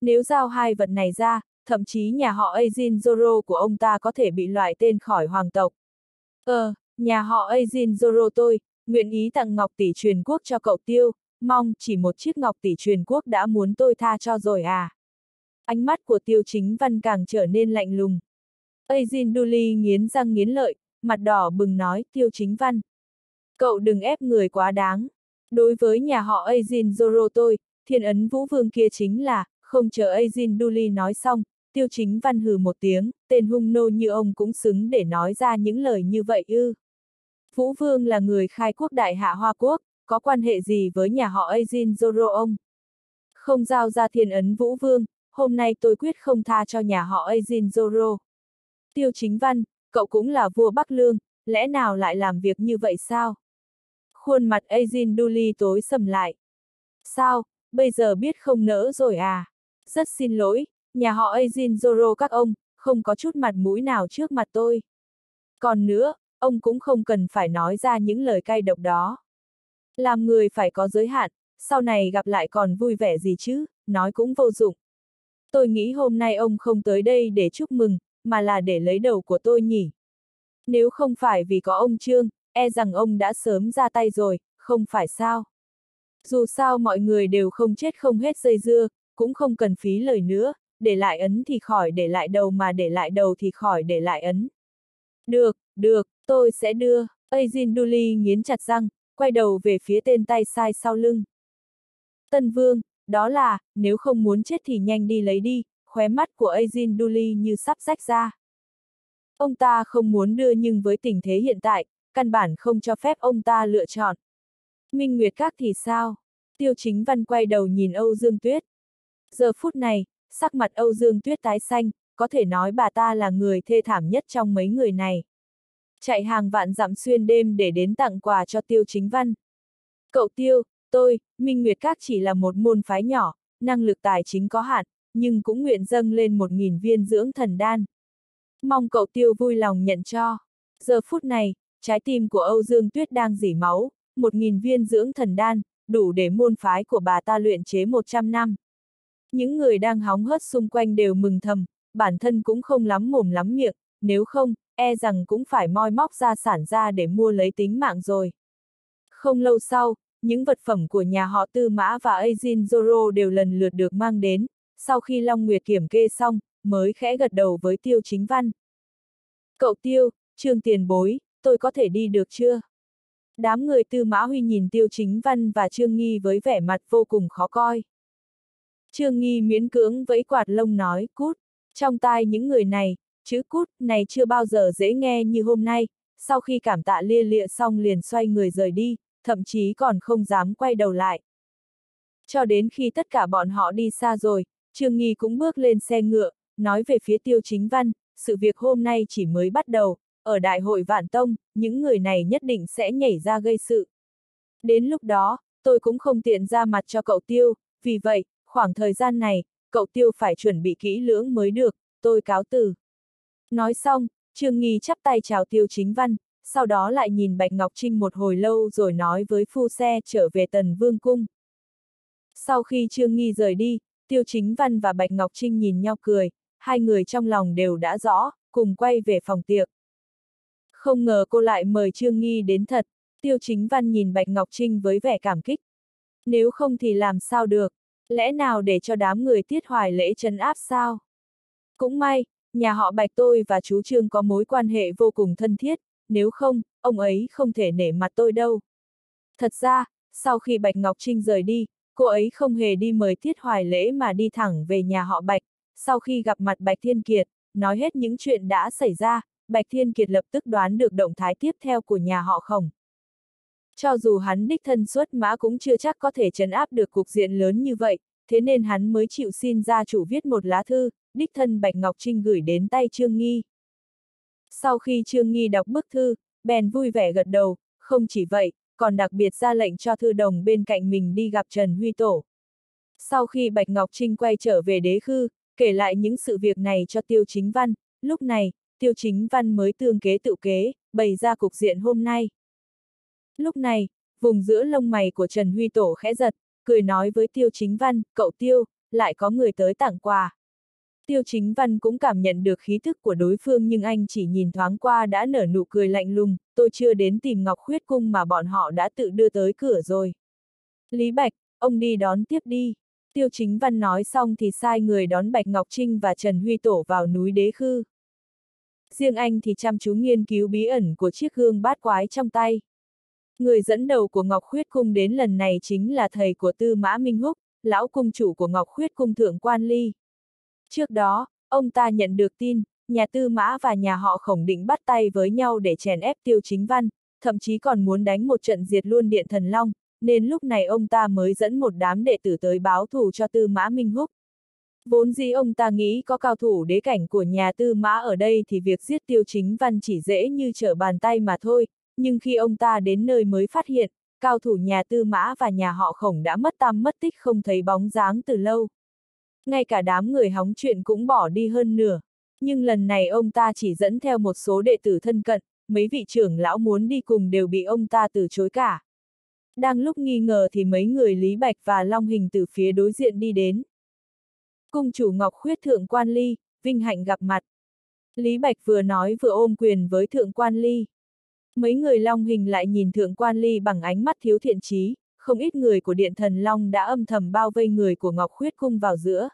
Nếu giao hai vật này ra, thậm chí nhà họ Aizin Zoro của ông ta có thể bị loại tên khỏi hoàng tộc. Ờ, nhà họ Aizin Zoro tôi, nguyện ý tặng ngọc tỷ truyền quốc cho cậu tiêu, mong chỉ một chiếc ngọc tỷ truyền quốc đã muốn tôi tha cho rồi à. Ánh mắt của tiêu chính văn càng trở nên lạnh lùng. Aizin Duli nghiến răng nghiến lợi, mặt đỏ bừng nói tiêu chính văn. Cậu đừng ép người quá đáng. Đối với nhà họ Aizin Zoro tôi, thiên ấn vũ vương kia chính là, không chờ Azin Duli nói xong, tiêu chính văn hừ một tiếng, tên hung nô như ông cũng xứng để nói ra những lời như vậy ư. Vũ vương là người khai quốc đại hạ Hoa Quốc, có quan hệ gì với nhà họ Azin Zoro ông? Không giao ra thiên ấn Vũ Vương, hôm nay tôi quyết không tha cho nhà họ Azin Zoro. Tiêu chính văn, cậu cũng là vua Bắc Lương, lẽ nào lại làm việc như vậy sao? Khuôn mặt Azin Duli tối sầm lại. Sao, bây giờ biết không nỡ rồi à? Rất xin lỗi, nhà họ Azin Zoro các ông, không có chút mặt mũi nào trước mặt tôi. Còn nữa, ông cũng không cần phải nói ra những lời cay độc đó. Làm người phải có giới hạn, sau này gặp lại còn vui vẻ gì chứ, nói cũng vô dụng. Tôi nghĩ hôm nay ông không tới đây để chúc mừng, mà là để lấy đầu của tôi nhỉ. Nếu không phải vì có ông Trương, e rằng ông đã sớm ra tay rồi, không phải sao. Dù sao mọi người đều không chết không hết dây dưa, cũng không cần phí lời nữa, để lại ấn thì khỏi để lại đầu mà để lại đầu thì khỏi để lại ấn. Được, được, tôi sẽ đưa, Azin Duli nghiến chặt răng, quay đầu về phía tên tay sai sau lưng. Tân Vương, đó là, nếu không muốn chết thì nhanh đi lấy đi, khóe mắt của Azin Duli như sắp rách ra. Ông ta không muốn đưa nhưng với tình thế hiện tại, căn bản không cho phép ông ta lựa chọn. Minh Nguyệt Các thì sao? Tiêu chính văn quay đầu nhìn Âu Dương Tuyết. Giờ phút này, sắc mặt Âu Dương Tuyết tái xanh, có thể nói bà ta là người thê thảm nhất trong mấy người này. Chạy hàng vạn dặm xuyên đêm để đến tặng quà cho Tiêu Chính Văn. Cậu Tiêu, tôi, Minh Nguyệt Các chỉ là một môn phái nhỏ, năng lực tài chính có hạn, nhưng cũng nguyện dâng lên một nghìn viên dưỡng thần đan. Mong cậu Tiêu vui lòng nhận cho. Giờ phút này, trái tim của Âu Dương Tuyết đang dỉ máu, một nghìn viên dưỡng thần đan, đủ để môn phái của bà ta luyện chế 100 năm. Những người đang hóng hớt xung quanh đều mừng thầm, bản thân cũng không lắm mồm lắm miệng, nếu không, e rằng cũng phải moi móc ra sản ra để mua lấy tính mạng rồi. Không lâu sau, những vật phẩm của nhà họ Tư Mã và Ajin Zoro đều lần lượt được mang đến, sau khi Long Nguyệt kiểm kê xong, mới khẽ gật đầu với Tiêu Chính Văn. Cậu Tiêu, Trương Tiền Bối, tôi có thể đi được chưa? Đám người Tư Mã Huy nhìn Tiêu Chính Văn và Trương Nghi với vẻ mặt vô cùng khó coi. Trương Nghi miễn cưỡng vẫy quạt lông nói, cút, trong tai những người này, chữ cút này chưa bao giờ dễ nghe như hôm nay, sau khi cảm tạ lia lịa xong liền xoay người rời đi, thậm chí còn không dám quay đầu lại. Cho đến khi tất cả bọn họ đi xa rồi, Trương Nghi cũng bước lên xe ngựa, nói về phía tiêu chính văn, sự việc hôm nay chỉ mới bắt đầu, ở đại hội Vạn Tông, những người này nhất định sẽ nhảy ra gây sự. Đến lúc đó, tôi cũng không tiện ra mặt cho cậu tiêu, vì vậy, khoảng thời gian này, cậu tiêu phải chuẩn bị kỹ lưỡng mới được, tôi cáo từ. Nói xong, Trương Nghi chắp tay chào tiêu chính văn, sau đó lại nhìn Bạch Ngọc Trinh một hồi lâu rồi nói với phu xe trở về tần vương cung. Sau khi Trương Nghi rời đi, Tiêu Chính Văn và Bạch Ngọc Trinh nhìn nhau cười, hai người trong lòng đều đã rõ, cùng quay về phòng tiệc. Không ngờ cô lại mời Trương Nghi đến thật, Tiêu Chính Văn nhìn Bạch Ngọc Trinh với vẻ cảm kích. Nếu không thì làm sao được, lẽ nào để cho đám người tiết hoài lễ trấn áp sao? Cũng may, nhà họ Bạch tôi và chú Trương có mối quan hệ vô cùng thân thiết, nếu không, ông ấy không thể nể mặt tôi đâu. Thật ra, sau khi Bạch Ngọc Trinh rời đi, cô ấy không hề đi mời Tiết Hoài Lễ mà đi thẳng về nhà họ Bạch, sau khi gặp mặt Bạch Thiên Kiệt, nói hết những chuyện đã xảy ra, Bạch Thiên Kiệt lập tức đoán được động thái tiếp theo của nhà họ Khổng. Cho dù hắn đích thân xuất mã cũng chưa chắc có thể chấn áp được cục diện lớn như vậy, thế nên hắn mới chịu xin gia chủ viết một lá thư, đích thân Bạch Ngọc Trinh gửi đến tay Trương Nghi. Sau khi Trương Nghi đọc bức thư, bèn vui vẻ gật đầu, không chỉ vậy, còn đặc biệt ra lệnh cho thư đồng bên cạnh mình đi gặp Trần Huy Tổ. Sau khi Bạch Ngọc Trinh quay trở về đế khư, kể lại những sự việc này cho Tiêu Chính Văn, lúc này, Tiêu Chính Văn mới tương kế tự kế, bày ra cục diện hôm nay. Lúc này, vùng giữa lông mày của Trần Huy Tổ khẽ giật, cười nói với Tiêu Chính Văn, cậu Tiêu, lại có người tới tặng quà. Tiêu chính văn cũng cảm nhận được khí thức của đối phương nhưng anh chỉ nhìn thoáng qua đã nở nụ cười lạnh lùng, tôi chưa đến tìm Ngọc Khuyết Cung mà bọn họ đã tự đưa tới cửa rồi. Lý Bạch, ông đi đón tiếp đi. Tiêu chính văn nói xong thì sai người đón Bạch Ngọc Trinh và Trần Huy Tổ vào núi Đế Khư. Riêng anh thì chăm chú nghiên cứu bí ẩn của chiếc gương bát quái trong tay. Người dẫn đầu của Ngọc Khuyết Cung đến lần này chính là thầy của Tư Mã Minh Húc, lão cung chủ của Ngọc Khuyết Cung Thượng Quan Ly. Trước đó, ông ta nhận được tin, nhà tư mã và nhà họ khổng định bắt tay với nhau để chèn ép tiêu chính văn, thậm chí còn muốn đánh một trận diệt luôn điện thần long, nên lúc này ông ta mới dẫn một đám đệ tử tới báo thù cho tư mã Minh Húc. Vốn dĩ ông ta nghĩ có cao thủ đế cảnh của nhà tư mã ở đây thì việc giết tiêu chính văn chỉ dễ như trở bàn tay mà thôi, nhưng khi ông ta đến nơi mới phát hiện, cao thủ nhà tư mã và nhà họ khổng đã mất tăm mất tích không thấy bóng dáng từ lâu ngay cả đám người hóng chuyện cũng bỏ đi hơn nửa. Nhưng lần này ông ta chỉ dẫn theo một số đệ tử thân cận, mấy vị trưởng lão muốn đi cùng đều bị ông ta từ chối cả. Đang lúc nghi ngờ thì mấy người Lý Bạch và Long Hình từ phía đối diện đi đến. Cung chủ Ngọc Khuyết Thượng Quan Ly, vinh hạnh gặp mặt. Lý Bạch vừa nói vừa ôm quyền với Thượng Quan Ly. Mấy người Long Hình lại nhìn Thượng Quan Ly bằng ánh mắt thiếu thiện trí, không ít người của Điện Thần Long đã âm thầm bao vây người của Ngọc Khuyết Cung vào giữa.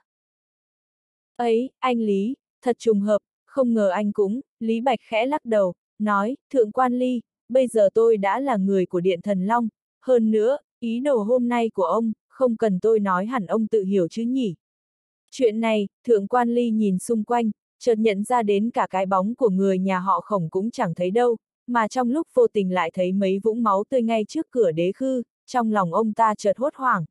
Ấy, anh Lý, thật trùng hợp, không ngờ anh cũng, Lý Bạch khẽ lắc đầu, nói, Thượng quan Ly, bây giờ tôi đã là người của Điện Thần Long, hơn nữa, ý đồ hôm nay của ông, không cần tôi nói hẳn ông tự hiểu chứ nhỉ. Chuyện này, Thượng quan Ly nhìn xung quanh, chợt nhận ra đến cả cái bóng của người nhà họ khổng cũng chẳng thấy đâu, mà trong lúc vô tình lại thấy mấy vũng máu tươi ngay trước cửa đế khư, trong lòng ông ta chợt hốt hoảng.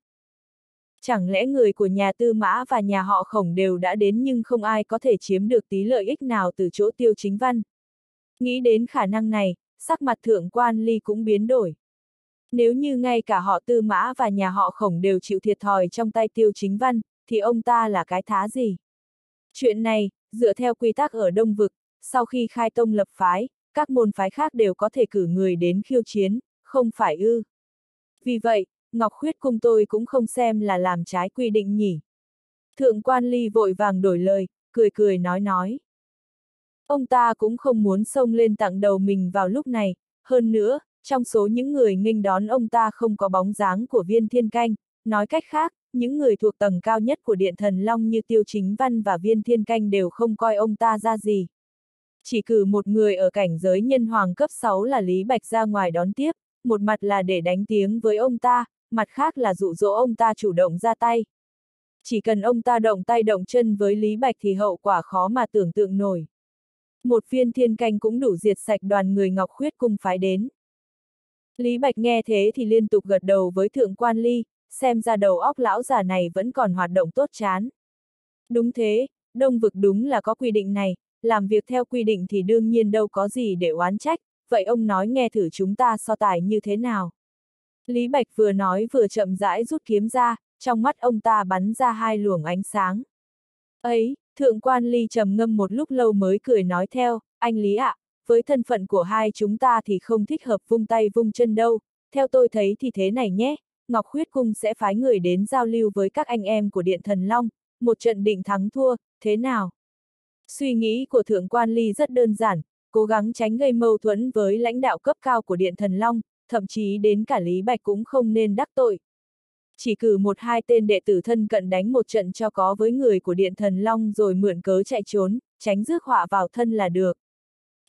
Chẳng lẽ người của nhà tư mã và nhà họ khổng đều đã đến nhưng không ai có thể chiếm được tí lợi ích nào từ chỗ tiêu chính văn. Nghĩ đến khả năng này, sắc mặt thượng quan ly cũng biến đổi. Nếu như ngay cả họ tư mã và nhà họ khổng đều chịu thiệt thòi trong tay tiêu chính văn, thì ông ta là cái thá gì? Chuyện này, dựa theo quy tắc ở Đông Vực, sau khi khai tông lập phái, các môn phái khác đều có thể cử người đến khiêu chiến, không phải ư. Vì vậy, Ngọc Khuyết cung tôi cũng không xem là làm trái quy định nhỉ. Thượng quan ly vội vàng đổi lời, cười cười nói nói. Ông ta cũng không muốn xông lên tặng đầu mình vào lúc này, hơn nữa, Trong số những người nghênh đón ông ta không có bóng dáng của viên thiên canh, nói cách khác, những người thuộc tầng cao nhất của Điện Thần Long như Tiêu Chính Văn và Viên Thiên Canh đều không coi ông ta ra gì. Chỉ cử một người ở cảnh giới nhân hoàng cấp 6 là Lý Bạch ra ngoài đón tiếp, một mặt là để đánh tiếng với ông ta, mặt khác là dụ dỗ ông ta chủ động ra tay. Chỉ cần ông ta động tay động chân với Lý Bạch thì hậu quả khó mà tưởng tượng nổi. Một viên thiên canh cũng đủ diệt sạch đoàn người Ngọc Khuyết cung phái đến. Lý Bạch nghe thế thì liên tục gật đầu với thượng quan ly, xem ra đầu óc lão già này vẫn còn hoạt động tốt chán. Đúng thế, đông vực đúng là có quy định này, làm việc theo quy định thì đương nhiên đâu có gì để oán trách, vậy ông nói nghe thử chúng ta so tài như thế nào. Lý Bạch vừa nói vừa chậm rãi rút kiếm ra, trong mắt ông ta bắn ra hai luồng ánh sáng. Ấy, thượng quan ly trầm ngâm một lúc lâu mới cười nói theo, anh Lý ạ, với thân phận của hai chúng ta thì không thích hợp vung tay vung chân đâu, theo tôi thấy thì thế này nhé, Ngọc Khuyết Cung sẽ phái người đến giao lưu với các anh em của Điện Thần Long, một trận định thắng thua, thế nào? Suy nghĩ của Thượng Quan Ly rất đơn giản, cố gắng tránh gây mâu thuẫn với lãnh đạo cấp cao của Điện Thần Long, thậm chí đến cả Lý Bạch cũng không nên đắc tội. Chỉ cử một hai tên đệ tử thân cận đánh một trận cho có với người của Điện Thần Long rồi mượn cớ chạy trốn, tránh rước họa vào thân là được.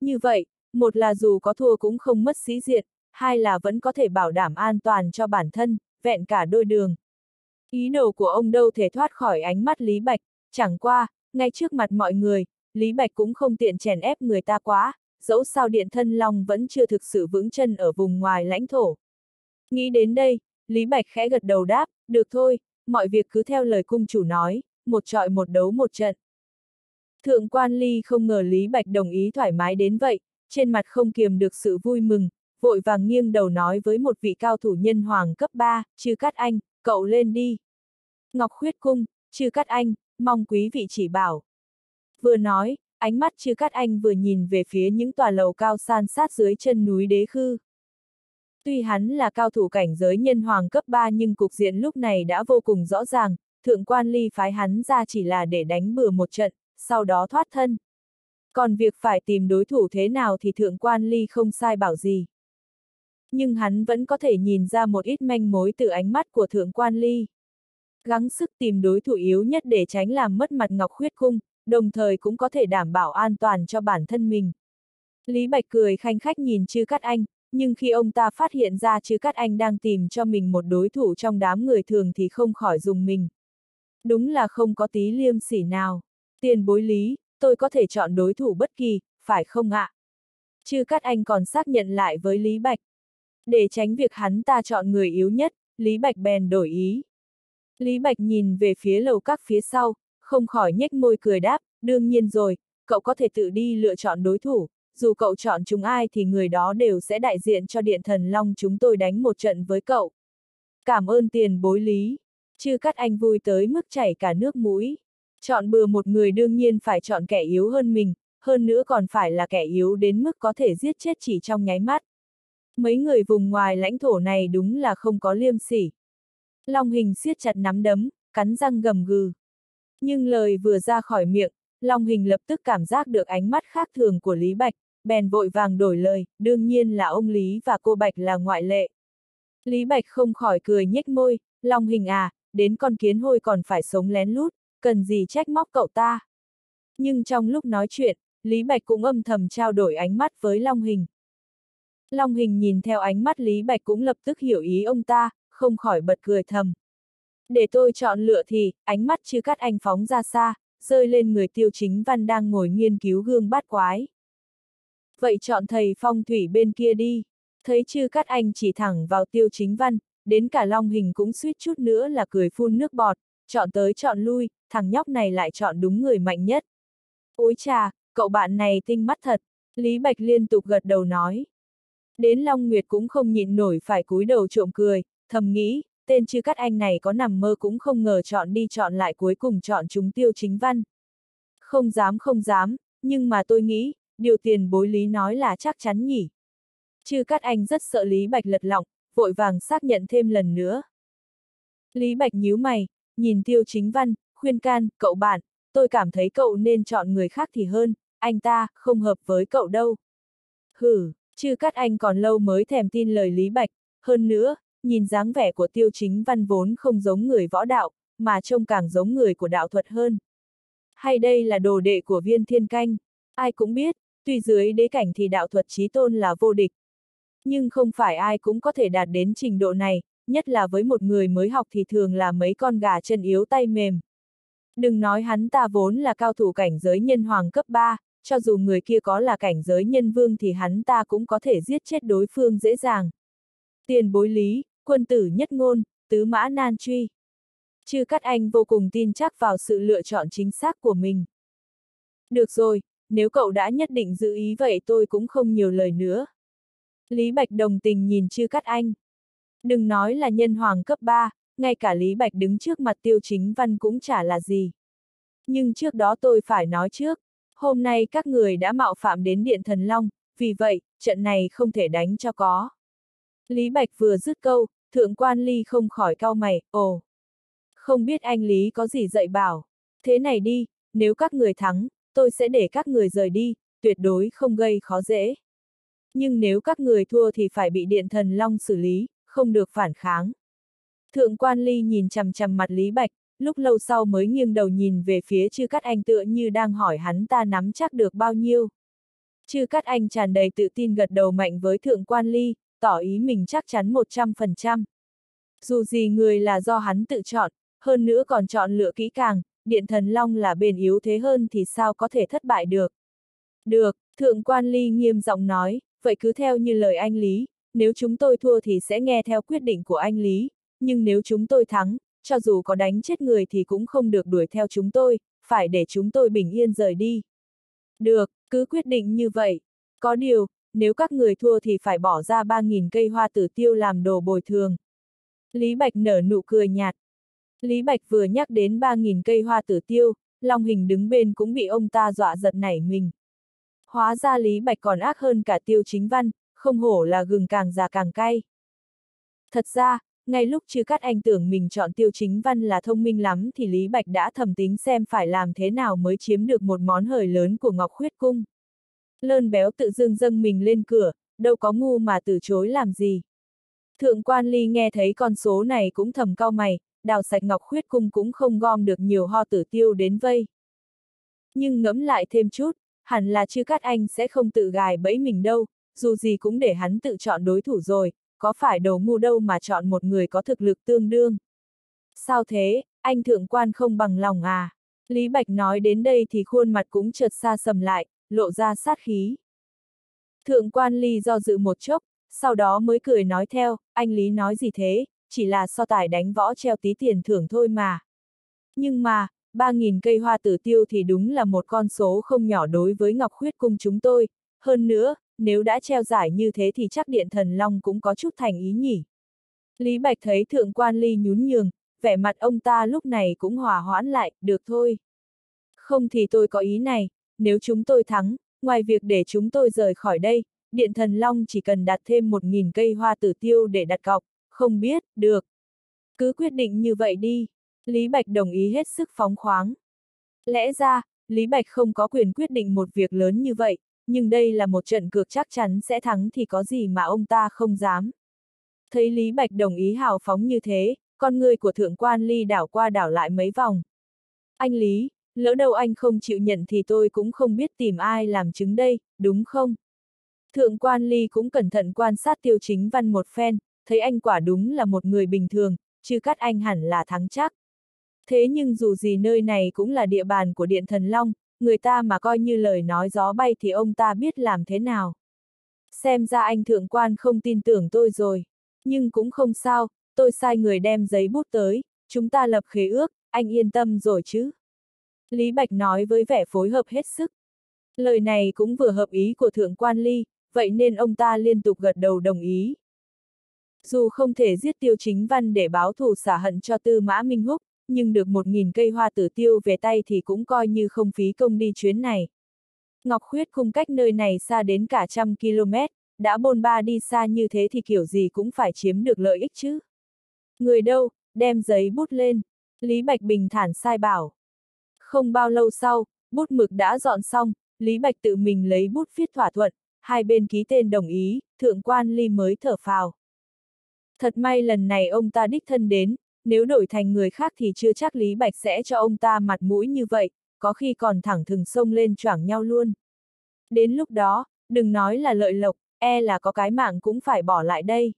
Như vậy, một là dù có thua cũng không mất sĩ diện, hai là vẫn có thể bảo đảm an toàn cho bản thân, vẹn cả đôi đường. Ý đồ của ông đâu thể thoát khỏi ánh mắt Lý Bạch, chẳng qua, ngay trước mặt mọi người, Lý Bạch cũng không tiện chèn ép người ta quá, dẫu sao điện thân long vẫn chưa thực sự vững chân ở vùng ngoài lãnh thổ. Nghĩ đến đây, Lý Bạch khẽ gật đầu đáp, được thôi, mọi việc cứ theo lời cung chủ nói, một trọi một đấu một trận. Thượng quan ly không ngờ Lý Bạch đồng ý thoải mái đến vậy, trên mặt không kiềm được sự vui mừng, vội vàng nghiêng đầu nói với một vị cao thủ nhân hoàng cấp 3, chư cắt anh, cậu lên đi. Ngọc khuyết cung, chư cắt anh, mong quý vị chỉ bảo. Vừa nói, ánh mắt chư cắt anh vừa nhìn về phía những tòa lầu cao san sát dưới chân núi đế khư. Tuy hắn là cao thủ cảnh giới nhân hoàng cấp 3 nhưng cục diện lúc này đã vô cùng rõ ràng, thượng quan ly phái hắn ra chỉ là để đánh bừa một trận, sau đó thoát thân. Còn việc phải tìm đối thủ thế nào thì thượng quan ly không sai bảo gì. Nhưng hắn vẫn có thể nhìn ra một ít manh mối từ ánh mắt của thượng quan ly. Gắng sức tìm đối thủ yếu nhất để tránh làm mất mặt ngọc khuyết cung, đồng thời cũng có thể đảm bảo an toàn cho bản thân mình. Lý Bạch cười khanh khách nhìn chư Cát anh, nhưng khi ông ta phát hiện ra chư Cát anh đang tìm cho mình một đối thủ trong đám người thường thì không khỏi dùng mình. Đúng là không có tí liêm sỉ nào. Tiền bối lý, tôi có thể chọn đối thủ bất kỳ, phải không ạ? Chư Cát anh còn xác nhận lại với Lý Bạch. Để tránh việc hắn ta chọn người yếu nhất, Lý Bạch bèn đổi ý. Lý Bạch nhìn về phía lầu các phía sau, không khỏi nhếch môi cười đáp, đương nhiên rồi, cậu có thể tự đi lựa chọn đối thủ, dù cậu chọn chúng ai thì người đó đều sẽ đại diện cho Điện Thần Long chúng tôi đánh một trận với cậu. Cảm ơn tiền bối lý. Chư cắt anh vui tới mức chảy cả nước mũi. Chọn bừa một người đương nhiên phải chọn kẻ yếu hơn mình, hơn nữa còn phải là kẻ yếu đến mức có thể giết chết chỉ trong nháy mắt. Mấy người vùng ngoài lãnh thổ này đúng là không có liêm sỉ. Long hình siết chặt nắm đấm, cắn răng gầm gừ. Nhưng lời vừa ra khỏi miệng, Long hình lập tức cảm giác được ánh mắt khác thường của Lý Bạch, bèn vội vàng đổi lời, đương nhiên là ông Lý và cô Bạch là ngoại lệ. Lý Bạch không khỏi cười nhếch môi, Long hình à, đến con kiến hôi còn phải sống lén lút, cần gì trách móc cậu ta. Nhưng trong lúc nói chuyện, Lý Bạch cũng âm thầm trao đổi ánh mắt với Long hình. Long hình nhìn theo ánh mắt Lý Bạch cũng lập tức hiểu ý ông ta, không khỏi bật cười thầm. Để tôi chọn lựa thì, ánh mắt chư cắt anh phóng ra xa, rơi lên người tiêu chính văn đang ngồi nghiên cứu gương bát quái. Vậy chọn thầy phong thủy bên kia đi. Thấy chư cắt anh chỉ thẳng vào tiêu chính văn, đến cả long hình cũng suýt chút nữa là cười phun nước bọt, chọn tới chọn lui, thằng nhóc này lại chọn đúng người mạnh nhất. Ôi chà, cậu bạn này tinh mắt thật, Lý Bạch liên tục gật đầu nói. Đến Long Nguyệt cũng không nhịn nổi phải cúi đầu trộm cười, thầm nghĩ, tên chư cắt anh này có nằm mơ cũng không ngờ chọn đi chọn lại cuối cùng chọn chúng tiêu chính văn. Không dám không dám, nhưng mà tôi nghĩ, điều tiền bối lý nói là chắc chắn nhỉ. Chư cắt anh rất sợ Lý Bạch lật lọng, vội vàng xác nhận thêm lần nữa. Lý Bạch nhíu mày, nhìn tiêu chính văn, khuyên can, cậu bạn, tôi cảm thấy cậu nên chọn người khác thì hơn, anh ta, không hợp với cậu đâu. Hử, Chư Cát Anh còn lâu mới thèm tin lời Lý Bạch, hơn nữa, nhìn dáng vẻ của tiêu chính văn vốn không giống người võ đạo, mà trông càng giống người của đạo thuật hơn. Hay đây là đồ đệ của viên thiên canh, ai cũng biết, tuy dưới đế cảnh thì đạo thuật trí tôn là vô địch. Nhưng không phải ai cũng có thể đạt đến trình độ này, nhất là với một người mới học thì thường là mấy con gà chân yếu tay mềm. Đừng nói hắn ta vốn là cao thủ cảnh giới nhân hoàng cấp 3, cho dù người kia có là cảnh giới nhân vương thì hắn ta cũng có thể giết chết đối phương dễ dàng. Tiền bối lý, quân tử nhất ngôn, tứ mã nan truy. Chư Cát Anh vô cùng tin chắc vào sự lựa chọn chính xác của mình. Được rồi, nếu cậu đã nhất định giữ ý vậy tôi cũng không nhiều lời nữa. Lý Bạch đồng tình nhìn Chư Cát Anh. Đừng nói là nhân hoàng cấp 3, ngay cả Lý Bạch đứng trước mặt tiêu chính văn cũng chả là gì. Nhưng trước đó tôi phải nói trước, hôm nay các người đã mạo phạm đến Điện Thần Long, vì vậy, trận này không thể đánh cho có. Lý Bạch vừa dứt câu, thượng quan ly không khỏi cau mày, ồ. Không biết anh Lý có gì dạy bảo. Thế này đi, nếu các người thắng, tôi sẽ để các người rời đi, tuyệt đối không gây khó dễ. Nhưng nếu các người thua thì phải bị Điện Thần Long xử lý, không được phản kháng. Thượng quan ly nhìn chằm chằm mặt Lý Bạch, lúc lâu sau mới nghiêng đầu nhìn về phía chư cắt anh tựa như đang hỏi hắn ta nắm chắc được bao nhiêu. Chư cắt anh tràn đầy tự tin gật đầu mạnh với thượng quan ly, tỏ ý mình chắc chắn 100%. Dù gì người là do hắn tự chọn, hơn nữa còn chọn lựa kỹ càng, điện thần long là bền yếu thế hơn thì sao có thể thất bại được. Được, thượng quan ly nghiêm giọng nói, vậy cứ theo như lời anh Lý, nếu chúng tôi thua thì sẽ nghe theo quyết định của anh Lý, nhưng nếu chúng tôi thắng, cho dù có đánh chết người thì cũng không được đuổi theo chúng tôi, phải để chúng tôi bình yên rời đi. Được, cứ quyết định như vậy. Có điều, nếu các người thua thì phải bỏ ra 3.000 cây hoa tử tiêu làm đồ bồi thường. Lý Bạch nở nụ cười nhạt. Lý Bạch vừa nhắc đến 3.000 cây hoa tử tiêu, Long Hình đứng bên cũng bị ông ta dọa giật nảy mình. Hóa ra Lý Bạch còn ác hơn cả tiêu chính văn, không hổ là gừng càng già càng cay. Thật ra, ngay lúc chưa cắt anh tưởng mình chọn tiêu chính văn là thông minh lắm thì Lý Bạch đã thầm tính xem phải làm thế nào mới chiếm được một món hời lớn của Ngọc Khuyết Cung. Lơn béo tự dưng dâng mình lên cửa, đâu có ngu mà từ chối làm gì. Thượng quan ly nghe thấy con số này cũng thầm cao mày, đào sạch Ngọc Khuyết Cung cũng không gom được nhiều ho tử tiêu đến vây. Nhưng ngẫm lại thêm chút, hẳn là chư cắt anh sẽ không tự gài bẫy mình đâu, dù gì cũng để hắn tự chọn đối thủ rồi, có phải đầu ngu đâu mà chọn một người có thực lực tương đương. Sao thế, anh thượng quan không bằng lòng à? Lý Bạch nói đến đây thì khuôn mặt cũng chợt xa sầm lại, lộ ra sát khí. Thượng quan Ly do dự một chốc, sau đó mới cười nói theo, anh Lý nói gì thế, chỉ là so tài đánh võ treo tí tiền thưởng thôi mà. Nhưng mà, 3.000 cây hoa tử tiêu thì đúng là một con số không nhỏ đối với Ngọc Khuyết Cung chúng tôi, hơn nữa, nếu đã treo giải như thế thì chắc điện thần long cũng có chút thành ý nhỉ. Lý Bạch thấy thượng quan ly nhún nhường, vẻ mặt ông ta lúc này cũng hòa hoãn lại, được thôi. Không thì tôi có ý này, nếu chúng tôi thắng, ngoài việc để chúng tôi rời khỏi đây, điện thần long chỉ cần đặt thêm một nghìn cây hoa tử tiêu để đặt cọc, không biết, được. Cứ quyết định như vậy đi. Lý Bạch đồng ý hết sức phóng khoáng. Lẽ ra, Lý Bạch không có quyền quyết định một việc lớn như vậy, nhưng đây là một trận cược chắc chắn sẽ thắng thì có gì mà ông ta không dám. Thấy Lý Bạch đồng ý hào phóng như thế, con người của thượng quan ly đảo qua đảo lại mấy vòng. Anh Lý, lỡ đâu anh không chịu nhận thì tôi cũng không biết tìm ai làm chứng đây, đúng không? Thượng quan ly cũng cẩn thận quan sát tiêu chính văn một phen, thấy anh quả đúng là một người bình thường, chứ cắt anh hẳn là thắng chắc. Thế nhưng dù gì nơi này cũng là địa bàn của Điện Thần Long, người ta mà coi như lời nói gió bay thì ông ta biết làm thế nào. Xem ra anh thượng quan không tin tưởng tôi rồi. Nhưng cũng không sao, tôi sai người đem giấy bút tới, chúng ta lập khế ước, anh yên tâm rồi chứ. Lý Bạch nói với vẻ phối hợp hết sức. Lời này cũng vừa hợp ý của thượng quan ly, vậy nên ông ta liên tục gật đầu đồng ý. Dù không thể giết tiêu chính văn để báo thù xả hận cho tư mã Minh Húc, nhưng được một nghìn cây hoa tử tiêu về tay thì cũng coi như không phí công đi chuyến này. Ngọc Khuyết khung cách nơi này xa đến cả trăm km, đã bôn ba đi xa như thế thì kiểu gì cũng phải chiếm được lợi ích chứ. Người đâu, đem giấy bút lên, Lý Bạch bình thản sai bảo. Không bao lâu sau, bút mực đã dọn xong, Lý Bạch tự mình lấy bút viết thỏa thuận, hai bên ký tên đồng ý, thượng quan ly mới thở phào. Thật may lần này ông ta đích thân đến, nếu đổi thành người khác thì chưa chắc Lý Bạch sẽ cho ông ta mặt mũi như vậy, có khi còn thẳng thừng sông lên choảng nhau luôn. Đến lúc đó, đừng nói là lợi lộc, e là có cái mạng cũng phải bỏ lại đây.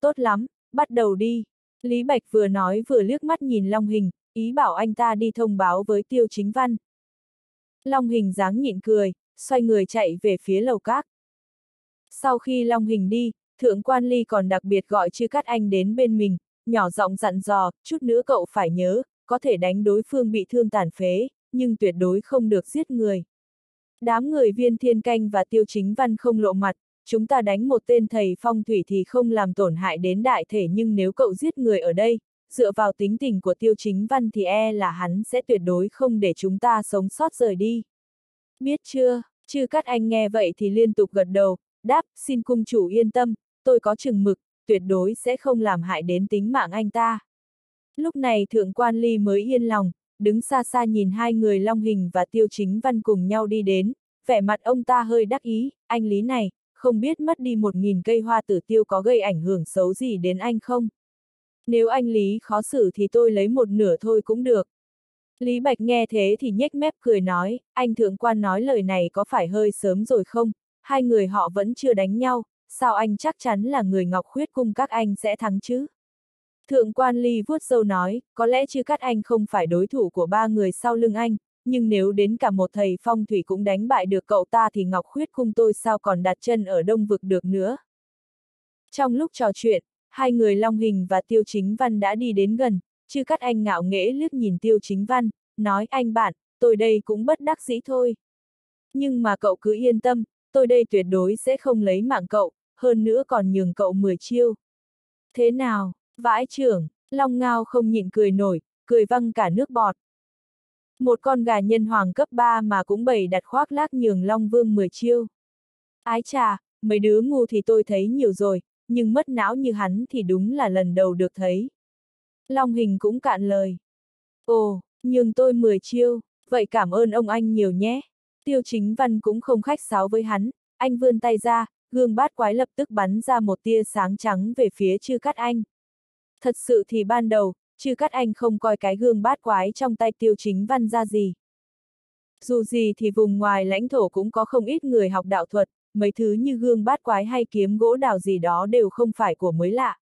Tốt lắm, bắt đầu đi. Lý Bạch vừa nói vừa liếc mắt nhìn Long Hình, ý bảo anh ta đi thông báo với Tiêu Chính Văn. Long Hình dáng nhịn cười, xoay người chạy về phía lầu các. Sau khi Long Hình đi, Thượng Quan Ly còn đặc biệt gọi chư cắt anh đến bên mình, nhỏ giọng dặn dò, chút nữa cậu phải nhớ, có thể đánh đối phương bị thương tàn phế, nhưng tuyệt đối không được giết người. Đám người viên thiên canh và tiêu chính văn không lộ mặt, chúng ta đánh một tên thầy phong thủy thì không làm tổn hại đến đại thể nhưng nếu cậu giết người ở đây, dựa vào tính tình của tiêu chính văn thì e là hắn sẽ tuyệt đối không để chúng ta sống sót rời đi. Biết chưa, chư các anh nghe vậy thì liên tục gật đầu, đáp, xin cung chủ yên tâm, tôi có chừng mực, tuyệt đối sẽ không làm hại đến tính mạng anh ta. Lúc này thượng quan ly mới yên lòng, đứng xa xa nhìn hai người Long Hình và Tiêu Chính Văn cùng nhau đi đến, vẻ mặt ông ta hơi đắc ý, anh Lý này, không biết mất đi một nghìn cây hoa tử tiêu có gây ảnh hưởng xấu gì đến anh không? Nếu anh Lý khó xử thì tôi lấy một nửa thôi cũng được. Lý Bạch nghe thế thì nhếch mép cười nói, anh thượng quan nói lời này có phải hơi sớm rồi không? Hai người họ vẫn chưa đánh nhau, sao anh chắc chắn là người Ngọc Khuyết cung các anh sẽ thắng chứ? Thượng quan ly vuốt sâu nói, có lẽ chưa cắt anh không phải đối thủ của ba người sau lưng anh, nhưng nếu đến cả một thầy phong thủy cũng đánh bại được cậu ta thì Ngọc Khuyết cung tôi sao còn đặt chân ở đông vực được nữa. Trong lúc trò chuyện, hai người Long Hình và Tiêu Chính Văn đã đi đến gần, chứ cắt anh ngạo nghễ liếc nhìn Tiêu Chính Văn, nói anh bạn, tôi đây cũng bất đắc dĩ thôi. Nhưng mà cậu cứ yên tâm, tôi đây tuyệt đối sẽ không lấy mạng cậu, hơn nữa còn nhường cậu 10 chiêu. Thế nào, vãi trưởng, Long Ngao không nhịn cười nổi, cười văng cả nước bọt. Một con gà nhân hoàng cấp 3 mà cũng bày đặt khoác lác nhường Long Vương 10 chiêu. Ái chà, mấy đứa ngu thì tôi thấy nhiều rồi, nhưng mất não như hắn thì đúng là lần đầu được thấy. Long hình cũng cạn lời. Ồ, nhường tôi 10 chiêu, vậy cảm ơn ông anh nhiều nhé. Tiêu chính văn cũng không khách sáo với hắn, anh vươn tay ra, gương bát quái lập tức bắn ra một tia sáng trắng về phía chư cắt anh. Thật sự thì ban đầu, chư cắt anh không coi cái gương bát quái trong tay tiêu chính văn ra gì. Dù gì thì vùng ngoài lãnh thổ cũng có không ít người học đạo thuật, mấy thứ như gương bát quái hay kiếm gỗ đào gì đó đều không phải của mới lạ.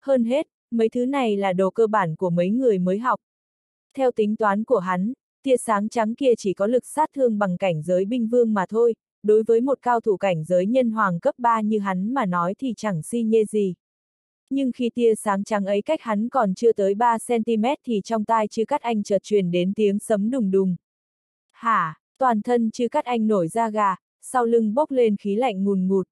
Hơn hết, mấy thứ này là đồ cơ bản của mấy người mới học. Theo tính toán của hắn, tia sáng trắng kia chỉ có lực sát thương bằng cảnh giới binh vương mà thôi, đối với một cao thủ cảnh giới nhân hoàng cấp 3 như hắn mà nói thì chẳng si nhê gì. Nhưng khi tia sáng trắng ấy cách hắn còn chưa tới 3cm thì trong tai chư cắt anh chợt truyền đến tiếng sấm đùng đùng. Hả, toàn thân chư cắt anh nổi da gà, sau lưng bốc lên khí lạnh ngùn ngụt.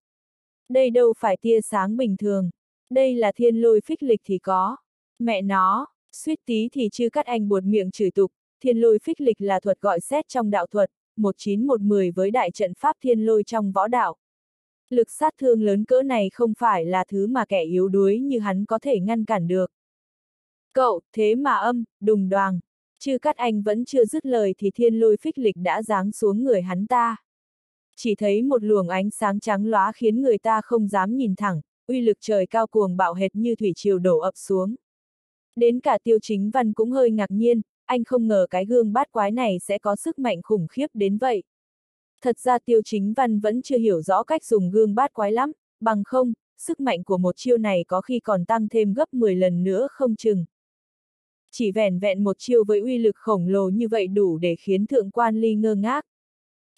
Đây đâu phải tia sáng bình thường, đây là thiên lôi phích lịch thì có. Mẹ nó, suýt tí thì chưa cắt anh buột miệng chửi tục, thiên lôi phích lịch là thuật gọi xét trong đạo thuật, 19110 với đại trận pháp thiên lôi trong võ đạo. Lực sát thương lớn cỡ này không phải là thứ mà kẻ yếu đuối như hắn có thể ngăn cản được. Cậu, thế mà âm, đùng đoàng. Chư cắt anh vẫn chưa dứt lời thì thiên lôi phích lịch đã giáng xuống người hắn ta. Chỉ thấy một luồng ánh sáng trắng lóa khiến người ta không dám nhìn thẳng, uy lực trời cao cuồng bạo hệt như thủy triều đổ ập xuống. Đến cả tiêu chính văn cũng hơi ngạc nhiên, anh không ngờ cái gương bát quái này sẽ có sức mạnh khủng khiếp đến vậy. Thật ra tiêu chính văn vẫn chưa hiểu rõ cách dùng gương bát quái lắm, bằng không, sức mạnh của một chiêu này có khi còn tăng thêm gấp 10 lần nữa không chừng. Chỉ vẻn vẹn một chiêu với uy lực khổng lồ như vậy đủ để khiến thượng quan ly ngơ ngác.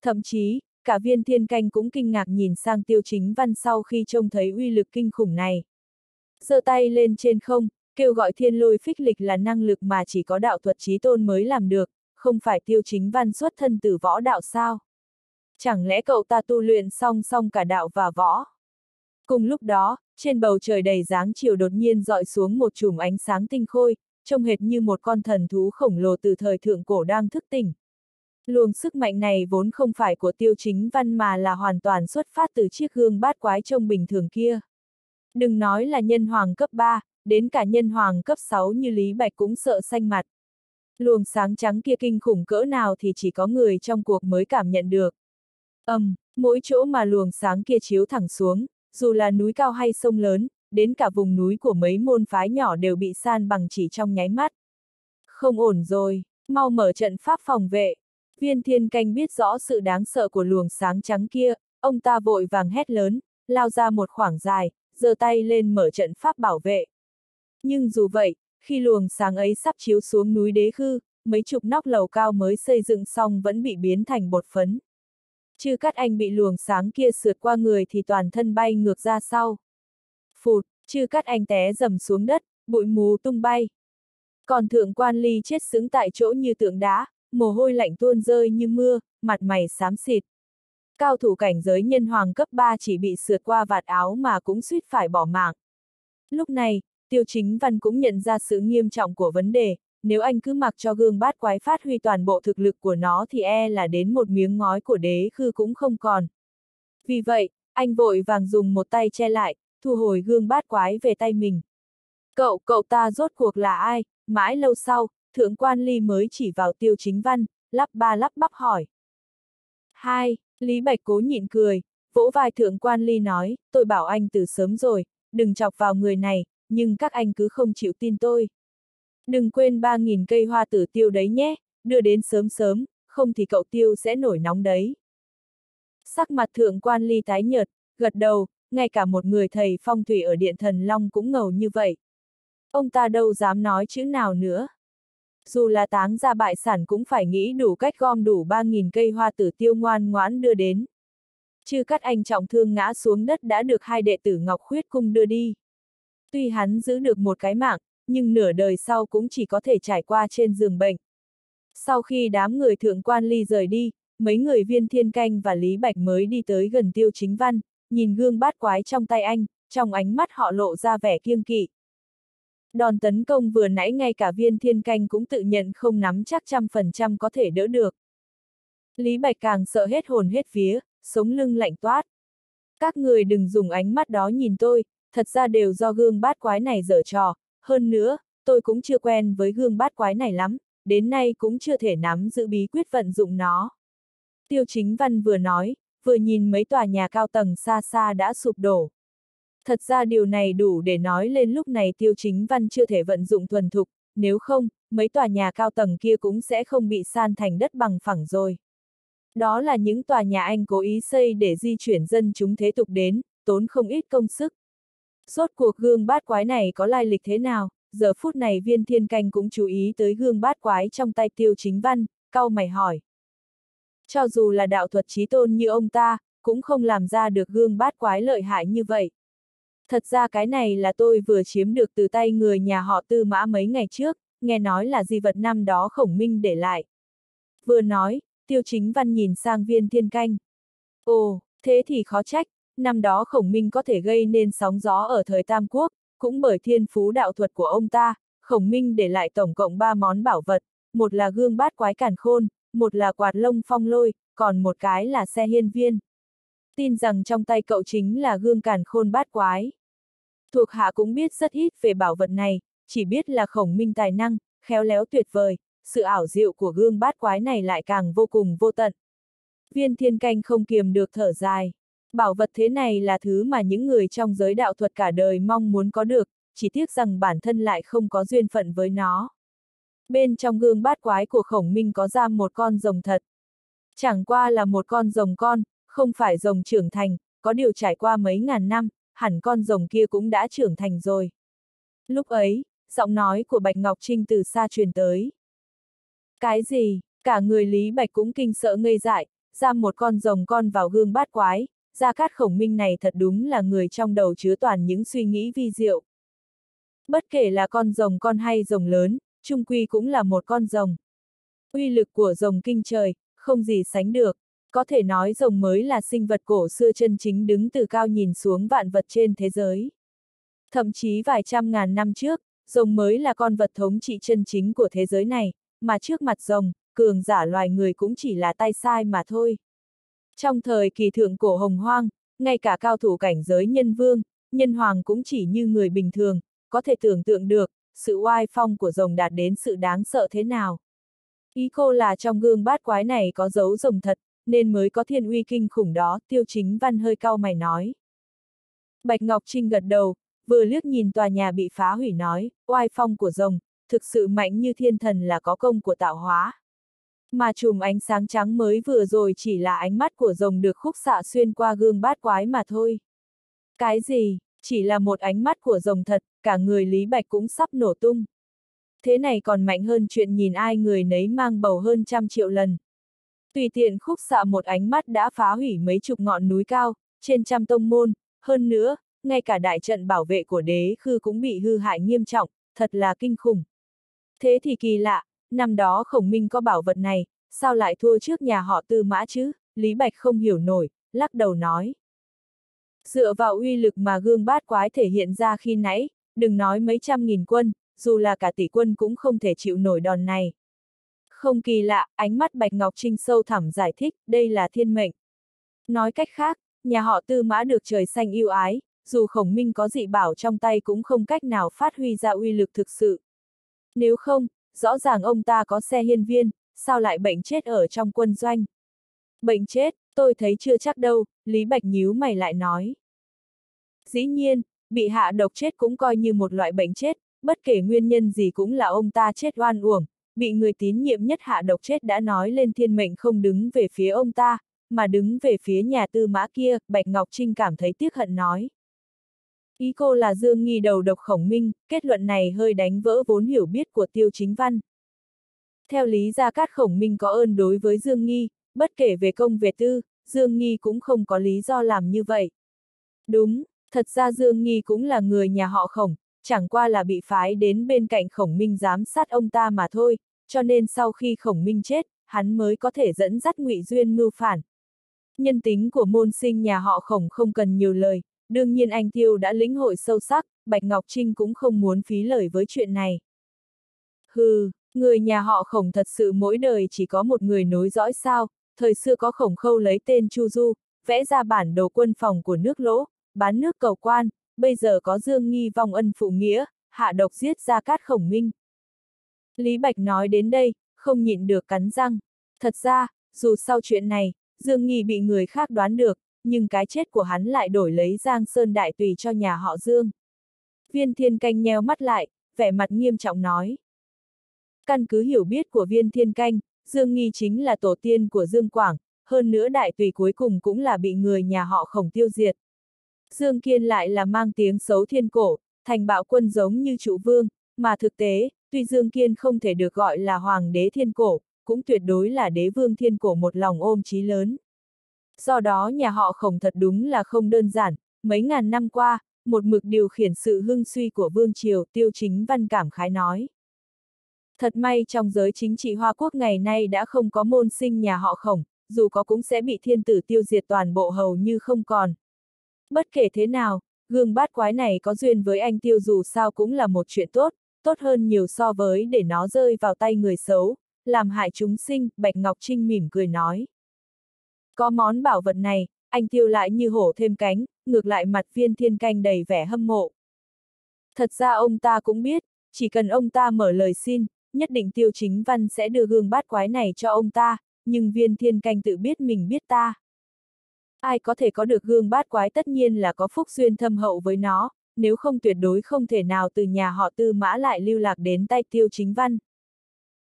Thậm chí, cả viên thiên canh cũng kinh ngạc nhìn sang tiêu chính văn sau khi trông thấy uy lực kinh khủng này. giơ tay lên trên không, kêu gọi thiên lôi phích lịch là năng lực mà chỉ có đạo thuật trí tôn mới làm được, không phải tiêu chính văn xuất thân từ võ đạo sao. Chẳng lẽ cậu ta tu luyện song song cả đạo và võ? Cùng lúc đó, trên bầu trời đầy dáng chiều đột nhiên dọi xuống một chùm ánh sáng tinh khôi, trông hệt như một con thần thú khổng lồ từ thời thượng cổ đang thức tỉnh. Luồng sức mạnh này vốn không phải của tiêu chính văn mà là hoàn toàn xuất phát từ chiếc gương bát quái trông bình thường kia. Đừng nói là nhân hoàng cấp 3, đến cả nhân hoàng cấp 6 như Lý Bạch cũng sợ xanh mặt. Luồng sáng trắng kia kinh khủng cỡ nào thì chỉ có người trong cuộc mới cảm nhận được. Âm, um, Mỗi chỗ mà luồng sáng kia chiếu thẳng xuống, dù là núi cao hay sông lớn, đến cả vùng núi của mấy môn phái nhỏ đều bị san bằng chỉ trong nháy mắt. Không ổn rồi, mau mở trận pháp phòng vệ. Viên thiên canh biết rõ sự đáng sợ của luồng sáng trắng kia, ông ta vội vàng hét lớn, lao ra một khoảng dài, giơ tay lên mở trận pháp bảo vệ. Nhưng dù vậy, khi luồng sáng ấy sắp chiếu xuống núi đế khư, mấy chục nóc lầu cao mới xây dựng xong vẫn bị biến thành bột phấn. Chư cắt anh bị luồng sáng kia sượt qua người thì toàn thân bay ngược ra sau. Phụt, chư cắt anh té dầm xuống đất, bụi mù tung bay. Còn thượng quan ly chết xứng tại chỗ như tượng đá, mồ hôi lạnh tuôn rơi như mưa, mặt mày xám xịt. Cao thủ cảnh giới nhân hoàng cấp 3 chỉ bị sượt qua vạt áo mà cũng suýt phải bỏ mạng. Lúc này, tiêu chính văn cũng nhận ra sự nghiêm trọng của vấn đề, nếu anh cứ mặc cho gương bát quái phát huy toàn bộ thực lực của nó thì e là đến một miếng ngói của đế khư cũng không còn. Vì vậy, anh vội vàng dùng một tay che lại, thu hồi gương bát quái về tay mình. Cậu, cậu ta rốt cuộc là ai? Mãi lâu sau, thượng quan ly mới chỉ vào tiêu chính văn, lắp ba lắp bắp hỏi. Hai, Lý Bạch cố nhịn cười, vỗ vai thượng quan ly nói, tôi bảo anh từ sớm rồi, đừng chọc vào người này, nhưng các anh cứ không chịu tin tôi. Đừng quên 3.000 cây hoa tử tiêu đấy nhé, đưa đến sớm sớm, không thì cậu tiêu sẽ nổi nóng đấy. Sắc mặt thượng quan ly tái nhợt, gật đầu, ngay cả một người thầy phong thủy ở điện thần Long cũng ngầu như vậy. Ông ta đâu dám nói chữ nào nữa. Dù là táng ra bại sản cũng phải nghĩ đủ cách gom đủ 3.000 cây hoa tử tiêu ngoan ngoãn đưa đến. Chư cắt anh trọng thương ngã xuống đất đã được hai đệ tử Ngọc Khuyết cung đưa đi. Tuy hắn giữ được một cái mạng, nhưng nửa đời sau cũng chỉ có thể trải qua trên giường bệnh. Sau khi đám người thượng quan ly rời đi, mấy người viên thiên canh và Lý Bạch mới đi tới gần tiêu chính văn, nhìn gương bát quái trong tay anh, trong ánh mắt họ lộ ra vẻ kiêng kỵ. Đòn tấn công vừa nãy ngay cả viên thiên canh cũng tự nhận không nắm chắc trăm phần trăm có thể đỡ được. Lý Bạch càng sợ hết hồn hết vía, sống lưng lạnh toát. Các người đừng dùng ánh mắt đó nhìn tôi, thật ra đều do gương bát quái này dở trò, hơn nữa, tôi cũng chưa quen với gương bát quái này lắm, đến nay cũng chưa thể nắm giữ bí quyết vận dụng nó. Tiêu chính văn vừa nói, vừa nhìn mấy tòa nhà cao tầng xa xa đã sụp đổ. Thật ra điều này đủ để nói lên lúc này tiêu chính văn chưa thể vận dụng thuần thục, nếu không, mấy tòa nhà cao tầng kia cũng sẽ không bị san thành đất bằng phẳng rồi. Đó là những tòa nhà anh cố ý xây để di chuyển dân chúng thế tục đến, tốn không ít công sức. Sốt cuộc gương bát quái này có lai lịch thế nào, giờ phút này viên thiên canh cũng chú ý tới gương bát quái trong tay tiêu chính văn, cau mày hỏi. Cho dù là đạo thuật trí tôn như ông ta, cũng không làm ra được gương bát quái lợi hại như vậy. Thật ra cái này là tôi vừa chiếm được từ tay người nhà họ tư mã mấy ngày trước, nghe nói là di vật năm đó khổng minh để lại. Vừa nói, tiêu chính văn nhìn sang viên thiên canh. Ồ, thế thì khó trách, năm đó khổng minh có thể gây nên sóng gió ở thời Tam Quốc, cũng bởi thiên phú đạo thuật của ông ta, khổng minh để lại tổng cộng 3 món bảo vật, một là gương bát quái càn khôn, một là quạt lông phong lôi, còn một cái là xe hiên viên. Tin rằng trong tay cậu chính là gương càn khôn bát quái. Thuộc hạ cũng biết rất ít về bảo vật này, chỉ biết là khổng minh tài năng, khéo léo tuyệt vời, sự ảo diệu của gương bát quái này lại càng vô cùng vô tận. Viên thiên canh không kiềm được thở dài. Bảo vật thế này là thứ mà những người trong giới đạo thuật cả đời mong muốn có được, chỉ tiếc rằng bản thân lại không có duyên phận với nó. Bên trong gương bát quái của khổng minh có ra một con rồng thật. Chẳng qua là một con rồng con, không phải rồng trưởng thành, có điều trải qua mấy ngàn năm, hẳn con rồng kia cũng đã trưởng thành rồi. Lúc ấy, giọng nói của Bạch Ngọc Trinh từ xa truyền tới. Cái gì? Cả người Lý Bạch cũng kinh sợ ngây dại, ra một con rồng con vào gương bát quái, ra Cát Khổng Minh này thật đúng là người trong đầu chứa toàn những suy nghĩ vi diệu. Bất kể là con rồng con hay rồng lớn, trung quy cũng là một con rồng. Uy lực của rồng kinh trời, không gì sánh được. Có thể nói rồng mới là sinh vật cổ xưa chân chính đứng từ cao nhìn xuống vạn vật trên thế giới. Thậm chí vài trăm ngàn năm trước, rồng mới là con vật thống trị chân chính của thế giới này, mà trước mặt rồng, cường giả loài người cũng chỉ là tay sai mà thôi. Trong thời kỳ thượng cổ hồng hoang, ngay cả cao thủ cảnh giới nhân vương, nhân hoàng cũng chỉ như người bình thường, có thể tưởng tượng được, sự oai phong của rồng đạt đến sự đáng sợ thế nào. Ý cô là trong gương bát quái này có dấu rồng thật, nên mới có thiên uy kinh khủng đó, tiêu chính văn hơi cau mày nói. Bạch Ngọc Trinh gật đầu, vừa liếc nhìn tòa nhà bị phá hủy nói, oai phong của rồng, thực sự mạnh như thiên thần là có công của tạo hóa. Mà chùm ánh sáng trắng mới vừa rồi chỉ là ánh mắt của rồng được khúc xạ xuyên qua gương bát quái mà thôi. Cái gì, chỉ là một ánh mắt của rồng thật, cả người Lý Bạch cũng sắp nổ tung. Thế này còn mạnh hơn chuyện nhìn ai người nấy mang bầu hơn trăm triệu lần. Tùy tiện khúc xạ một ánh mắt đã phá hủy mấy chục ngọn núi cao, trên trăm tông môn, hơn nữa, ngay cả đại trận bảo vệ của đế khư cũng bị hư hại nghiêm trọng, thật là kinh khủng. Thế thì kỳ lạ, năm đó khổng minh có bảo vật này, sao lại thua trước nhà họ tư mã chứ, Lý Bạch không hiểu nổi, lắc đầu nói. Dựa vào uy lực mà gương bát quái thể hiện ra khi nãy, đừng nói mấy trăm nghìn quân, dù là cả tỷ quân cũng không thể chịu nổi đòn này. Không kỳ lạ, ánh mắt Bạch Ngọc Trinh sâu thẳm giải thích, đây là thiên mệnh. Nói cách khác, nhà họ tư mã được trời xanh yêu ái, dù khổng minh có dị bảo trong tay cũng không cách nào phát huy ra uy lực thực sự. Nếu không, rõ ràng ông ta có xe hiên viên, sao lại bệnh chết ở trong quân doanh? Bệnh chết, tôi thấy chưa chắc đâu, Lý Bạch nhíu mày lại nói. Dĩ nhiên, bị hạ độc chết cũng coi như một loại bệnh chết, bất kể nguyên nhân gì cũng là ông ta chết oan uổng, bị người tín nhiệm nhất hạ độc chết đã nói lên thiên mệnh không đứng về phía ông ta, mà đứng về phía nhà tư mã kia, Bạch Ngọc Trinh cảm thấy tiếc hận nói. Ý cô là Dương Nghi đầu độc khổng minh, kết luận này hơi đánh vỡ vốn hiểu biết của tiêu chính văn. Theo lý ra cát khổng minh có ơn đối với Dương Nghi, bất kể về công về tư, Dương Nghi cũng không có lý do làm như vậy. Đúng, thật ra Dương Nghi cũng là người nhà họ khổng, chẳng qua là bị phái đến bên cạnh khổng minh giám sát ông ta mà thôi, cho nên sau khi khổng minh chết, hắn mới có thể dẫn dắt ngụy Duyên mưu phản. Nhân tính của môn sinh nhà họ khổng không cần nhiều lời, đương nhiên anh Tiêu đã lĩnh hội sâu sắc, Bạch Ngọc Trinh cũng không muốn phí lời với chuyện này. Hừ, người nhà họ khổng thật sự mỗi đời chỉ có một người nối dõi sao, thời xưa có khổng khâu lấy tên Chu Du, vẽ ra bản đồ quân phòng của nước lỗ, bán nước cầu quan, bây giờ có Dương Nghi vong ân phụ nghĩa, hạ độc giết ra cát khổng minh. Lý Bạch nói đến đây, không nhịn được cắn răng. Thật ra, dù sau chuyện này, Dương Nghi bị người khác đoán được, nhưng cái chết của hắn lại đổi lấy Giang Sơn Đại Tùy cho nhà họ Dương. Viên Thiên Canh nheo mắt lại, vẻ mặt nghiêm trọng nói. Căn cứ hiểu biết của Viên Thiên Canh, Dương Nghi chính là tổ tiên của Dương Quảng, hơn nữa Đại Tùy cuối cùng cũng là bị người nhà họ khổng tiêu diệt. Dương Kiên lại là mang tiếng xấu thiên cổ, thành bạo quân giống như trụ vương, mà thực tế, tuy Dương Kiên không thể được gọi là hoàng đế thiên cổ, cũng tuyệt đối là đế vương thiên cổ một lòng ôm chí lớn. Do đó nhà họ khổng thật đúng là không đơn giản, mấy ngàn năm qua, một mực điều khiển sự hưng suy của vương triều tiêu chính văn cảm khái nói. Thật may trong giới chính trị Hoa Quốc ngày nay đã không có môn sinh nhà họ khổng, dù có cũng sẽ bị thiên tử tiêu diệt toàn bộ hầu như không còn. Bất kể thế nào, gương bát quái này có duyên với anh tiêu dù sao cũng là một chuyện tốt, tốt hơn nhiều so với để nó rơi vào tay người xấu, làm hại chúng sinh, Bạch Ngọc Trinh mỉm cười nói. Có món bảo vật này, anh tiêu lại như hổ thêm cánh, ngược lại mặt viên thiên canh đầy vẻ hâm mộ. Thật ra ông ta cũng biết, chỉ cần ông ta mở lời xin, nhất định tiêu chính văn sẽ đưa gương bát quái này cho ông ta, nhưng viên thiên canh tự biết mình biết ta. Ai có thể có được gương bát quái tất nhiên là có phúc duyên thâm hậu với nó, nếu không tuyệt đối không thể nào từ nhà họ tư mã lại lưu lạc đến tay tiêu chính văn.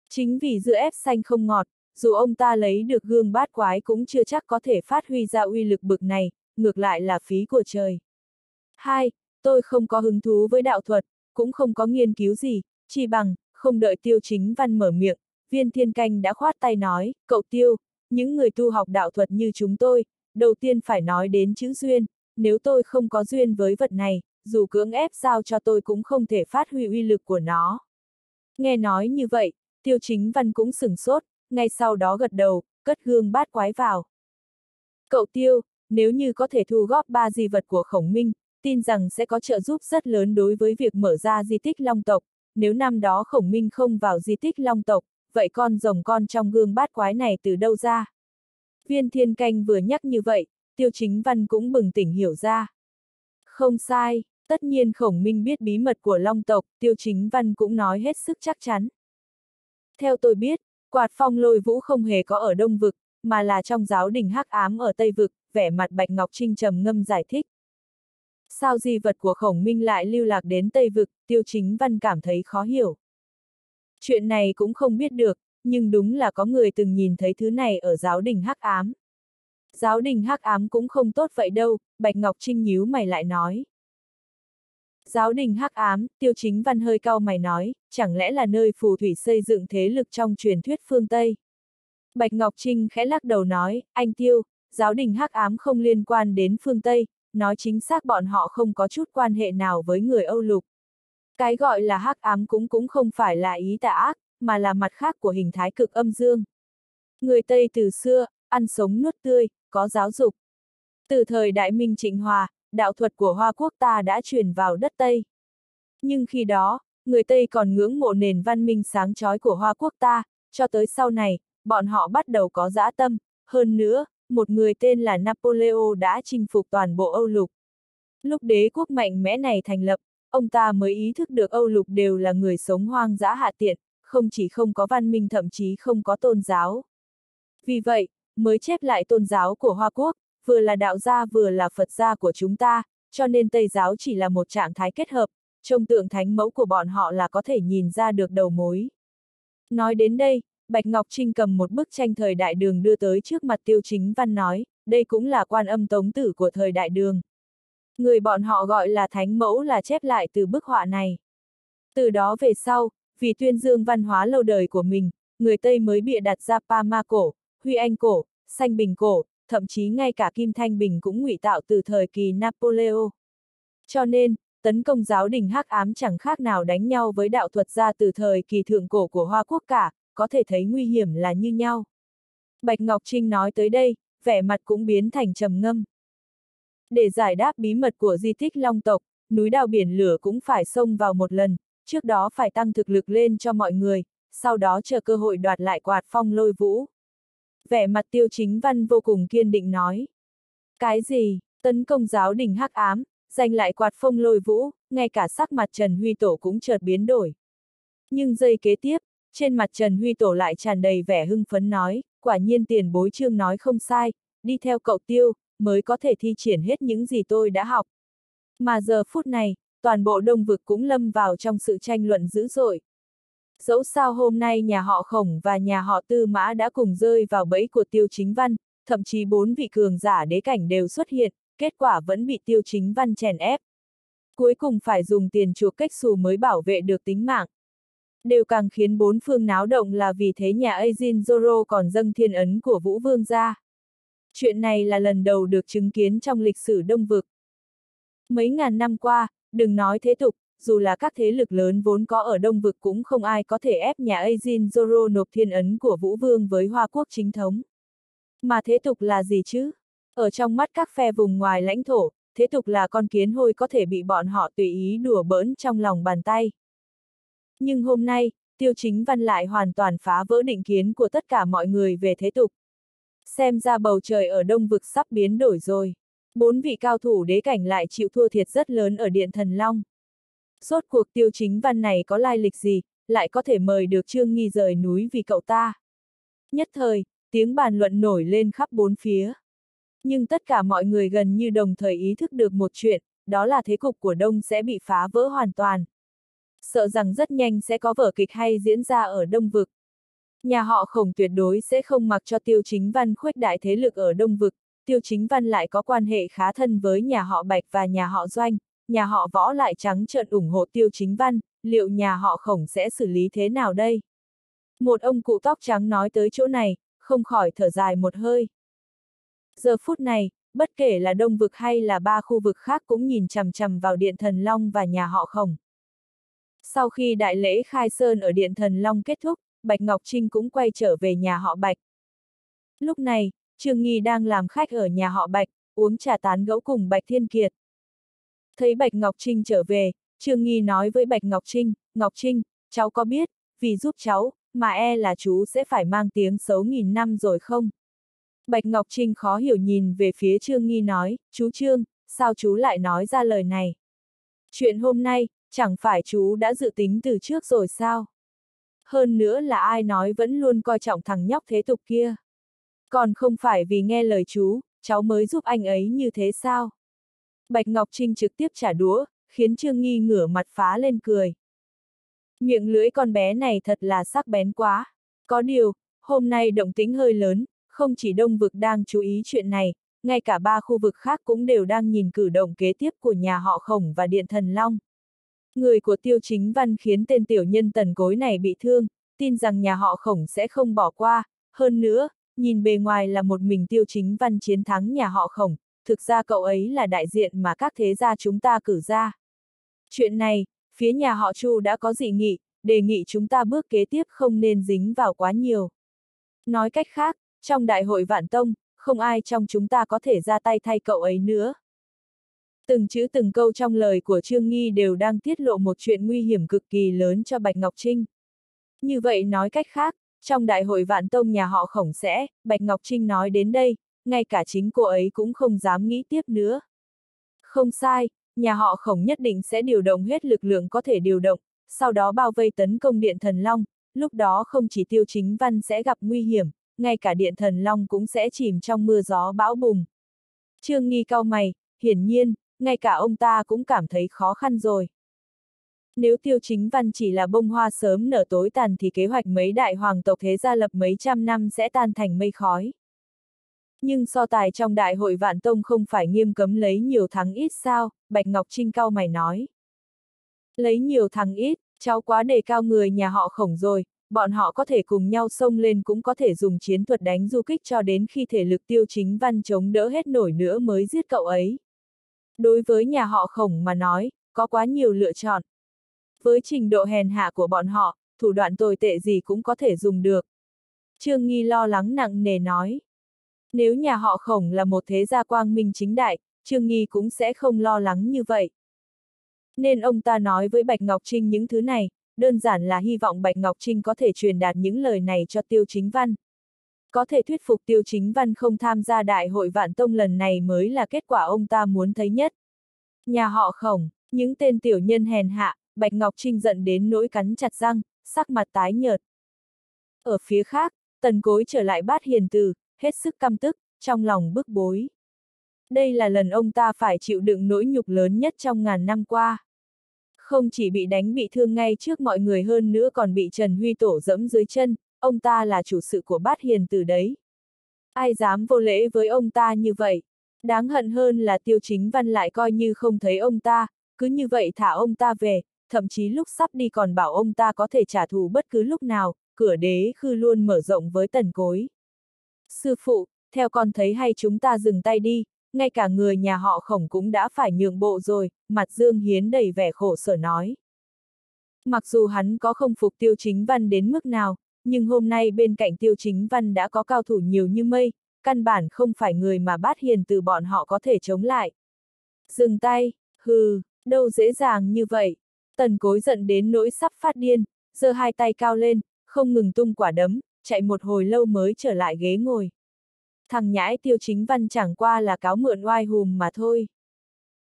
Chính vì giữa ép xanh không ngọt, dù ông ta lấy được gương bát quái cũng chưa chắc có thể phát huy ra uy lực bực này, ngược lại là phí của trời. 2. Tôi không có hứng thú với đạo thuật, cũng không có nghiên cứu gì, chỉ bằng, không đợi tiêu chính văn mở miệng, viên thiên canh đã khoát tay nói, cậu tiêu, những người tu học đạo thuật như chúng tôi, đầu tiên phải nói đến chữ duyên, nếu tôi không có duyên với vật này, dù cưỡng ép giao cho tôi cũng không thể phát huy uy lực của nó. Nghe nói như vậy, tiêu chính văn cũng sửng sốt, ngay sau đó gật đầu, cất gương bát quái vào. Cậu tiêu, nếu như có thể thu góp ba di vật của khổng minh, tin rằng sẽ có trợ giúp rất lớn đối với việc mở ra di tích long tộc, nếu năm đó khổng minh không vào di tích long tộc, vậy con rồng con trong gương bát quái này từ đâu ra? Viên thiên canh vừa nhắc như vậy, tiêu chính văn cũng bừng tỉnh hiểu ra. Không sai, tất nhiên khổng minh biết bí mật của long tộc, tiêu chính văn cũng nói hết sức chắc chắn. Theo tôi biết, quạt phong lôi vũ không hề có ở đông vực, mà là trong giáo đình hắc ám ở Tây Vực, vẻ mặt Bạch Ngọc Trinh trầm ngâm giải thích. Sao di vật của khổng minh lại lưu lạc đến Tây Vực, tiêu chính văn cảm thấy khó hiểu. Chuyện này cũng không biết được, nhưng đúng là có người từng nhìn thấy thứ này ở giáo đình hắc ám. Giáo đình hắc ám cũng không tốt vậy đâu, Bạch Ngọc Trinh nhíu mày lại nói. Giáo đình hắc ám, tiêu chính văn hơi cao mày nói, chẳng lẽ là nơi phù thủy xây dựng thế lực trong truyền thuyết phương Tây. Bạch Ngọc Trinh khẽ lắc đầu nói, anh tiêu, giáo đình hắc ám không liên quan đến phương Tây, nói chính xác bọn họ không có chút quan hệ nào với người Âu Lục. Cái gọi là hắc ám cũng cũng không phải là ý tà ác, mà là mặt khác của hình thái cực âm dương. Người Tây từ xưa, ăn sống nuốt tươi, có giáo dục. Từ thời Đại Minh Trịnh Hòa, đạo thuật của Hoa Quốc ta đã truyền vào đất Tây. Nhưng khi đó, người Tây còn ngưỡng mộ nền văn minh sáng chói của Hoa Quốc ta, cho tới sau này, bọn họ bắt đầu có dã tâm, hơn nữa, một người tên là Napoleon đã chinh phục toàn bộ Âu Lục. Lúc đế quốc mạnh mẽ này thành lập, ông ta mới ý thức được Âu Lục đều là người sống hoang dã hạ tiện, không chỉ không có văn minh thậm chí không có tôn giáo. Vì vậy, mới chép lại tôn giáo của Hoa Quốc, vừa là đạo gia vừa là Phật gia của chúng ta, cho nên Tây giáo chỉ là một trạng thái kết hợp, trông tượng thánh mẫu của bọn họ là có thể nhìn ra được đầu mối. Nói đến đây, Bạch Ngọc Trinh cầm một bức tranh thời đại đường đưa tới trước mặt tiêu chính văn nói, đây cũng là quan âm tống tử của thời đại đường. Người bọn họ gọi là thánh mẫu là chép lại từ bức họa này. Từ đó về sau, vì tuyên dương văn hóa lâu đời của mình, người Tây mới bịa đặt ra Pama cổ, Huy Anh cổ, Xanh Bình cổ, thậm chí ngay cả Kim Thanh Bình cũng ngụy tạo từ thời kỳ Napoleon. Cho nên, tấn công giáo đình hắc ám chẳng khác nào đánh nhau với đạo thuật gia từ thời kỳ thượng cổ của Hoa Quốc cả, có thể thấy nguy hiểm là như nhau. Bạch Ngọc Trinh nói tới đây, vẻ mặt cũng biến thành trầm ngâm. Để giải đáp bí mật của di tích Long tộc, núi đào biển lửa cũng phải xông vào một lần, trước đó phải tăng thực lực lên cho mọi người, sau đó chờ cơ hội đoạt lại quạt phong lôi vũ. Vẻ mặt tiêu chính văn vô cùng kiên định nói. Cái gì, tấn công giáo đình hắc ám, giành lại quạt phong lôi vũ, ngay cả sắc mặt Trần Huy Tổ cũng chợt biến đổi. Nhưng giây kế tiếp, trên mặt Trần Huy Tổ lại tràn đầy vẻ hưng phấn nói, quả nhiên tiền bối trương nói không sai, đi theo cậu tiêu, mới có thể thi triển hết những gì tôi đã học. Mà giờ phút này, toàn bộ đông vực cũng lâm vào trong sự tranh luận dữ dội. Dẫu sao hôm nay nhà họ Khổng và nhà họ Tư Mã đã cùng rơi vào bẫy của Tiêu Chính Văn, thậm chí bốn vị cường giả đế cảnh đều xuất hiện, kết quả vẫn bị Tiêu Chính Văn chèn ép. Cuối cùng phải dùng tiền chuộc cách xù mới bảo vệ được tính mạng. Đều càng khiến bốn phương náo động là vì thế nhà Azin Zoro còn dâng thiên ấn của Vũ Vương ra. Chuyện này là lần đầu được chứng kiến trong lịch sử Đông Vực. Mấy ngàn năm qua, đừng nói thế tục, dù là các thế lực lớn vốn có ở Đông Vực cũng không ai có thể ép nhà Aizin Zoro nộp thiên ấn của Vũ Vương với Hoa Quốc chính thống. Mà thế tục là gì chứ? Ở trong mắt các phe vùng ngoài lãnh thổ, thế tục là con kiến hôi có thể bị bọn họ tùy ý đùa bỡn trong lòng bàn tay. Nhưng hôm nay, tiêu chính văn lại hoàn toàn phá vỡ định kiến của tất cả mọi người về thế tục. Xem ra bầu trời ở đông vực sắp biến đổi rồi. Bốn vị cao thủ đế cảnh lại chịu thua thiệt rất lớn ở Điện Thần Long. Rốt cuộc tiêu chính văn này có lai lịch gì, lại có thể mời được Trương Nghi rời núi vì cậu ta. Nhất thời, tiếng bàn luận nổi lên khắp bốn phía. Nhưng tất cả mọi người gần như đồng thời ý thức được một chuyện, đó là thế cục của Đông sẽ bị phá vỡ hoàn toàn. Sợ rằng rất nhanh sẽ có vở kịch hay diễn ra ở Đông Vực. Nhà họ khổng tuyệt đối sẽ không mặc cho tiêu chính văn khuếch đại thế lực ở Đông Vực, tiêu chính văn lại có quan hệ khá thân với nhà họ Bạch và nhà họ Doanh, nhà họ võ lại trắng trợn ủng hộ tiêu chính văn, liệu nhà họ khổng sẽ xử lý thế nào đây? Một ông cụ tóc trắng nói tới chỗ này, không khỏi thở dài một hơi. Giờ phút này, bất kể là đông vực hay là ba khu vực khác cũng nhìn chằm chằm vào Điện Thần Long và nhà họ khổng. Sau khi đại lễ khai sơn ở Điện Thần Long kết thúc, Bạch Ngọc Trinh cũng quay trở về nhà họ Bạch. Lúc này, Trương Nghi đang làm khách ở nhà họ Bạch, uống trà tán gẫu cùng Bạch Thiên Kiệt. Thấy Bạch Ngọc Trinh trở về, Trương Nghi nói với Bạch Ngọc Trinh, Ngọc Trinh, cháu có biết, vì giúp cháu, mà e là chú sẽ phải mang tiếng xấu nghìn năm rồi không? Bạch Ngọc Trinh khó hiểu nhìn về phía Trương Nghi nói, chú Trương, sao chú lại nói ra lời này? Chuyện hôm nay, chẳng phải chú đã dự tính từ trước rồi sao? Hơn nữa là ai nói vẫn luôn coi trọng thằng nhóc thế tục kia. Còn không phải vì nghe lời chú, cháu mới giúp anh ấy như thế sao? Bạch Ngọc Trinh trực tiếp trả đũa, khiến Trương Nghi ngửa mặt phá lên cười. Miệng lưỡi con bé này thật là sắc bén quá. Có điều, hôm nay động tĩnh hơi lớn, không chỉ Đông Vực đang chú ý chuyện này, ngay cả ba khu vực khác cũng đều đang nhìn cử động kế tiếp của nhà họ Khổng và Điện Thần Long. Người của Tiêu Chính Văn khiến tên tiểu nhân tần cối này bị thương, tin rằng nhà họ Khổng sẽ không bỏ qua, hơn nữa, nhìn bề ngoài là một mình Tiêu Chính Văn chiến thắng nhà họ Khổng, thực ra cậu ấy là đại diện mà các thế gia chúng ta cử ra. Chuyện này, phía nhà họ Chu đã có dị nghị, đề nghị chúng ta bước kế tiếp không nên dính vào quá nhiều. Nói cách khác, trong đại hội Vạn Tông, không ai trong chúng ta có thể ra tay thay cậu ấy nữa. Từng chữ từng câu trong lời của Trương Nghi đều đang tiết lộ một chuyện nguy hiểm cực kỳ lớn cho Bạch Ngọc Trinh. Như vậy nói cách khác, trong đại hội Vạn Tông nhà họ khổng sẽ, Bạch Ngọc Trinh nói đến đây, ngay cả chính cô ấy cũng không dám nghĩ tiếp nữa. Không sai, nhà họ khổng nhất định sẽ điều động hết lực lượng có thể điều động, sau đó bao vây tấn công Điện Thần Long, lúc đó không chỉ tiêu chính văn sẽ gặp nguy hiểm, ngay cả Điện Thần Long cũng sẽ chìm trong mưa gió bão bùng. Trương Nghi cao mày, hiển nhiên, ngay cả ông ta cũng cảm thấy khó khăn rồi. Nếu tiêu chính văn chỉ là bông hoa sớm nở tối tàn thì kế hoạch mấy đại hoàng tộc thế gia lập mấy trăm năm sẽ tan thành mây khói. Nhưng so tài trong đại hội vạn tông không phải nghiêm cấm lấy nhiều thắng ít sao, Bạch Ngọc Trinh cao mày nói. Lấy nhiều thắng ít, cháu quá đề cao người nhà họ khổng rồi, bọn họ có thể cùng nhau xông lên cũng có thể dùng chiến thuật đánh du kích cho đến khi thể lực tiêu chính văn chống đỡ hết nổi nữa mới giết cậu ấy. Đối với nhà họ khổng mà nói, có quá nhiều lựa chọn. Với trình độ hèn hạ của bọn họ, thủ đoạn tồi tệ gì cũng có thể dùng được. Trương Nghi lo lắng nặng nề nói. Nếu nhà họ khổng là một thế gia quang minh chính đại, Trương Nghi cũng sẽ không lo lắng như vậy. Nên ông ta nói với Bạch Ngọc Trinh những thứ này, đơn giản là hy vọng Bạch Ngọc Trinh có thể truyền đạt những lời này cho Tiêu Chính Văn. Có thể thuyết phục Tiêu Chính Văn không tham gia đại hội vạn tông lần này mới là kết quả ông ta muốn thấy nhất. Nhà họ khổng, những tên tiểu nhân hèn hạ, Bạch Ngọc Trinh giận đến nỗi cắn chặt răng, sắc mặt tái nhợt. Ở phía khác, tần cối trở lại bát hiền từ, hết sức căm tức, trong lòng bức bối. Đây là lần ông ta phải chịu đựng nỗi nhục lớn nhất trong ngàn năm qua. Không chỉ bị đánh bị thương ngay trước mọi người hơn nữa còn bị Trần Huy Tổ dẫm dưới chân, ông ta là chủ sự của bát hiền từ đấy. Ai dám vô lễ với ông ta như vậy? Đáng hận hơn là tiêu chính văn lại coi như không thấy ông ta, cứ như vậy thả ông ta về, thậm chí lúc sắp đi còn bảo ông ta có thể trả thù bất cứ lúc nào, cửa đế khư luôn mở rộng với tần cối. Sư phụ, theo con thấy hay chúng ta dừng tay đi, ngay cả người nhà họ khổng cũng đã phải nhường bộ rồi, mặt Dương Hiến đầy vẻ khổ sở nói. Mặc dù hắn có không phục tiêu chính văn đến mức nào, nhưng hôm nay bên cạnh tiêu chính văn đã có cao thủ nhiều như mây, căn bản không phải người mà bát hiền từ bọn họ có thể chống lại. Dừng tay, hừ, đâu dễ dàng như vậy. Tần cối giận đến nỗi sắp phát điên, giơ hai tay cao lên, không ngừng tung quả đấm, chạy một hồi lâu mới trở lại ghế ngồi. Thằng nhãi tiêu chính văn chẳng qua là cáo mượn oai hùm mà thôi.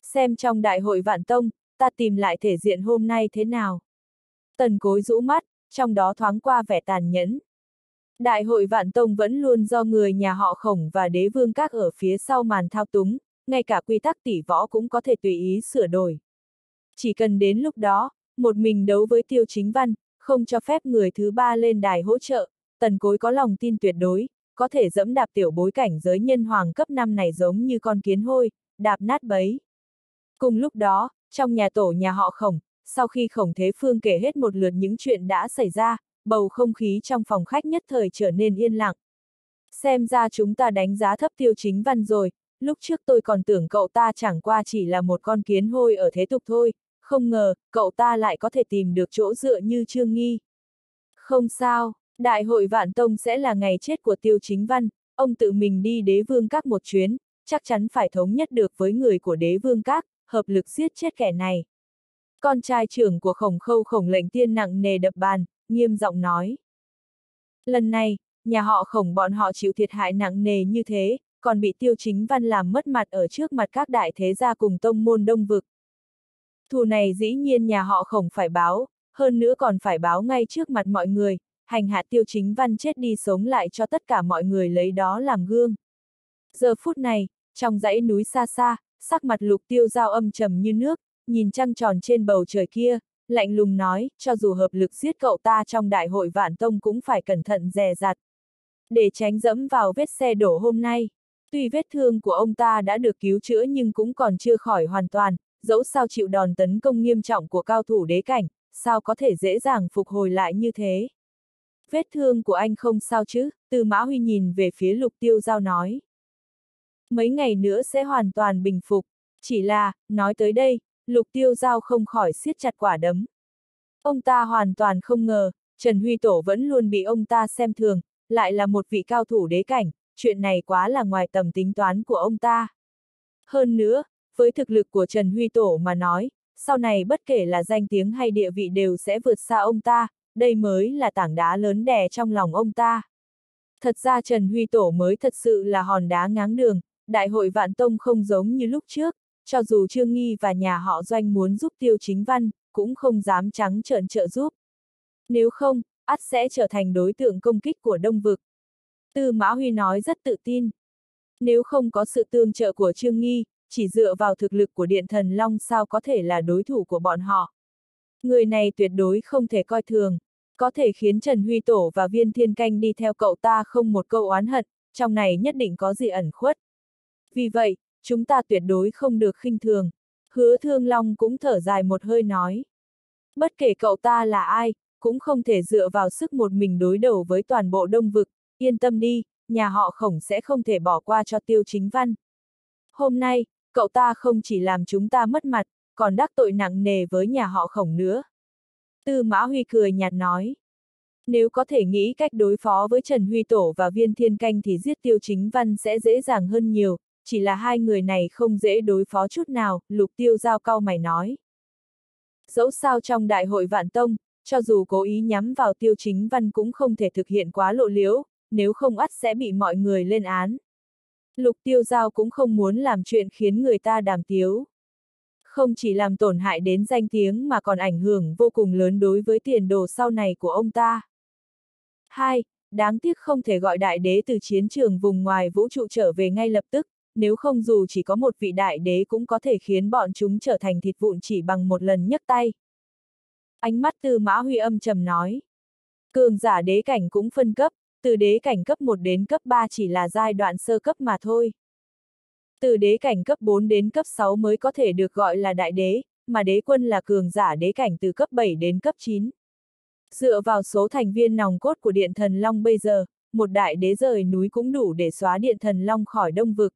Xem trong đại hội vạn tông, ta tìm lại thể diện hôm nay thế nào. Tần cối rũ mắt, trong đó thoáng qua vẻ tàn nhẫn. Đại hội vạn tông vẫn luôn do người nhà họ khổng và đế vương các ở phía sau màn thao túng, ngay cả quy tắc tỷ võ cũng có thể tùy ý sửa đổi. Chỉ cần đến lúc đó, một mình đấu với tiêu chính văn, không cho phép người thứ ba lên đài hỗ trợ, tần cối có lòng tin tuyệt đối, có thể dẫm đạp tiểu bối cảnh giới nhân hoàng cấp 5 này giống như con kiến hôi, đạp nát bấy. Cùng lúc đó, trong nhà tổ nhà họ khổng, sau khi khổng thế phương kể hết một lượt những chuyện đã xảy ra, bầu không khí trong phòng khách nhất thời trở nên yên lặng. Xem ra chúng ta đánh giá thấp tiêu chính văn rồi, lúc trước tôi còn tưởng cậu ta chẳng qua chỉ là một con kiến hôi ở thế tục thôi, không ngờ, cậu ta lại có thể tìm được chỗ dựa như Trương Nghi. Không sao, đại hội vạn tông sẽ là ngày chết của tiêu chính văn, ông tự mình đi đế vương các một chuyến, chắc chắn phải thống nhất được với người của đế vương các, hợp lực giết chết kẻ này. Con trai trưởng của khổng khâu khổng lệnh tiên nặng nề đập bàn, nghiêm giọng nói. Lần này, nhà họ khổng bọn họ chịu thiệt hại nặng nề như thế, còn bị tiêu chính văn làm mất mặt ở trước mặt các đại thế gia cùng tông môn đông vực. Thù này dĩ nhiên nhà họ khổng phải báo, hơn nữa còn phải báo ngay trước mặt mọi người, hành hạ tiêu chính văn chết đi sống lại cho tất cả mọi người lấy đó làm gương. Giờ phút này, trong dãy núi xa xa, sắc mặt lục tiêu giao âm trầm như nước, nhìn trăng tròn trên bầu trời kia, lạnh lùng nói, cho dù hợp lực giết cậu ta trong đại hội vạn tông cũng phải cẩn thận dè dặt. Để tránh dẫm vào vết xe đổ hôm nay, tuy vết thương của ông ta đã được cứu chữa nhưng cũng còn chưa khỏi hoàn toàn, dẫu sao chịu đòn tấn công nghiêm trọng của cao thủ đế cảnh, sao có thể dễ dàng phục hồi lại như thế. Vết thương của anh không sao chứ, từ mã huy nhìn về phía lục tiêu giao nói. Mấy ngày nữa sẽ hoàn toàn bình phục, chỉ là, nói tới đây, lục tiêu giao không khỏi siết chặt quả đấm. Ông ta hoàn toàn không ngờ, Trần Huy Tổ vẫn luôn bị ông ta xem thường, lại là một vị cao thủ đế cảnh, chuyện này quá là ngoài tầm tính toán của ông ta. Hơn nữa, với thực lực của Trần Huy Tổ mà nói, sau này bất kể là danh tiếng hay địa vị đều sẽ vượt xa ông ta, đây mới là tảng đá lớn đè trong lòng ông ta. Thật ra Trần Huy Tổ mới thật sự là hòn đá ngáng đường, đại hội vạn tông không giống như lúc trước, cho dù Trương Nghi và nhà họ doanh muốn giúp tiêu chính văn, cũng không dám trắng trợn trợ giúp. Nếu không, ắt sẽ trở thành đối tượng công kích của Đông Vực. Tư Mã Huy nói rất tự tin. Nếu không có sự tương trợ của Trương Nghi, chỉ dựa vào thực lực của Điện Thần Long sao có thể là đối thủ của bọn họ. Người này tuyệt đối không thể coi thường, có thể khiến Trần Huy Tổ và Viên Thiên Canh đi theo cậu ta không một câu oán hận, trong này nhất định có gì ẩn khuất. Vì vậy, chúng ta tuyệt đối không được khinh thường. Hứa Thương Long cũng thở dài một hơi nói. Bất kể cậu ta là ai, cũng không thể dựa vào sức một mình đối đầu với toàn bộ đông vực, yên tâm đi, nhà họ khổng sẽ không thể bỏ qua cho tiêu chính văn. Hôm nay, cậu ta không chỉ làm chúng ta mất mặt, còn đắc tội nặng nề với nhà họ khổng nữa. Tư Mã Huy cười nhạt nói. Nếu có thể nghĩ cách đối phó với Trần Huy Tổ và Viên Thiên Canh thì giết tiêu chính văn sẽ dễ dàng hơn nhiều, chỉ là hai người này không dễ đối phó chút nào, lục tiêu giao cao mày nói. Dẫu sao trong đại hội vạn tông, cho dù cố ý nhắm vào tiêu chính văn cũng không thể thực hiện quá lộ liễu, nếu không ắt sẽ bị mọi người lên án. Lục tiêu giao cũng không muốn làm chuyện khiến người ta đàm tiếu. Không chỉ làm tổn hại đến danh tiếng mà còn ảnh hưởng vô cùng lớn đối với tiền đồ sau này của ông ta. 2. Đáng tiếc không thể gọi đại đế từ chiến trường vùng ngoài vũ trụ trở về ngay lập tức, nếu không dù chỉ có một vị đại đế cũng có thể khiến bọn chúng trở thành thịt vụn chỉ bằng một lần nhấc tay. Ánh mắt từ mã huy âm trầm nói. Cường giả đế cảnh cũng phân cấp, từ đế cảnh cấp 1 đến cấp 3 chỉ là giai đoạn sơ cấp mà thôi. Từ đế cảnh cấp 4 đến cấp 6 mới có thể được gọi là đại đế, mà đế quân là cường giả đế cảnh từ cấp 7 đến cấp 9. Dựa vào số thành viên nòng cốt của Điện Thần Long bây giờ, một đại đế rời núi cũng đủ để xóa Điện Thần Long khỏi đông vực.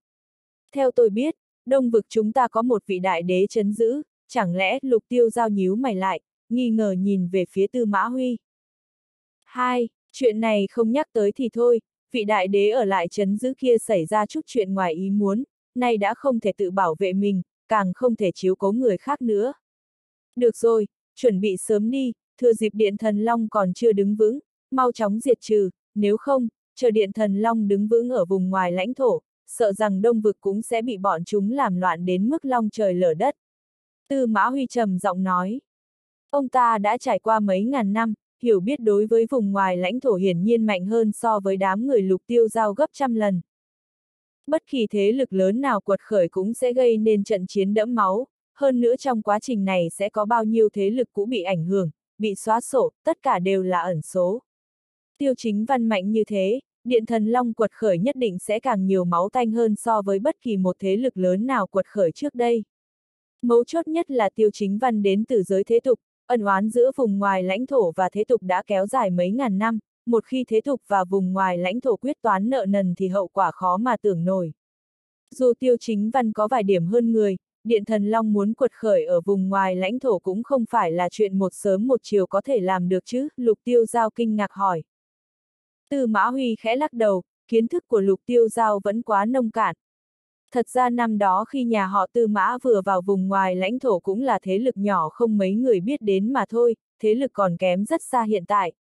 Theo tôi biết, đông vực chúng ta có một vị đại đế chấn giữ, chẳng lẽ lục tiêu giao nhíu mày lại, nghi ngờ nhìn về phía tư mã huy. Hai, chuyện này không nhắc tới thì thôi, vị đại đế ở lại chấn giữ kia xảy ra chút chuyện ngoài ý muốn, nay đã không thể tự bảo vệ mình, càng không thể chiếu cố người khác nữa. Được rồi, chuẩn bị sớm đi, thừa dịp điện thần long còn chưa đứng vững, mau chóng diệt trừ, nếu không, chờ điện thần long đứng vững ở vùng ngoài lãnh thổ, sợ rằng đông vực cũng sẽ bị bọn chúng làm loạn đến mức long trời lở đất. Tư Mã Huy trầm giọng nói. Ông ta đã trải qua mấy ngàn năm, hiểu biết đối với vùng ngoài lãnh thổ hiển nhiên mạnh hơn so với đám người lục tiêu giao gấp trăm lần. Bất kỳ thế lực lớn nào quật khởi cũng sẽ gây nên trận chiến đẫm máu, hơn nữa trong quá trình này sẽ có bao nhiêu thế lực cũ bị ảnh hưởng, bị xóa sổ, tất cả đều là ẩn số. Tiêu chính văn mạnh như thế, điện thần long quật khởi nhất định sẽ càng nhiều máu tanh hơn so với bất kỳ một thế lực lớn nào quật khởi trước đây. Mấu chốt nhất là tiêu chính văn đến từ giới thế tục, Ân oán giữa vùng ngoài lãnh thổ và thế tục đã kéo dài mấy ngàn năm, một khi thế tục và vùng ngoài lãnh thổ quyết toán nợ nần thì hậu quả khó mà tưởng nổi. Dù tiêu chính văn có vài điểm hơn người, Điện Thần Long muốn quật khởi ở vùng ngoài lãnh thổ cũng không phải là chuyện một sớm một chiều có thể làm được chứ, Lục Tiêu Giao kinh ngạc hỏi. Tư Mã Huy khẽ lắc đầu, kiến thức của Lục Tiêu Giao vẫn quá nông cạn. Thật ra năm đó khi nhà họ Tư Mã vừa vào vùng ngoài lãnh thổ cũng là thế lực nhỏ không mấy người biết đến mà thôi, thế lực còn kém rất xa hiện tại.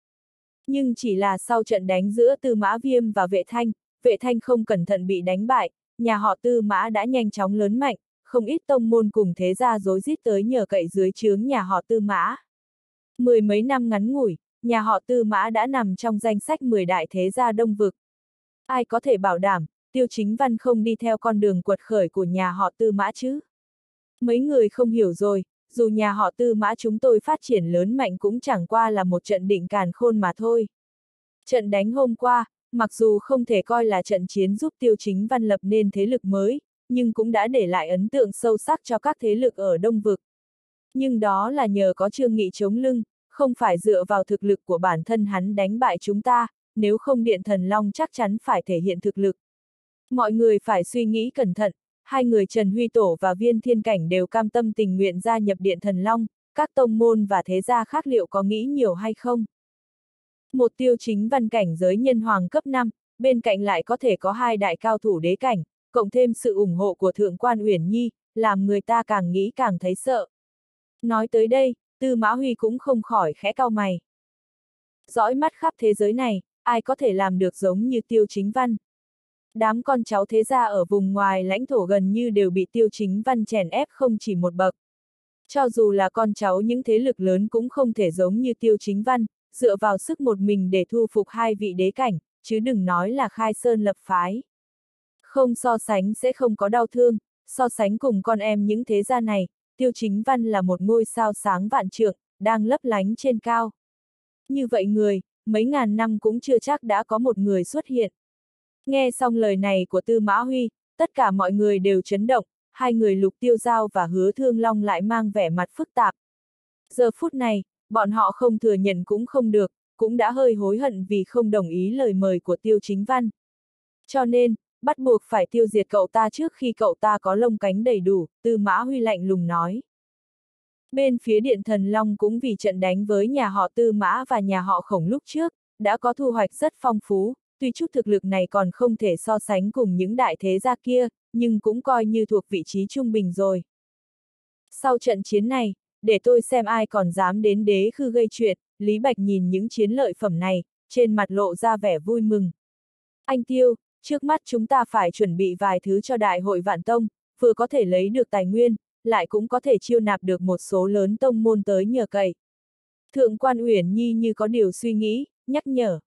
Nhưng chỉ là sau trận đánh giữa Tư Mã Viêm và Vệ Thanh, Vệ Thanh không cẩn thận bị đánh bại, nhà họ Tư Mã đã nhanh chóng lớn mạnh, không ít tông môn cùng thế gia dối rít tới nhờ cậy dưới chướng nhà họ Tư Mã. Mười mấy năm ngắn ngủi, nhà họ Tư Mã đã nằm trong danh sách 10 đại thế gia đông vực. Ai có thể bảo đảm, Tiêu Chính Văn không đi theo con đường quật khởi của nhà họ Tư Mã chứ? Mấy người không hiểu rồi, dù nhà họ Tư Mã chúng tôi phát triển lớn mạnh cũng chẳng qua là một trận định càn khôn mà thôi. Trận đánh hôm qua, mặc dù không thể coi là trận chiến giúp Tiêu Chính Văn lập nên thế lực mới, nhưng cũng đã để lại ấn tượng sâu sắc cho các thế lực ở Đông Vực. Nhưng đó là nhờ có Trương Nghị chống lưng, không phải dựa vào thực lực của bản thân hắn đánh bại chúng ta, nếu không Điện Thần Long chắc chắn phải thể hiện thực lực. Mọi người phải suy nghĩ cẩn thận, hai người Trần Huy Tổ và Viên Thiên Cảnh đều cam tâm tình nguyện gia nhập Điện Thần Long, các tông môn và thế gia khác liệu có nghĩ nhiều hay không? Một tiêu chính văn cảnh giới nhân hoàng cấp 5, bên cạnh lại có thể có hai đại cao thủ đế cảnh, cộng thêm sự ủng hộ của Thượng quan Uyển Nhi, làm người ta càng nghĩ càng thấy sợ. Nói tới đây, Tư Mã Huy cũng không khỏi khẽ cau mày. Dõi mắt khắp thế giới này, ai có thể làm được giống như tiêu chính văn. Đám con cháu thế gia ở vùng ngoài lãnh thổ gần như đều bị tiêu chính văn chèn ép không chỉ một bậc. Cho dù là con cháu những thế lực lớn cũng không thể giống như tiêu chính văn, dựa vào sức một mình để thu phục hai vị đế cảnh, chứ đừng nói là khai sơn lập phái. Không so sánh sẽ không có đau thương, so sánh cùng con em những thế gia này, tiêu chính văn là một ngôi sao sáng vạn trượng, đang lấp lánh trên cao. Như vậy người, mấy ngàn năm cũng chưa chắc đã có một người xuất hiện. Nghe xong lời này của Tư Mã Huy, tất cả mọi người đều chấn động, hai người lục tiêu giao và hứa thương long lại mang vẻ mặt phức tạp. Giờ phút này, bọn họ không thừa nhận cũng không được, cũng đã hơi hối hận vì không đồng ý lời mời của tiêu chính văn. Cho nên, bắt buộc phải tiêu diệt cậu ta trước khi cậu ta có lông cánh đầy đủ, Tư Mã Huy lạnh lùng nói. Bên phía Điện Thần Long cũng vì trận đánh với nhà họ Tư Mã và nhà họ Khổng lúc trước, đã có thu hoạch rất phong phú, tuy chút thực lực này còn không thể so sánh cùng những đại thế gia kia, nhưng cũng coi như thuộc vị trí trung bình rồi. Sau trận chiến này, để tôi xem ai còn dám đến đế khư gây chuyện, Lý Bạch nhìn những chiến lợi phẩm này, trên mặt lộ ra vẻ vui mừng. Anh Tiêu, trước mắt chúng ta phải chuẩn bị vài thứ cho đại hội vạn tông, vừa có thể lấy được tài nguyên, lại cũng có thể chiêu nạp được một số lớn tông môn tới nhờ cậy. Thượng quan Uyển Nhi như có điều suy nghĩ, nhắc nhở.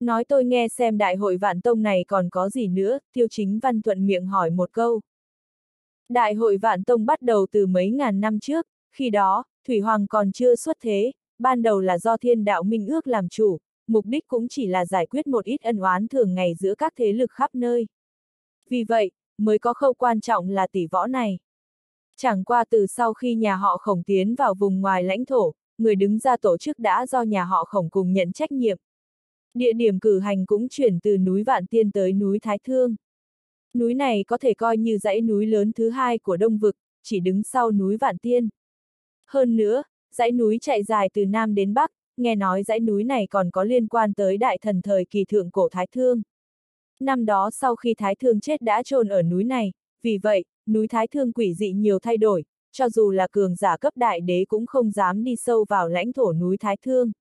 Nói tôi nghe xem đại hội vạn tông này còn có gì nữa, tiêu chính văn thuận miệng hỏi một câu. Đại hội vạn tông bắt đầu từ mấy ngàn năm trước, khi đó, Thủy Hoàng còn chưa xuất thế, ban đầu là do thiên đạo minh ước làm chủ, mục đích cũng chỉ là giải quyết một ít ân oán thường ngày giữa các thế lực khắp nơi. Vì vậy, mới có khâu quan trọng là tỷ võ này. Chẳng qua từ sau khi nhà họ khổng tiến vào vùng ngoài lãnh thổ, người đứng ra tổ chức đã do nhà họ khổng cùng nhận trách nhiệm. Địa điểm cử hành cũng chuyển từ núi Vạn Tiên tới núi Thái Thương. Núi này có thể coi như dãy núi lớn thứ hai của Đông Vực, chỉ đứng sau núi Vạn Tiên. Hơn nữa, dãy núi chạy dài từ Nam đến Bắc, nghe nói dãy núi này còn có liên quan tới đại thần thời kỳ thượng cổ Thái Thương. Năm đó sau khi Thái Thương chết đã chôn ở núi này, vì vậy, núi Thái Thương quỷ dị nhiều thay đổi, cho dù là cường giả cấp đại đế cũng không dám đi sâu vào lãnh thổ núi Thái Thương.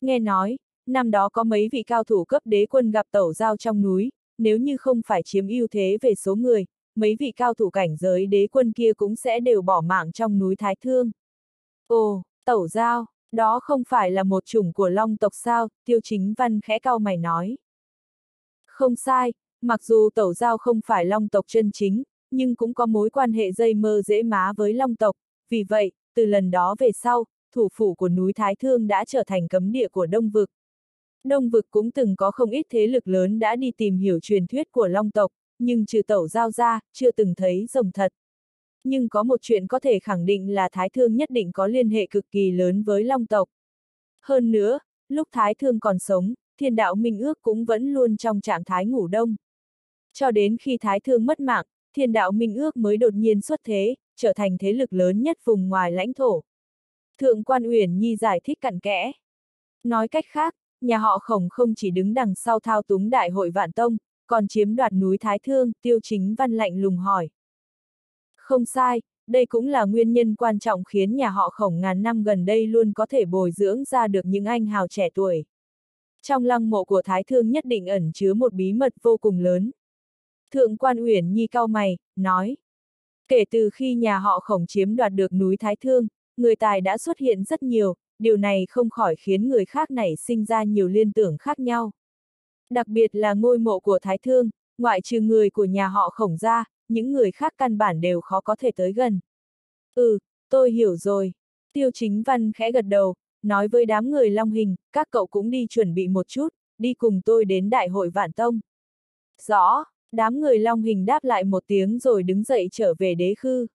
Nghe nói, năm đó có mấy vị cao thủ cấp đế quân gặp tẩu giao trong núi, nếu như không phải chiếm ưu thế về số người, mấy vị cao thủ cảnh giới đế quân kia cũng sẽ đều bỏ mạng trong núi Thái Thương. Ồ, tẩu giao, đó không phải là một chủng của long tộc sao, tiêu chính văn khẽ cao mày nói. Không sai, mặc dù tẩu giao không phải long tộc chân chính, nhưng cũng có mối quan hệ dây mơ dễ má với long tộc, vì vậy, từ lần đó về sau, thủ phủ của núi Thái Thương đã trở thành cấm địa của Đông Vực. Đông Vực cũng từng có không ít thế lực lớn đã đi tìm hiểu truyền thuyết của long tộc, nhưng trừ tẩu giao ra, chưa từng thấy rồng thật. Nhưng có một chuyện có thể khẳng định là Thái Thương nhất định có liên hệ cực kỳ lớn với Long tộc. Hơn nữa, lúc Thái Thương còn sống, thiên đạo minh ước cũng vẫn luôn trong trạng thái ngủ đông. Cho đến khi Thái Thương mất mạng, thiên đạo minh ước mới đột nhiên xuất thế, trở thành thế lực lớn nhất vùng ngoài lãnh thổ. Thượng quan Uyển Nhi giải thích cặn kẽ. Nói cách khác, nhà họ khổng không chỉ đứng đằng sau thao túng đại hội vạn tông, còn chiếm đoạt núi Thái Thương, tiêu chính văn lạnh lùng hỏi. Không sai, đây cũng là nguyên nhân quan trọng khiến nhà họ khổng ngàn năm gần đây luôn có thể bồi dưỡng ra được những anh hào trẻ tuổi. Trong lăng mộ của Thái Thương nhất định ẩn chứa một bí mật vô cùng lớn. Thượng quan Uyển Nhi cao mày, nói. Kể từ khi nhà họ khổng chiếm đoạt được núi Thái Thương, người tài đã xuất hiện rất nhiều, điều này không khỏi khiến người khác nảy sinh ra nhiều liên tưởng khác nhau. Đặc biệt là ngôi mộ của Thái Thương, ngoại trừ người của nhà họ khổng ra, những người khác căn bản đều khó có thể tới gần. Ừ, tôi hiểu rồi. Tiêu chính văn khẽ gật đầu, nói với đám người long hình, các cậu cũng đi chuẩn bị một chút, đi cùng tôi đến đại hội vạn tông. Rõ, đám người long hình đáp lại một tiếng rồi đứng dậy trở về đế khư.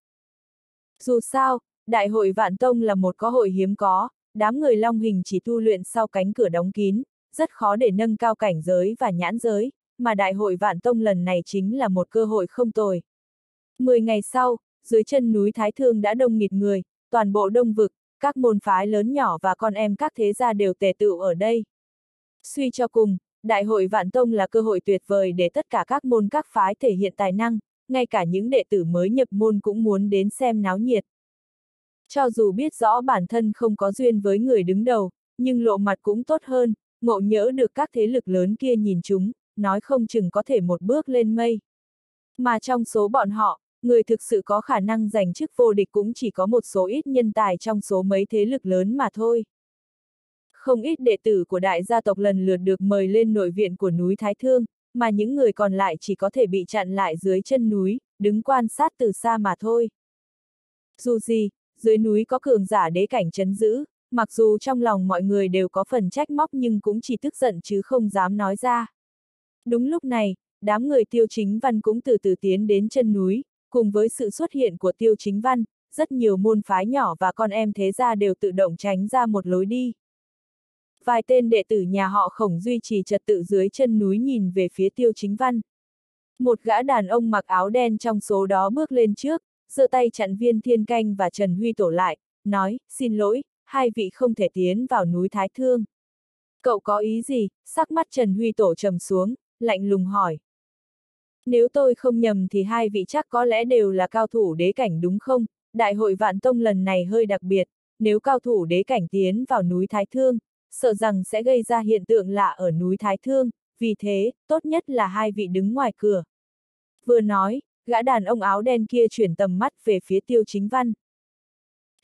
Dù sao, đại hội vạn tông là một có hội hiếm có, đám người long hình chỉ tu luyện sau cánh cửa đóng kín, rất khó để nâng cao cảnh giới và nhãn giới, mà đại hội vạn tông lần này chính là một cơ hội không tồi. Mười ngày sau, dưới chân núi Thái Thương đã đông nghịt người, toàn bộ đông vực, các môn phái lớn nhỏ và con em các thế gia đều tề tựu ở đây. Suy cho cùng, Đại hội Vạn Tông là cơ hội tuyệt vời để tất cả các môn các phái thể hiện tài năng, ngay cả những đệ tử mới nhập môn cũng muốn đến xem náo nhiệt. Cho dù biết rõ bản thân không có duyên với người đứng đầu, nhưng lộ mặt cũng tốt hơn, ngộ nhỡ được các thế lực lớn kia nhìn chúng, nói không chừng có thể một bước lên mây. Mà trong số bọn họ, người thực sự có khả năng giành chức vô địch cũng chỉ có một số ít nhân tài trong số mấy thế lực lớn mà thôi. Không ít đệ tử của đại gia tộc lần lượt được mời lên nội viện của núi Thái Thương, mà những người còn lại chỉ có thể bị chặn lại dưới chân núi, đứng quan sát từ xa mà thôi. Dù gì, dưới núi có cường giả đế cảnh chấn giữ, mặc dù trong lòng mọi người đều có phần trách móc nhưng cũng chỉ tức giận chứ không dám nói ra. Đúng lúc này, đám người tiêu chính văn cũng từ từ tiến đến chân núi, cùng với sự xuất hiện của tiêu chính văn, rất nhiều môn phái nhỏ và con em thế gia đều tự động tránh ra một lối đi. Vài tên đệ tử nhà họ khổng duy trì trật tự dưới chân núi nhìn về phía tiêu chính văn. Một gã đàn ông mặc áo đen trong số đó bước lên trước, giơ tay chặn viên thiên canh và Trần Huy Tổ lại, nói, xin lỗi, hai vị không thể tiến vào núi Thái Thương. Cậu có ý gì? Sắc mắt Trần Huy Tổ trầm xuống, lạnh lùng hỏi. Nếu tôi không nhầm thì hai vị chắc có lẽ đều là cao thủ đế cảnh đúng không? Đại hội Vạn Tông lần này hơi đặc biệt, nếu cao thủ đế cảnh tiến vào núi Thái Thương, sợ rằng sẽ gây ra hiện tượng lạ ở núi Thái Thương, vì thế, tốt nhất là hai vị đứng ngoài cửa. Vừa nói, gã đàn ông áo đen kia chuyển tầm mắt về phía tiêu chính văn.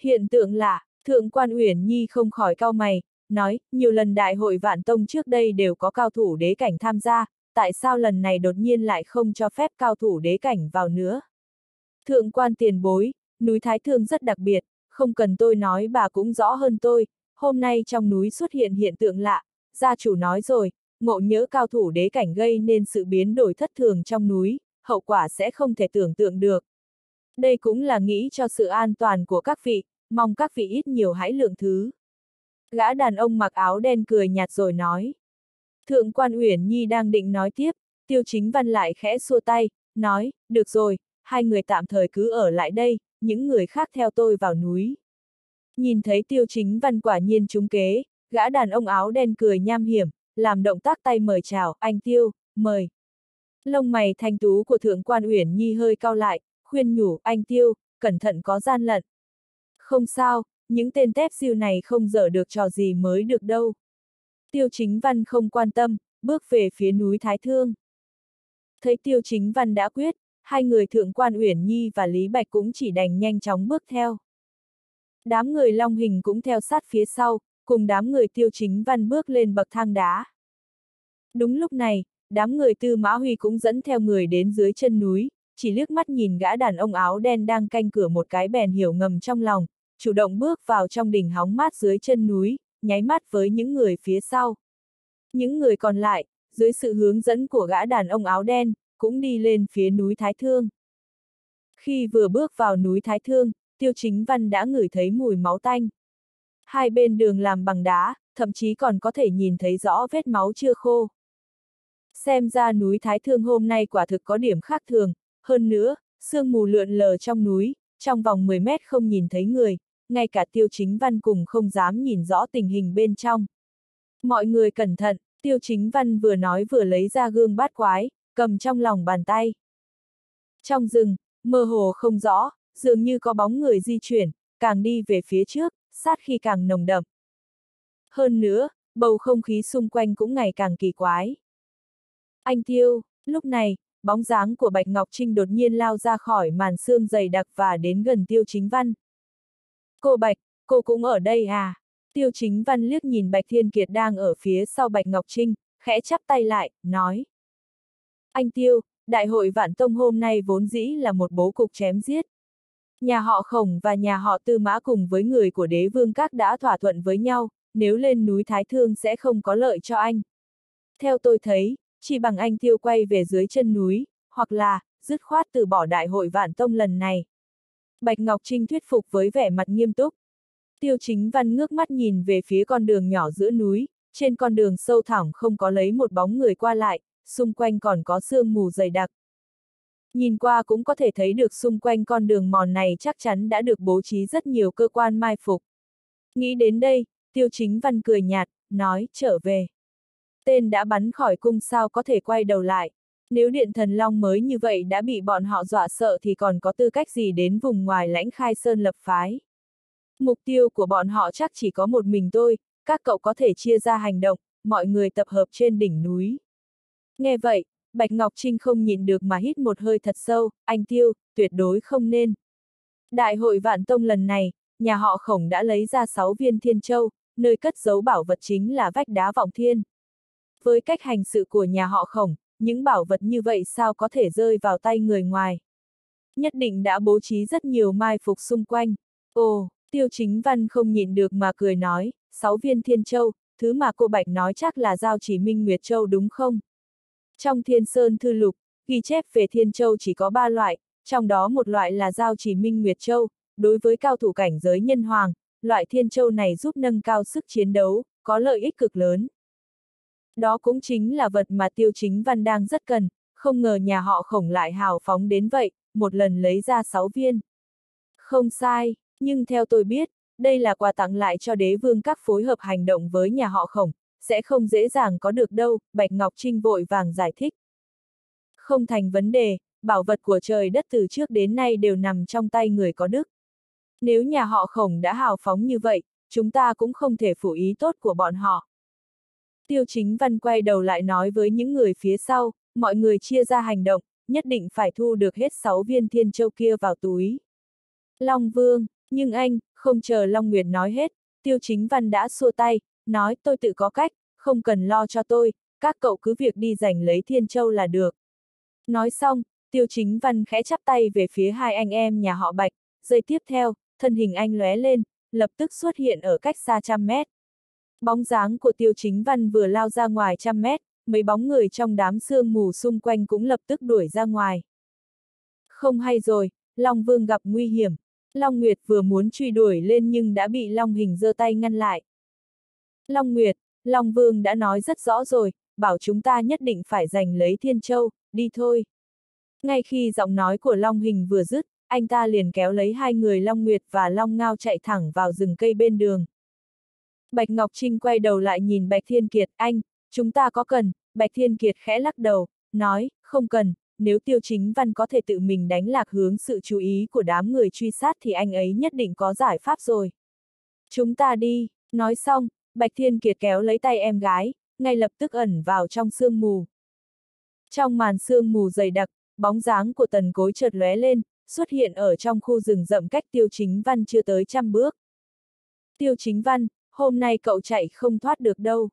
Hiện tượng lạ, thượng quan Uyển Nhi không khỏi cau mày, nói, nhiều lần đại hội vạn tông trước đây đều có cao thủ đế cảnh tham gia, tại sao lần này đột nhiên lại không cho phép cao thủ đế cảnh vào nữa? Thượng quan tiền bối, núi Thái Thương rất đặc biệt, không cần tôi nói bà cũng rõ hơn tôi, hôm nay trong núi xuất hiện hiện tượng lạ, gia chủ nói rồi, ngộ nhớ cao thủ đế cảnh gây nên sự biến đổi thất thường trong núi, hậu quả sẽ không thể tưởng tượng được. Đây cũng là nghĩ cho sự an toàn của các vị, mong các vị ít nhiều hãy lượng thứ. Gã đàn ông mặc áo đen cười nhạt rồi nói. Thượng quan Uyển Nhi đang định nói tiếp, tiêu chính văn lại khẽ xua tay, nói, được rồi, hai người tạm thời cứ ở lại đây, những người khác theo tôi vào núi. Nhìn thấy tiêu chính văn quả nhiên trúng kế, gã đàn ông áo đen cười nham hiểm, làm động tác tay mời chào, anh tiêu, mời. Lông mày thanh tú của thượng quan Uyển Nhi hơi cao lại, khuyên nhủ, anh tiêu, cẩn thận có gian lận. Không sao, những tên tép siêu này không dở được trò gì mới được đâu. Tiêu chính văn không quan tâm, bước về phía núi Thái Thương. Thấy tiêu chính văn đã quyết, hai người thượng quan Uyển Nhi và Lý Bạch cũng chỉ đành nhanh chóng bước theo. Đám người long hình cũng theo sát phía sau, cùng đám người tiêu chính văn bước lên bậc thang đá. Đúng lúc này, đám người tư mã huy cũng dẫn theo người đến dưới chân núi, chỉ liếc mắt nhìn gã đàn ông áo đen đang canh cửa một cái bèn hiểu ngầm trong lòng, chủ động bước vào trong đỉnh hóng mát dưới chân núi, nháy mắt với những người phía sau. Những người còn lại, dưới sự hướng dẫn của gã đàn ông áo đen, cũng đi lên phía núi Thái Thương. Khi vừa bước vào núi Thái Thương, Tiêu Chính Văn đã ngửi thấy mùi máu tanh. Hai bên đường làm bằng đá, thậm chí còn có thể nhìn thấy rõ vết máu chưa khô. Xem ra núi Thái Thương hôm nay quả thực có điểm khác thường, hơn nữa, sương mù lượn lờ trong núi, trong vòng 10 mét không nhìn thấy người, ngay cả tiêu chính văn cùng không dám nhìn rõ tình hình bên trong. Mọi người cẩn thận, tiêu chính văn vừa nói vừa lấy ra gương bát quái, cầm trong lòng bàn tay. Trong rừng, mơ hồ không rõ, dường như có bóng người di chuyển, càng đi về phía trước, sát khi càng nồng đậm. Hơn nữa, bầu không khí xung quanh cũng ngày càng kỳ quái. Anh Tiêu, lúc này, bóng dáng của Bạch Ngọc Trinh đột nhiên lao ra khỏi màn xương dày đặc và đến gần Tiêu Chính Văn. Cô Bạch, cô cũng ở đây à? Tiêu chính văn liếc nhìn Bạch Thiên Kiệt đang ở phía sau Bạch Ngọc Trinh, khẽ chắp tay lại, nói. Anh Tiêu, đại hội vạn tông hôm nay vốn dĩ là một bố cục chém giết. Nhà họ Khổng và nhà họ Tư Mã cùng với người của đế vương các đã thỏa thuận với nhau, nếu lên núi Thái Thương sẽ không có lợi cho anh. Theo tôi thấy, chỉ bằng anh Tiêu quay về dưới chân núi, hoặc là, dứt khoát từ bỏ đại hội vạn tông lần này. Bạch Ngọc Trinh thuyết phục với vẻ mặt nghiêm túc. Tiêu chính văn ngước mắt nhìn về phía con đường nhỏ giữa núi, trên con đường sâu thẳm không có lấy một bóng người qua lại, xung quanh còn có sương mù dày đặc. Nhìn qua cũng có thể thấy được xung quanh con đường mòn này chắc chắn đã được bố trí rất nhiều cơ quan mai phục. Nghĩ đến đây, tiêu chính văn cười nhạt, nói, trở về. Tên đã bắn khỏi cung sao có thể quay đầu lại. Nếu điện thần long mới như vậy đã bị bọn họ dọa sợ thì còn có tư cách gì đến vùng ngoài lãnh khai sơn lập phái. Mục tiêu của bọn họ chắc chỉ có một mình tôi, các cậu có thể chia ra hành động, mọi người tập hợp trên đỉnh núi. Nghe vậy, Bạch Ngọc Trinh không nhìn được mà hít một hơi thật sâu, anh Tiêu, tuyệt đối không nên. Đại hội Vạn Tông lần này, nhà họ Khổng đã lấy ra 6 viên Thiên Châu, nơi cất giấu bảo vật chính là vách đá vọng thiên. Với cách hành sự của nhà họ Khổng, những bảo vật như vậy sao có thể rơi vào tay người ngoài. Nhất định đã bố trí rất nhiều mai phục xung quanh. Ồ, tiêu chính văn không nhịn được mà cười nói, sáu viên thiên châu, thứ mà cô Bạch nói chắc là giao chỉ Minh Nguyệt Châu đúng không? Trong thiên sơn thư lục, ghi chép về thiên châu chỉ có ba loại, trong đó một loại là giao chỉ Minh Nguyệt Châu, đối với cao thủ cảnh giới nhân hoàng, loại thiên châu này giúp nâng cao sức chiến đấu, có lợi ích cực lớn. Đó cũng chính là vật mà tiêu chính văn đang rất cần, không ngờ nhà họ khổng lại hào phóng đến vậy, một lần lấy ra sáu viên. Không sai, nhưng theo tôi biết, đây là quà tặng lại cho đế vương các phối hợp hành động với nhà họ khổng, sẽ không dễ dàng có được đâu, Bạch Ngọc Trinh vội vàng giải thích. Không thành vấn đề, bảo vật của trời đất từ trước đến nay đều nằm trong tay người có đức. Nếu nhà họ khổng đã hào phóng như vậy, chúng ta cũng không thể phủ ý tốt của bọn họ. Tiêu chính văn quay đầu lại nói với những người phía sau, mọi người chia ra hành động, nhất định phải thu được hết 6 viên thiên châu kia vào túi. Long Vương, nhưng anh, không chờ Long Nguyệt nói hết, tiêu chính văn đã xua tay, nói tôi tự có cách, không cần lo cho tôi, các cậu cứ việc đi giành lấy thiên châu là được. Nói xong, tiêu chính văn khẽ chắp tay về phía hai anh em nhà họ Bạch, giây tiếp theo, thân hình anh lóe lên, lập tức xuất hiện ở cách xa trăm mét. Bóng dáng của tiêu chính văn vừa lao ra ngoài trăm mét, mấy bóng người trong đám sương mù xung quanh cũng lập tức đuổi ra ngoài. Không hay rồi, Long Vương gặp nguy hiểm. Long Nguyệt vừa muốn truy đuổi lên nhưng đã bị Long Hình giơ tay ngăn lại. Long Nguyệt, Long Vương đã nói rất rõ rồi, bảo chúng ta nhất định phải giành lấy Thiên Châu, đi thôi. Ngay khi giọng nói của Long Hình vừa dứt, anh ta liền kéo lấy hai người Long Nguyệt và Long Ngao chạy thẳng vào rừng cây bên đường. Bạch Ngọc Trinh quay đầu lại nhìn Bạch Thiên Kiệt, anh, chúng ta có cần, Bạch Thiên Kiệt khẽ lắc đầu, nói, không cần, nếu tiêu chính văn có thể tự mình đánh lạc hướng sự chú ý của đám người truy sát thì anh ấy nhất định có giải pháp rồi. Chúng ta đi, nói xong, Bạch Thiên Kiệt kéo lấy tay em gái, ngay lập tức ẩn vào trong sương mù. Trong màn sương mù dày đặc, bóng dáng của tần cối chợt lóe lên, xuất hiện ở trong khu rừng rậm cách tiêu chính văn chưa tới trăm bước. Tiêu chính văn, hôm nay cậu chạy không thoát được đâu.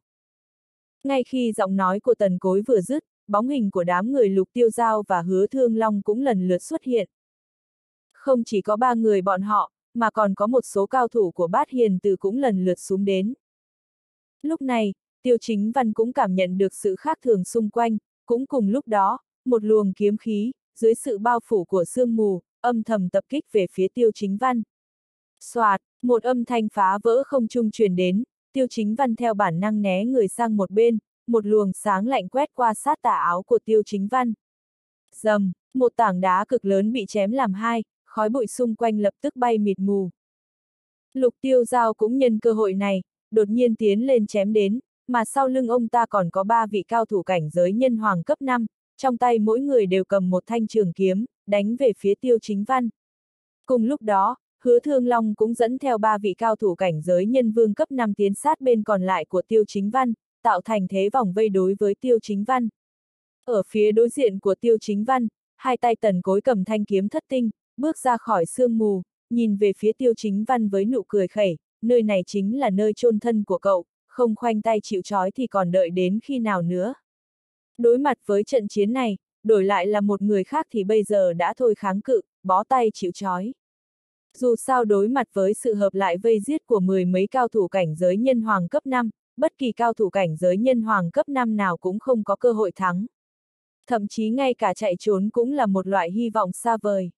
Ngay khi giọng nói của tần cối vừa dứt, bóng hình của đám người lục tiêu giao và hứa thương long cũng lần lượt xuất hiện. Không chỉ có ba người bọn họ, mà còn có một số cao thủ của bát hiền từ cũng lần lượt xuống đến. Lúc này, tiêu chính văn cũng cảm nhận được sự khác thường xung quanh, cũng cùng lúc đó, một luồng kiếm khí, dưới sự bao phủ của sương mù, âm thầm tập kích về phía tiêu chính văn. Xoạt! Một âm thanh phá vỡ không trung truyền đến, tiêu chính văn theo bản năng né người sang một bên, một luồng sáng lạnh quét qua sát tà áo của tiêu chính văn. Dầm, một tảng đá cực lớn bị chém làm hai, khói bụi xung quanh lập tức bay mịt mù. Lục tiêu giao cũng nhân cơ hội này, đột nhiên tiến lên chém đến, mà sau lưng ông ta còn có ba vị cao thủ cảnh giới nhân hoàng cấp 5, trong tay mỗi người đều cầm một thanh trường kiếm, đánh về phía tiêu chính văn. Cùng lúc đó, hứa thương long cũng dẫn theo ba vị cao thủ cảnh giới nhân vương cấp 5 tiến sát bên còn lại của tiêu chính văn, tạo thành thế vòng vây đối với tiêu chính văn. Ở phía đối diện của tiêu chính văn, hai tay tần cối cầm thanh kiếm thất tinh, bước ra khỏi sương mù, nhìn về phía tiêu chính văn với nụ cười khẩy, nơi này chính là nơi chôn thân của cậu, không khoanh tay chịu trói thì còn đợi đến khi nào nữa. Đối mặt với trận chiến này, đổi lại là một người khác thì bây giờ đã thôi kháng cự, bó tay chịu trói. Dù sao đối mặt với sự hợp lại vây giết của mười mấy cao thủ cảnh giới nhân hoàng cấp 5, bất kỳ cao thủ cảnh giới nhân hoàng cấp 5 nào cũng không có cơ hội thắng. Thậm chí ngay cả chạy trốn cũng là một loại hy vọng xa vời.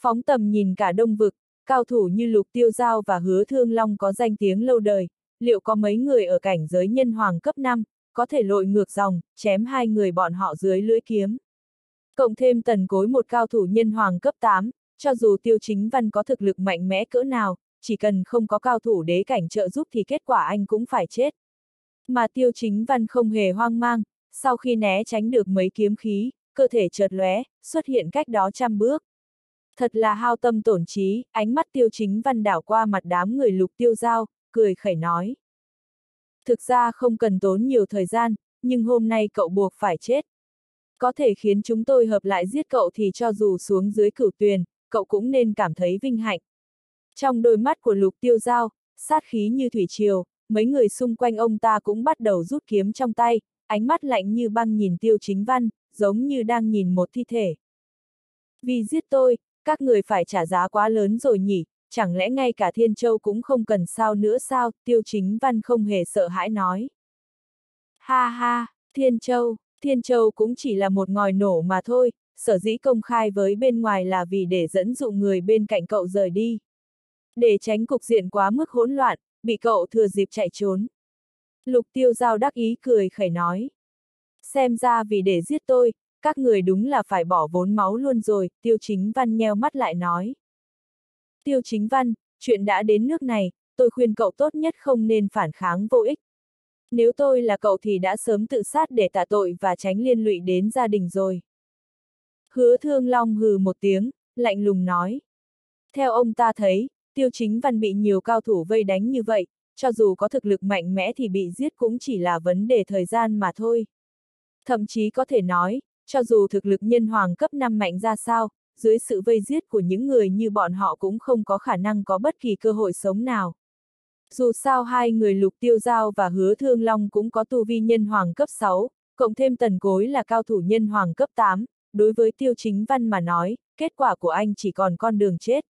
Phóng tầm nhìn cả đông vực, cao thủ như Lục Tiêu Giao và Hứa Thương Long có danh tiếng lâu đời, liệu có mấy người ở cảnh giới nhân hoàng cấp 5, có thể lội ngược dòng, chém hai người bọn họ dưới lưỡi kiếm. Cộng thêm tần cối một cao thủ nhân hoàng cấp 8, cho dù tiêu chính văn có thực lực mạnh mẽ cỡ nào, chỉ cần không có cao thủ đế cảnh trợ giúp thì kết quả anh cũng phải chết. Mà tiêu chính văn không hề hoang mang, sau khi né tránh được mấy kiếm khí, cơ thể chợt lóe, xuất hiện cách đó trăm bước. Thật là hao tâm tổn trí, ánh mắt tiêu chính văn đảo qua mặt đám người lục tiêu giao, cười khẩy nói. Thực ra không cần tốn nhiều thời gian, nhưng hôm nay cậu buộc phải chết. Có thể khiến chúng tôi hợp lại giết cậu thì cho dù xuống dưới cửu tuyền, cậu cũng nên cảm thấy vinh hạnh. Trong đôi mắt của lục tiêu giao, sát khí như thủy triều, mấy người xung quanh ông ta cũng bắt đầu rút kiếm trong tay, ánh mắt lạnh như băng nhìn tiêu chính văn, giống như đang nhìn một thi thể. Vì giết tôi, các người phải trả giá quá lớn rồi nhỉ, chẳng lẽ ngay cả Thiên Châu cũng không cần sao nữa sao, tiêu chính văn không hề sợ hãi nói. Ha ha, Thiên Châu, Thiên Châu cũng chỉ là một ngòi nổ mà thôi, sở dĩ công khai với bên ngoài là vì để dẫn dụ người bên cạnh cậu rời đi. Để tránh cục diện quá mức hỗn loạn, bị cậu thừa dịp chạy trốn. Lục tiêu giao đắc ý cười khẩy nói. Xem ra vì để giết tôi, các người đúng là phải bỏ vốn máu luôn rồi, tiêu chính văn nheo mắt lại nói. Tiêu chính văn, chuyện đã đến nước này, tôi khuyên cậu tốt nhất không nên phản kháng vô ích. Nếu tôi là cậu thì đã sớm tự sát để tạ tội và tránh liên lụy đến gia đình rồi. Hứa thương long hừ một tiếng, lạnh lùng nói. Theo ông ta thấy, tiêu chính văn bị nhiều cao thủ vây đánh như vậy, cho dù có thực lực mạnh mẽ thì bị giết cũng chỉ là vấn đề thời gian mà thôi. Thậm chí có thể nói, cho dù thực lực nhân hoàng cấp 5 mạnh ra sao, dưới sự vây giết của những người như bọn họ cũng không có khả năng có bất kỳ cơ hội sống nào. Dù sao hai người lục tiêu giao và hứa thương long cũng có tu vi nhân hoàng cấp 6, cộng thêm tần cối là cao thủ nhân hoàng cấp 8, đối với tiêu chính văn mà nói, kết quả của anh chỉ còn con đường chết.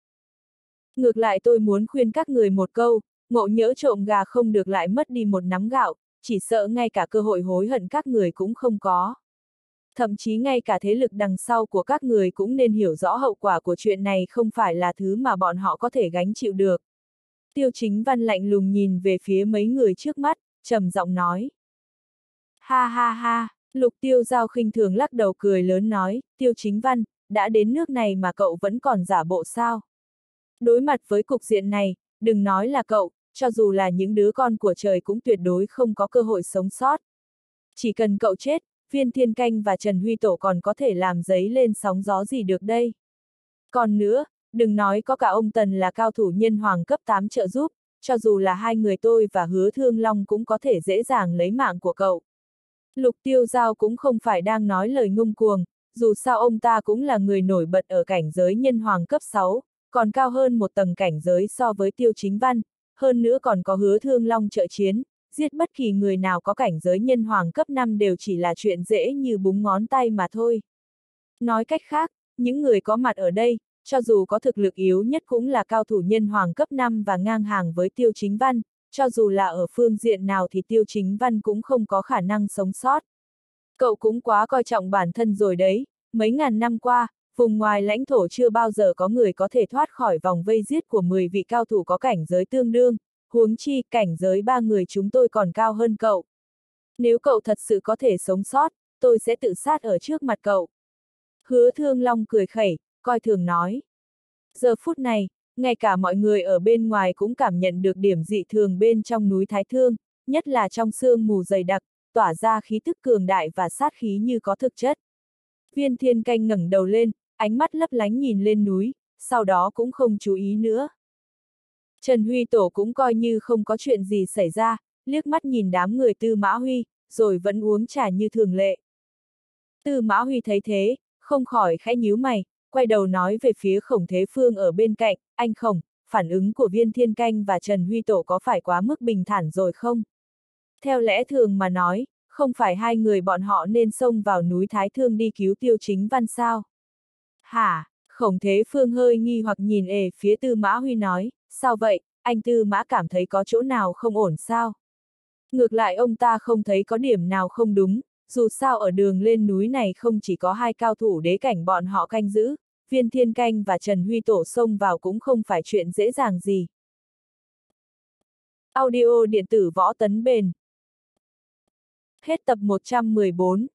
Ngược lại tôi muốn khuyên các người một câu, ngộ nhỡ trộm gà không được lại mất đi một nắm gạo, chỉ sợ ngay cả cơ hội hối hận các người cũng không có. Thậm chí ngay cả thế lực đằng sau của các người cũng nên hiểu rõ hậu quả của chuyện này không phải là thứ mà bọn họ có thể gánh chịu được. Tiêu chính văn lạnh lùng nhìn về phía mấy người trước mắt, trầm giọng nói. Ha ha ha, lục tiêu giao khinh thường lắc đầu cười lớn nói, tiêu chính văn, đã đến nước này mà cậu vẫn còn giả bộ sao? Đối mặt với cục diện này, đừng nói là cậu, cho dù là những đứa con của trời cũng tuyệt đối không có cơ hội sống sót. Chỉ cần cậu chết, viên thiên canh và Trần Huy Tổ còn có thể làm giấy lên sóng gió gì được đây. Còn nữa, đừng nói có cả ông Tần là cao thủ nhân hoàng cấp 8 trợ giúp, cho dù là hai người tôi và hứa thương long cũng có thể dễ dàng lấy mạng của cậu. Lục tiêu giao cũng không phải đang nói lời ngông cuồng, dù sao ông ta cũng là người nổi bật ở cảnh giới nhân hoàng cấp 6, còn cao hơn một tầng cảnh giới so với tiêu chính văn, hơn nữa còn có hứa thương long trợ chiến, giết bất kỳ người nào có cảnh giới nhân hoàng cấp 5 đều chỉ là chuyện dễ như búng ngón tay mà thôi. Nói cách khác, những người có mặt ở đây, cho dù có thực lực yếu nhất cũng là cao thủ nhân hoàng cấp 5 và ngang hàng với tiêu chính văn, cho dù là ở phương diện nào thì tiêu chính văn cũng không có khả năng sống sót. Cậu cũng quá coi trọng bản thân rồi đấy, mấy ngàn năm qua, vùng ngoài lãnh thổ chưa bao giờ có người có thể thoát khỏi vòng vây giết của 10 vị cao thủ có cảnh giới tương đương, huống chi cảnh giới ba người chúng tôi còn cao hơn cậu. Nếu cậu thật sự có thể sống sót, tôi sẽ tự sát ở trước mặt cậu. Hứa thương long cười khẩy, coi thường nói. Giờ phút này, ngay cả mọi người ở bên ngoài cũng cảm nhận được điểm dị thường bên trong núi Thái Thương, nhất là trong sương mù dày đặc, tỏa ra khí tức cường đại và sát khí như có thực chất. Viên thiên canh ngẩng đầu lên, ánh mắt lấp lánh nhìn lên núi, sau đó cũng không chú ý nữa. Trần Huy Tổ cũng coi như không có chuyện gì xảy ra, liếc mắt nhìn đám người Tư Mã Huy, rồi vẫn uống trà như thường lệ. Tư Mã Huy thấy thế, không khỏi khẽ nhíu mày, quay đầu nói về phía khổng thế phương ở bên cạnh, anh khổng, phản ứng của viên thiên canh và Trần Huy Tổ có phải quá mức bình thản rồi không? Theo lẽ thường mà nói, không phải hai người bọn họ nên xông vào núi Thái Thương đi cứu tiêu chính văn sao? Hả? Khổng Thế Phương hơi nghi hoặc nhìn ề phía Tư Mã Huy nói, sao vậy, anh Tư Mã cảm thấy có chỗ nào không ổn sao? Ngược lại ông ta không thấy có điểm nào không đúng, dù sao ở đường lên núi này không chỉ có hai cao thủ đế cảnh bọn họ canh giữ, viên thiên canh và Trần Huy Tổ xông vào cũng không phải chuyện dễ dàng gì. Audio điện tử võ tấn bền Hết tập 114